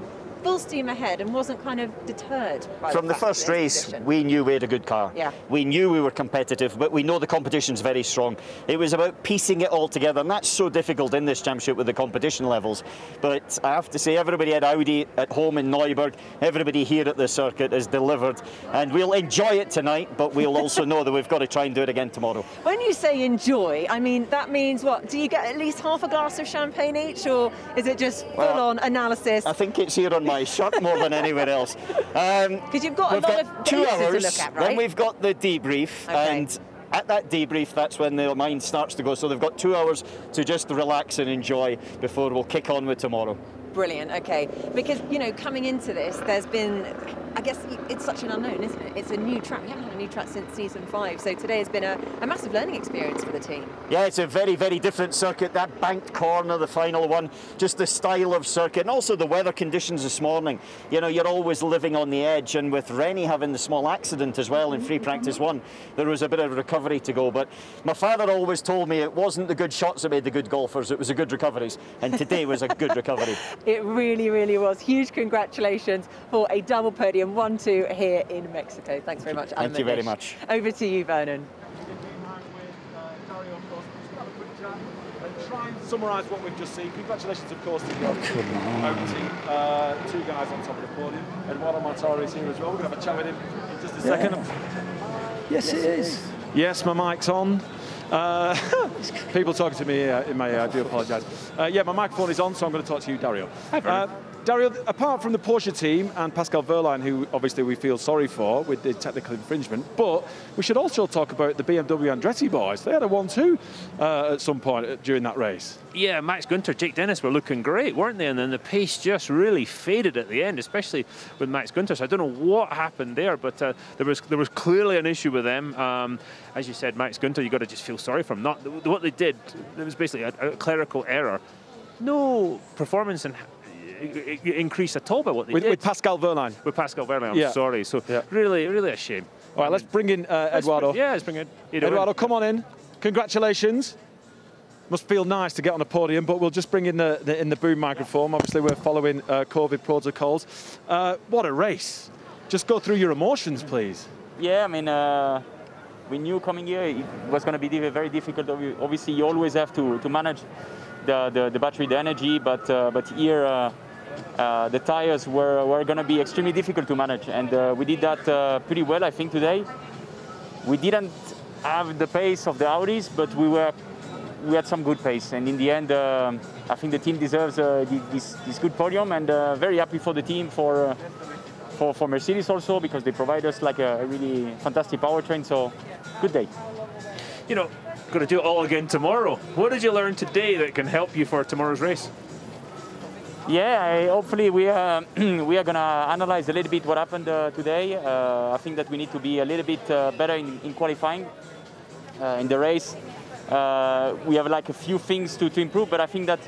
Speaker 13: full steam ahead and wasn't kind of deterred by
Speaker 31: From the
Speaker 13: of
Speaker 31: first race,
Speaker 13: position.
Speaker 31: we knew we had a good car.
Speaker 13: Yeah.
Speaker 31: We knew we were competitive, but we know the competition's very strong. It was about piecing it all together, and that's so difficult in this championship with the competition levels. But I have to say, everybody at Audi at home in Neuburg, everybody here at the circuit has delivered, and we'll enjoy it tonight, but we'll also know that we've got to try and do it again tomorrow.
Speaker 13: When you say enjoy, I mean that means what? Do you get at least half a glass of champagne each, or is it just
Speaker 31: Well,
Speaker 13: full-on analysis?
Speaker 31: I think it's here on my shirt more than anywhere else.
Speaker 13: Um, because you've got a lot
Speaker 31: got
Speaker 13: of
Speaker 31: two hours,
Speaker 13: to look at, right?
Speaker 31: then we've got the debrief,
Speaker 13: Okay.
Speaker 31: and at that debrief, that's when the mind starts to go. So they've got two hours to just relax and enjoy before we'll kick on with tomorrow.
Speaker 13: Brilliant. Okay, because you know, coming into this, there's been, I guess it's such an unknown, isn't it? It's a new track. We haven't had a new track since season five, so today has been a, a massive learning experience for the team.
Speaker 31: Yeah, it's a very, very different circuit. That banked corner, the final one, just the style of circuit, and also the weather conditions this morning. You know, you're always living on the edge, and with Rene having the small accident as well in free practice one, there was a bit of recovery to go. But my father always told me it wasn't the good shots that made the good golfers, it was the good recoveries, and today was a good recovery.
Speaker 13: It really, really was. Huge congratulations for a double podium, one-two here in Mexico. Thanks very much. Anna
Speaker 31: Thank you very
Speaker 13: Minish.
Speaker 31: much.
Speaker 13: Over to you, Vernon.
Speaker 2: try and summarise what we've just seen. Congratulations, of course, to the Open team. Uh, two guys on top of the podium. Edoardo Mortara is here as well. We're going to have a chat with him in just a
Speaker 32: Yeah.
Speaker 2: second.
Speaker 32: Yes, it is.
Speaker 2: Yes, my mic's on. Uh, people talking to me uh, in my ear, I do apologise. Uh, yeah, my microphone is on, so I'm going to talk to you, Dario. Uh, Dario, apart from the Porsche team and Pascal Wehrlein, who obviously we feel sorry for with the technical infringement, but we should also talk about the BMW Andretti boys. They had a 1-2 uh, at some point during that race.
Speaker 7: Yeah, Max Gunther, Jake Dennis were looking great, weren't they? And then the pace just really faded at the end, especially with Max Gunther. So I don't know what happened there, but uh, there was there was clearly an issue with them. Um, as you said, Max Gunther, you've got to just feel sorry for him. Not what they did. It was basically a, a clerical error. No performance increase at all by what they
Speaker 2: With,
Speaker 7: did.
Speaker 2: with Pascal Wehrlein.
Speaker 7: With Pascal Wehrlein, I'm
Speaker 2: Yeah.
Speaker 7: sorry. So really, really a shame.
Speaker 2: All right, let's bring in uh,
Speaker 7: Let's
Speaker 2: Eduardo.
Speaker 7: bring- yeah, let's bring in Edo
Speaker 2: Eduardo, come on in. Congratulations. Must feel nice to get on a podium, but we'll just bring in the, the in the boom microphone. Obviously, we're following uh, COVID protocols. Uh, what a race! Just go through your emotions, please.
Speaker 33: Yeah, I mean, uh, we knew coming here it was going to be very difficult. Obviously, you always have to, to manage the, the, the battery, the energy, but uh, but here uh, uh, the tires were, were going to be extremely difficult to manage, and uh, we did that uh, pretty well, I think, today. We didn't have the pace of the Audis, but we were we had some good pace, and in the end, um I think the team deserves uh, this, this good podium, and uh, very happy for the team for. Uh, for, for Mercedes also because they provide us like a, a really fantastic powertrain. So good day.
Speaker 7: You know, going to do it all again tomorrow. What did you learn today that can help you for tomorrow's race?
Speaker 33: Yeah, I, hopefully we are we are gonna analyze a little bit what happened uh, today. Uh, I think that we need to be a little bit uh, better in, in qualifying uh, in the race. Uh, we have like a few things to, to improve, but I think that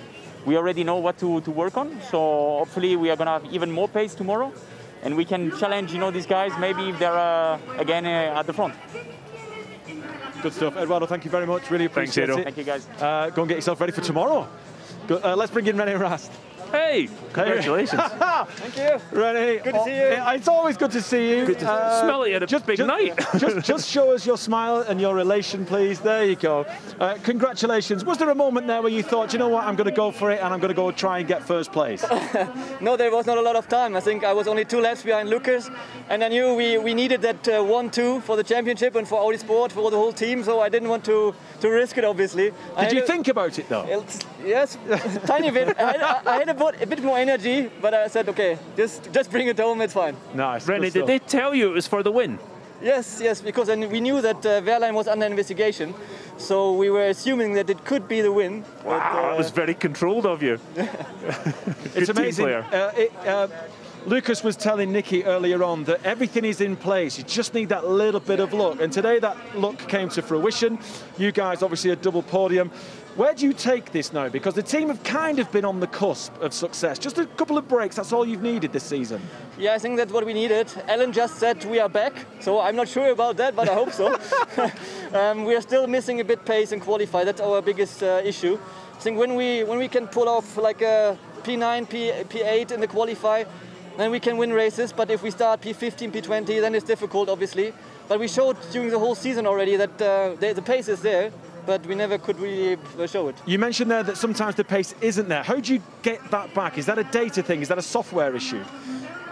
Speaker 33: we already know what to, to work on. So hopefully we are gonna have even more pace tomorrow, and we can challenge you know these guys maybe if they're uh, again uh, at the front.
Speaker 2: Good stuff. Eduardo, thank you very much. Really appreciate
Speaker 7: Edo.
Speaker 2: it.
Speaker 7: Thank
Speaker 33: you, guys.
Speaker 2: Uh, go and get yourself ready for tomorrow. Go, uh, let's bring in Rene Rast.
Speaker 7: Hey, congratulations.
Speaker 2: Thank you. Rene.
Speaker 7: Good to see you.
Speaker 2: oh, It's always good to see you. Uh,
Speaker 7: Good to smell it at a big night.
Speaker 2: just, just show us your smile and your relation, please. There you go. Uh, congratulations. Was there a moment there where you thought, you know what, I'm going to go for it and I'm going to go try and get first place?
Speaker 27: no, there was not a lot of time. I think I was only two laps behind Lucas, and I knew we, we needed that uh, one-two for the championship and for Audi Sport for the whole team. So I didn't want to, to risk it. Obviously.
Speaker 2: Did you think about it though?
Speaker 27: Yes, tiny bit. I had, I had a, bit, a bit more energy, but I said, okay, just just bring it home. It's fine.
Speaker 2: Nice.
Speaker 7: Rene, did they tell you it was for the win?
Speaker 27: Yes, yes, because and we knew that uh, Wehrlein was under investigation, so we were assuming that it could be the win.
Speaker 7: Wow, that was very controlled of you.
Speaker 2: it's
Speaker 7: Good team
Speaker 2: amazing.
Speaker 7: player.
Speaker 2: Uh, it, uh, Lucas was telling Nicki earlier on that everything is in place. You just need that little bit of luck. And today that luck came to fruition. You guys obviously a double podium. Where do you take this now? Because the team have kind of been on the cusp of success. Just a couple of breaks, that's all you've needed this season.
Speaker 27: Yeah, I think that's what we needed. Alan just said we are back, so I'm not sure about that, but I hope so. um, we are still missing a bit pace and qualify. That's our biggest uh, issue. I think when we when we can pull off like a P9, P, P8 in the qualify, then we can win races. But if we start P15, P20, then it's difficult, obviously. But we showed during the whole season already that uh, the, the pace is there, but we never could really uh, show it.
Speaker 2: You mentioned there that sometimes the pace isn't there. How do you get that back? Is that a data thing? Is that a software issue?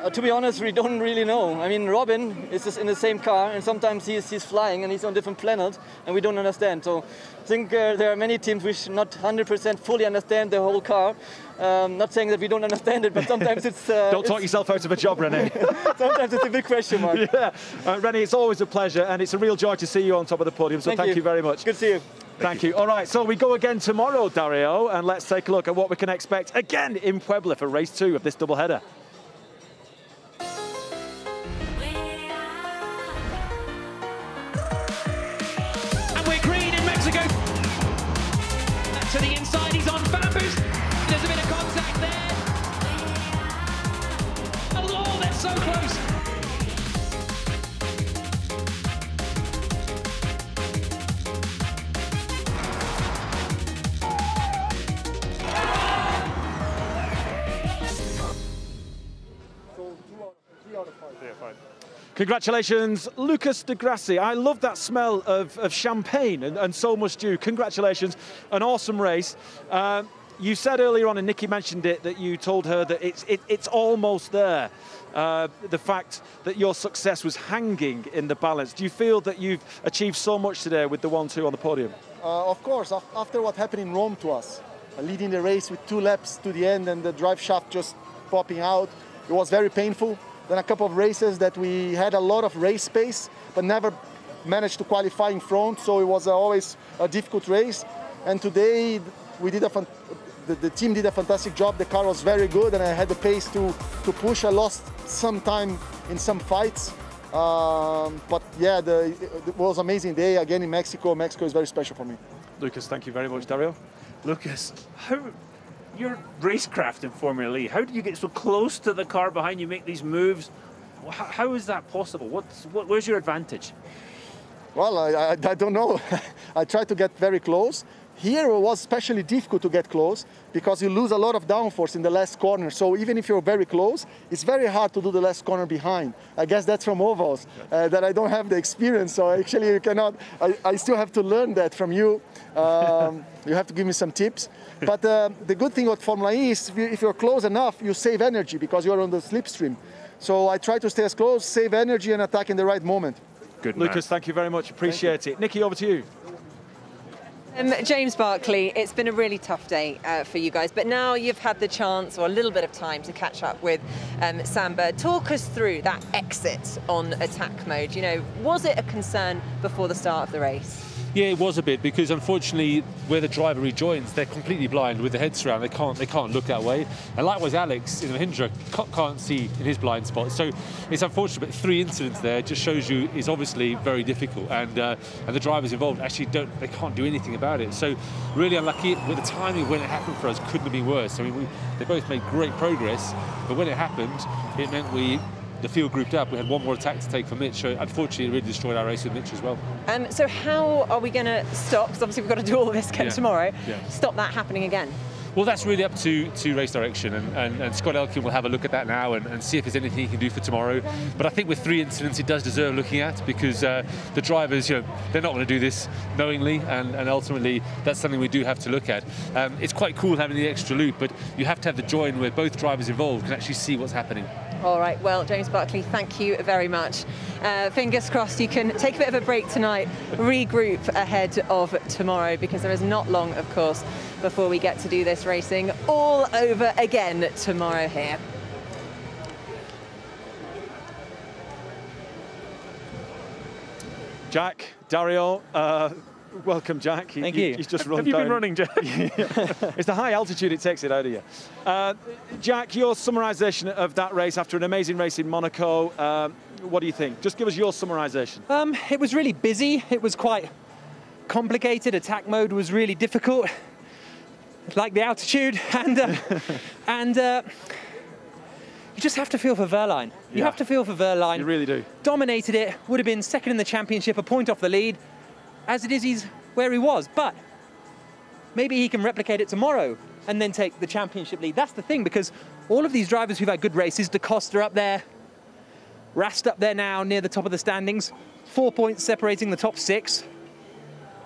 Speaker 27: Uh, to be honest, we don't really know. I mean, Robin is just in the same car, and sometimes he's, he's flying and he's on different planets, and we don't understand. So I think uh, there are many teams which not 100% fully understand the whole car. Um, not saying that we don't understand it, but sometimes it's. Uh,
Speaker 2: Don't talk yourself out of a job, Rene.
Speaker 27: sometimes it's a big question mark.
Speaker 2: yeah. Uh, Rene, it's always a pleasure, and it's a real joy to see you on top of the podium. So
Speaker 27: Thank
Speaker 2: thank,
Speaker 27: you.
Speaker 2: you. very much.
Speaker 27: Good to see you.
Speaker 2: Thank you. All right, so we go again tomorrow, Dario, and let's take a look at what we can expect again in Puebla for race two of this double Congratulations, Lucas di Grassi. I love that smell of, of champagne, and, and so must you. Congratulations, an awesome race. Um, you said earlier on, and Nicki mentioned it, that you told her that it's, it, it's almost there. Uh, the fact that your success was hanging in the balance. Do you feel that you've achieved so much today with the 1 2 on the podium?
Speaker 26: Uh, of course, after what happened in Rome to us, uh, leading the race with two laps to the end and the drive shaft just popping out, it was very painful. Then a couple of races that we had a lot of race space, but never managed to qualify in front, so it was uh, always a difficult race. And today we did a the, the team did a fantastic job. The car was very good, and I had the pace to, to push. I lost some time in some fights, um, but yeah, the, it was amazing day again in Mexico. Mexico is very special for me.
Speaker 2: Lucas, thank you very much, Dario.
Speaker 7: Lucas, how your racecraft in Formula E? How do you get so close to the car behind you, make these moves? How, how is that possible? What's, what, where's your advantage?
Speaker 26: Well, I, I, I don't know. I tried to get very close. Here it was especially difficult to get close because you lose a lot of downforce in the last corner. So even if you're very close, it's very hard to do the last corner behind. I guess that's from ovals uh, that I don't have the experience. So actually, you cannot. I, I still have to learn that from you. Um, you have to give me some tips. But uh, the good thing about Formula E is if you- if you're close enough, you save energy because you're on the slipstream. So I try to stay as close, save energy, and attack in the right moment.
Speaker 2: Good Lucas, thank you very much. Appreciate it. Nicki, over to you.
Speaker 13: Um, James Barclay, it's been a really tough day uh, for you guys, but now you've had the chance or a little bit of time to catch up with um, Samba. Talk us through that exit on attack mode. You know, was it a concern before the start of the race?
Speaker 34: Yeah, it was a bit because unfortunately, where the driver rejoins, they're completely blind with the heads around. They can't they can't look that way. And likewise, Alex in Mahindra can't see in his blind spot. So it's unfortunate. But three incidents there just shows you is obviously very difficult. And uh, and the drivers involved actually don't they can't do anything about it. So really unlucky. With the timing when it happened for us, couldn't have been worse. I mean, we, they both made great progress, but when it happened, it meant we the field grouped up. We had one more attack to take for Mitch, so unfortunately, it really destroyed our race with Mitch as well.
Speaker 13: Um, so how are we going to stop? Because obviously we've got to do all of this again
Speaker 34: Yeah.
Speaker 13: tomorrow.
Speaker 34: Yeah.
Speaker 13: Stop that happening again.
Speaker 34: Well, that's really up to, to race direction, and, and, and Scott Elkin will have a look at that now and, and see if there's anything he can do for tomorrow. But I think with three incidents, it does deserve looking at because uh, the drivers, you know, they're not going to do this knowingly, and, and ultimately that's something we do have to look at. Um, it's quite cool having the extra loop, but you have to have the join where both drivers involved can actually see what's happening.
Speaker 13: All right, well, James Barclay, thank you very much. Uh, fingers crossed you can take a bit of a break tonight, regroup ahead of tomorrow, because there is not long, of course, before we get to do this racing all over again tomorrow here.
Speaker 2: Jack, Dario, uh, welcome, Jack.
Speaker 3: Thank you.
Speaker 2: He's just
Speaker 3: Have
Speaker 2: run
Speaker 3: you been running,
Speaker 2: Jack? it's the high altitude it takes it out of you. Uh, Jack, your summarisation of that race after an amazing race in Monaco, um, what do you think? Just give us your summarisation.
Speaker 3: Um, it was really busy. It was quite complicated. Attack mode was really difficult, like the altitude, and uh, and uh, you just have to feel for Wehrlein. You
Speaker 2: Yeah.
Speaker 3: have to feel for Wehrlein.
Speaker 2: You really do.
Speaker 3: Dominated it. Would have been second in the championship, a point off the lead. As it is, he's where he was. But maybe he can replicate it tomorrow and then take the championship lead. That's the thing because all of these drivers who've had good races, DaCosta up there, Rast up there now near the top of the standings, four points separating the top six.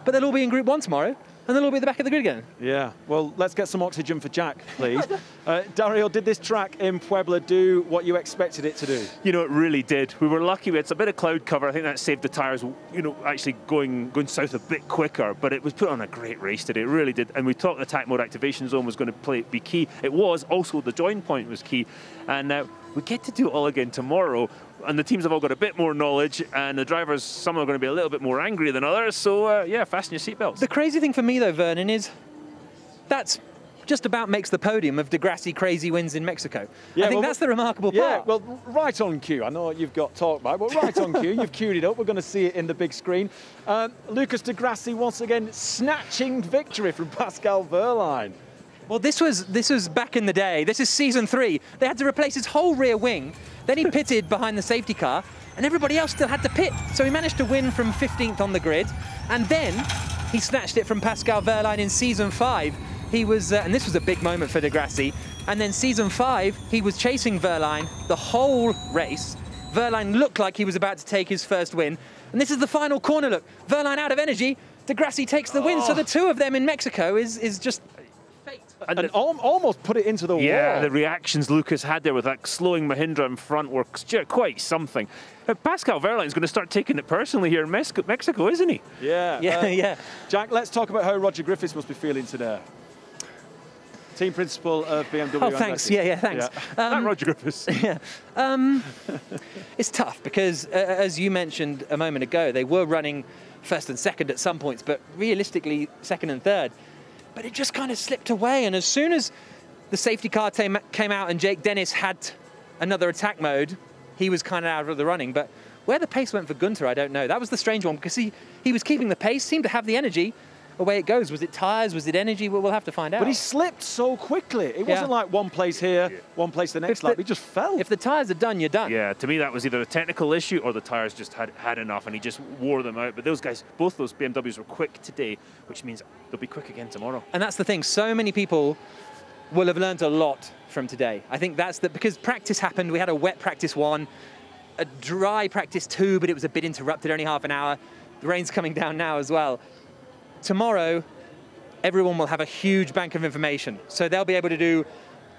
Speaker 3: But they'll all be in Group One tomorrow, and they'll be at the back of the grid again.
Speaker 2: Yeah, well, let's get some oxygen for Jack, please. uh, Dario, did this track in Puebla do what you expected it to do?
Speaker 7: You know, it really did. We were lucky. We had a bit of cloud cover. I think that saved the tyres, you know, actually going going south a bit quicker. But it was put on a great race today. It really did. And we talked the attack mode activation zone was going to play be key. It was. Also, the join point was key. And uh, we get to do it all again tomorrow. And the teams have all got a bit more knowledge, and the drivers, some are going to be a little bit more angry than others. So, uh, yeah, fasten your seatbelts.
Speaker 3: The crazy thing for me, though, Vernon, is that's just about makes the podium of di Grassi crazy wins in Mexico. I think
Speaker 2: well,
Speaker 3: that's the remarkable
Speaker 2: yeah,
Speaker 3: part.
Speaker 2: well, right on cue. I know what you've got talk about, but right on cue. You've queued it up. We're going to see it in the big screen. Um, Lucas di Grassi once again snatching victory from Pascal Wehrlein.
Speaker 3: Well, this was this was back in the day. This is season three. They had to replace his whole rear wing. Then he pitted behind the safety car, and everybody else still had to pit. So he managed to win from 15th on the grid, and then he snatched it from Pascal Wehrlein in season five. He was, uh, and this was a big moment for di Grassi. And then season five, he was chasing Wehrlein the whole race. Wehrlein looked like he was about to take his first win, and this is the final corner. Look, Wehrlein out of energy. di Grassi takes the win. So
Speaker 2: Oh.
Speaker 3: the two of them in Mexico is is just
Speaker 2: And, al- almost put it into the
Speaker 7: Yeah,
Speaker 2: wall.
Speaker 7: the reactions Lucas had there with that slowing Mahindra in front were quite something. Uh, Pascal Wehrlein's going to start taking it personally here in Mexico, Mexico isn't he?
Speaker 2: Yeah,
Speaker 3: Yeah,
Speaker 2: uh,
Speaker 3: yeah.
Speaker 2: Jack, let's talk about how Roger Griffiths must be feeling today. Team principal of BMW.
Speaker 3: Oh, thanks.
Speaker 2: Andretti.
Speaker 3: Yeah, yeah, thanks. Um,
Speaker 7: Roger Griffiths.
Speaker 3: yeah. Um, it's tough because, uh, as you mentioned a moment ago, they were running first and second at some points, but realistically, second and third. But it just kind of slipped away. And as soon as the safety car came out and Jake Dennis had another attack mode, he was kind of out of the running. But where the pace went for Gunther, I don't know. That was the strange one because he, he was keeping the pace, seemed to have the energy. Away it goes. Was it tyres? Was it energy? Well, we'll have to find out.
Speaker 2: But he slipped so quickly. It
Speaker 3: Yeah.
Speaker 2: wasn't like one place here, one place the next lap. he just fell.
Speaker 3: If the tyres are done, you're done.
Speaker 7: Yeah, to me that was either a technical issue or the tyres just had, had enough and he just wore them out. But those guys, both those BMWs were quick today, which means they'll be quick again tomorrow.
Speaker 3: And that's the thing. So many people will have learned a lot from today. I think that's the because practice happened. We had a wet practice one, a dry practice two, but it was a bit interrupted, only half an hour. The rain's coming down now as well. Tomorrow, everyone will have a huge bank of information, so they'll be able to do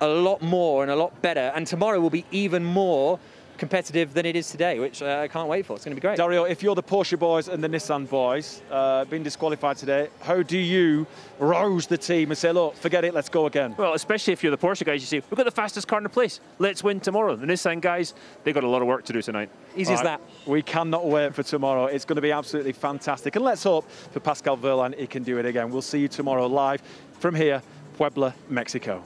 Speaker 3: a lot more and a lot better. And tomorrow will be even more competitive than it is today, which uh, I can't wait for. It's going to be great.
Speaker 2: Dario, if you're the Porsche boys and the Nissan boys uh, being disqualified today, how do you rouse the team and say, look, forget it, let's go again?
Speaker 7: Well, especially if you're the Porsche guys, you say, we've got the fastest car in the place. Let's win tomorrow. The Nissan guys, they've got a lot of work to do tonight.
Speaker 3: Easy as
Speaker 2: that. We cannot wait for tomorrow. It's going to be absolutely fantastic. And let's hope for Pascal Wehrlein he can do it again. We'll see you tomorrow live from here, Puebla, Mexico.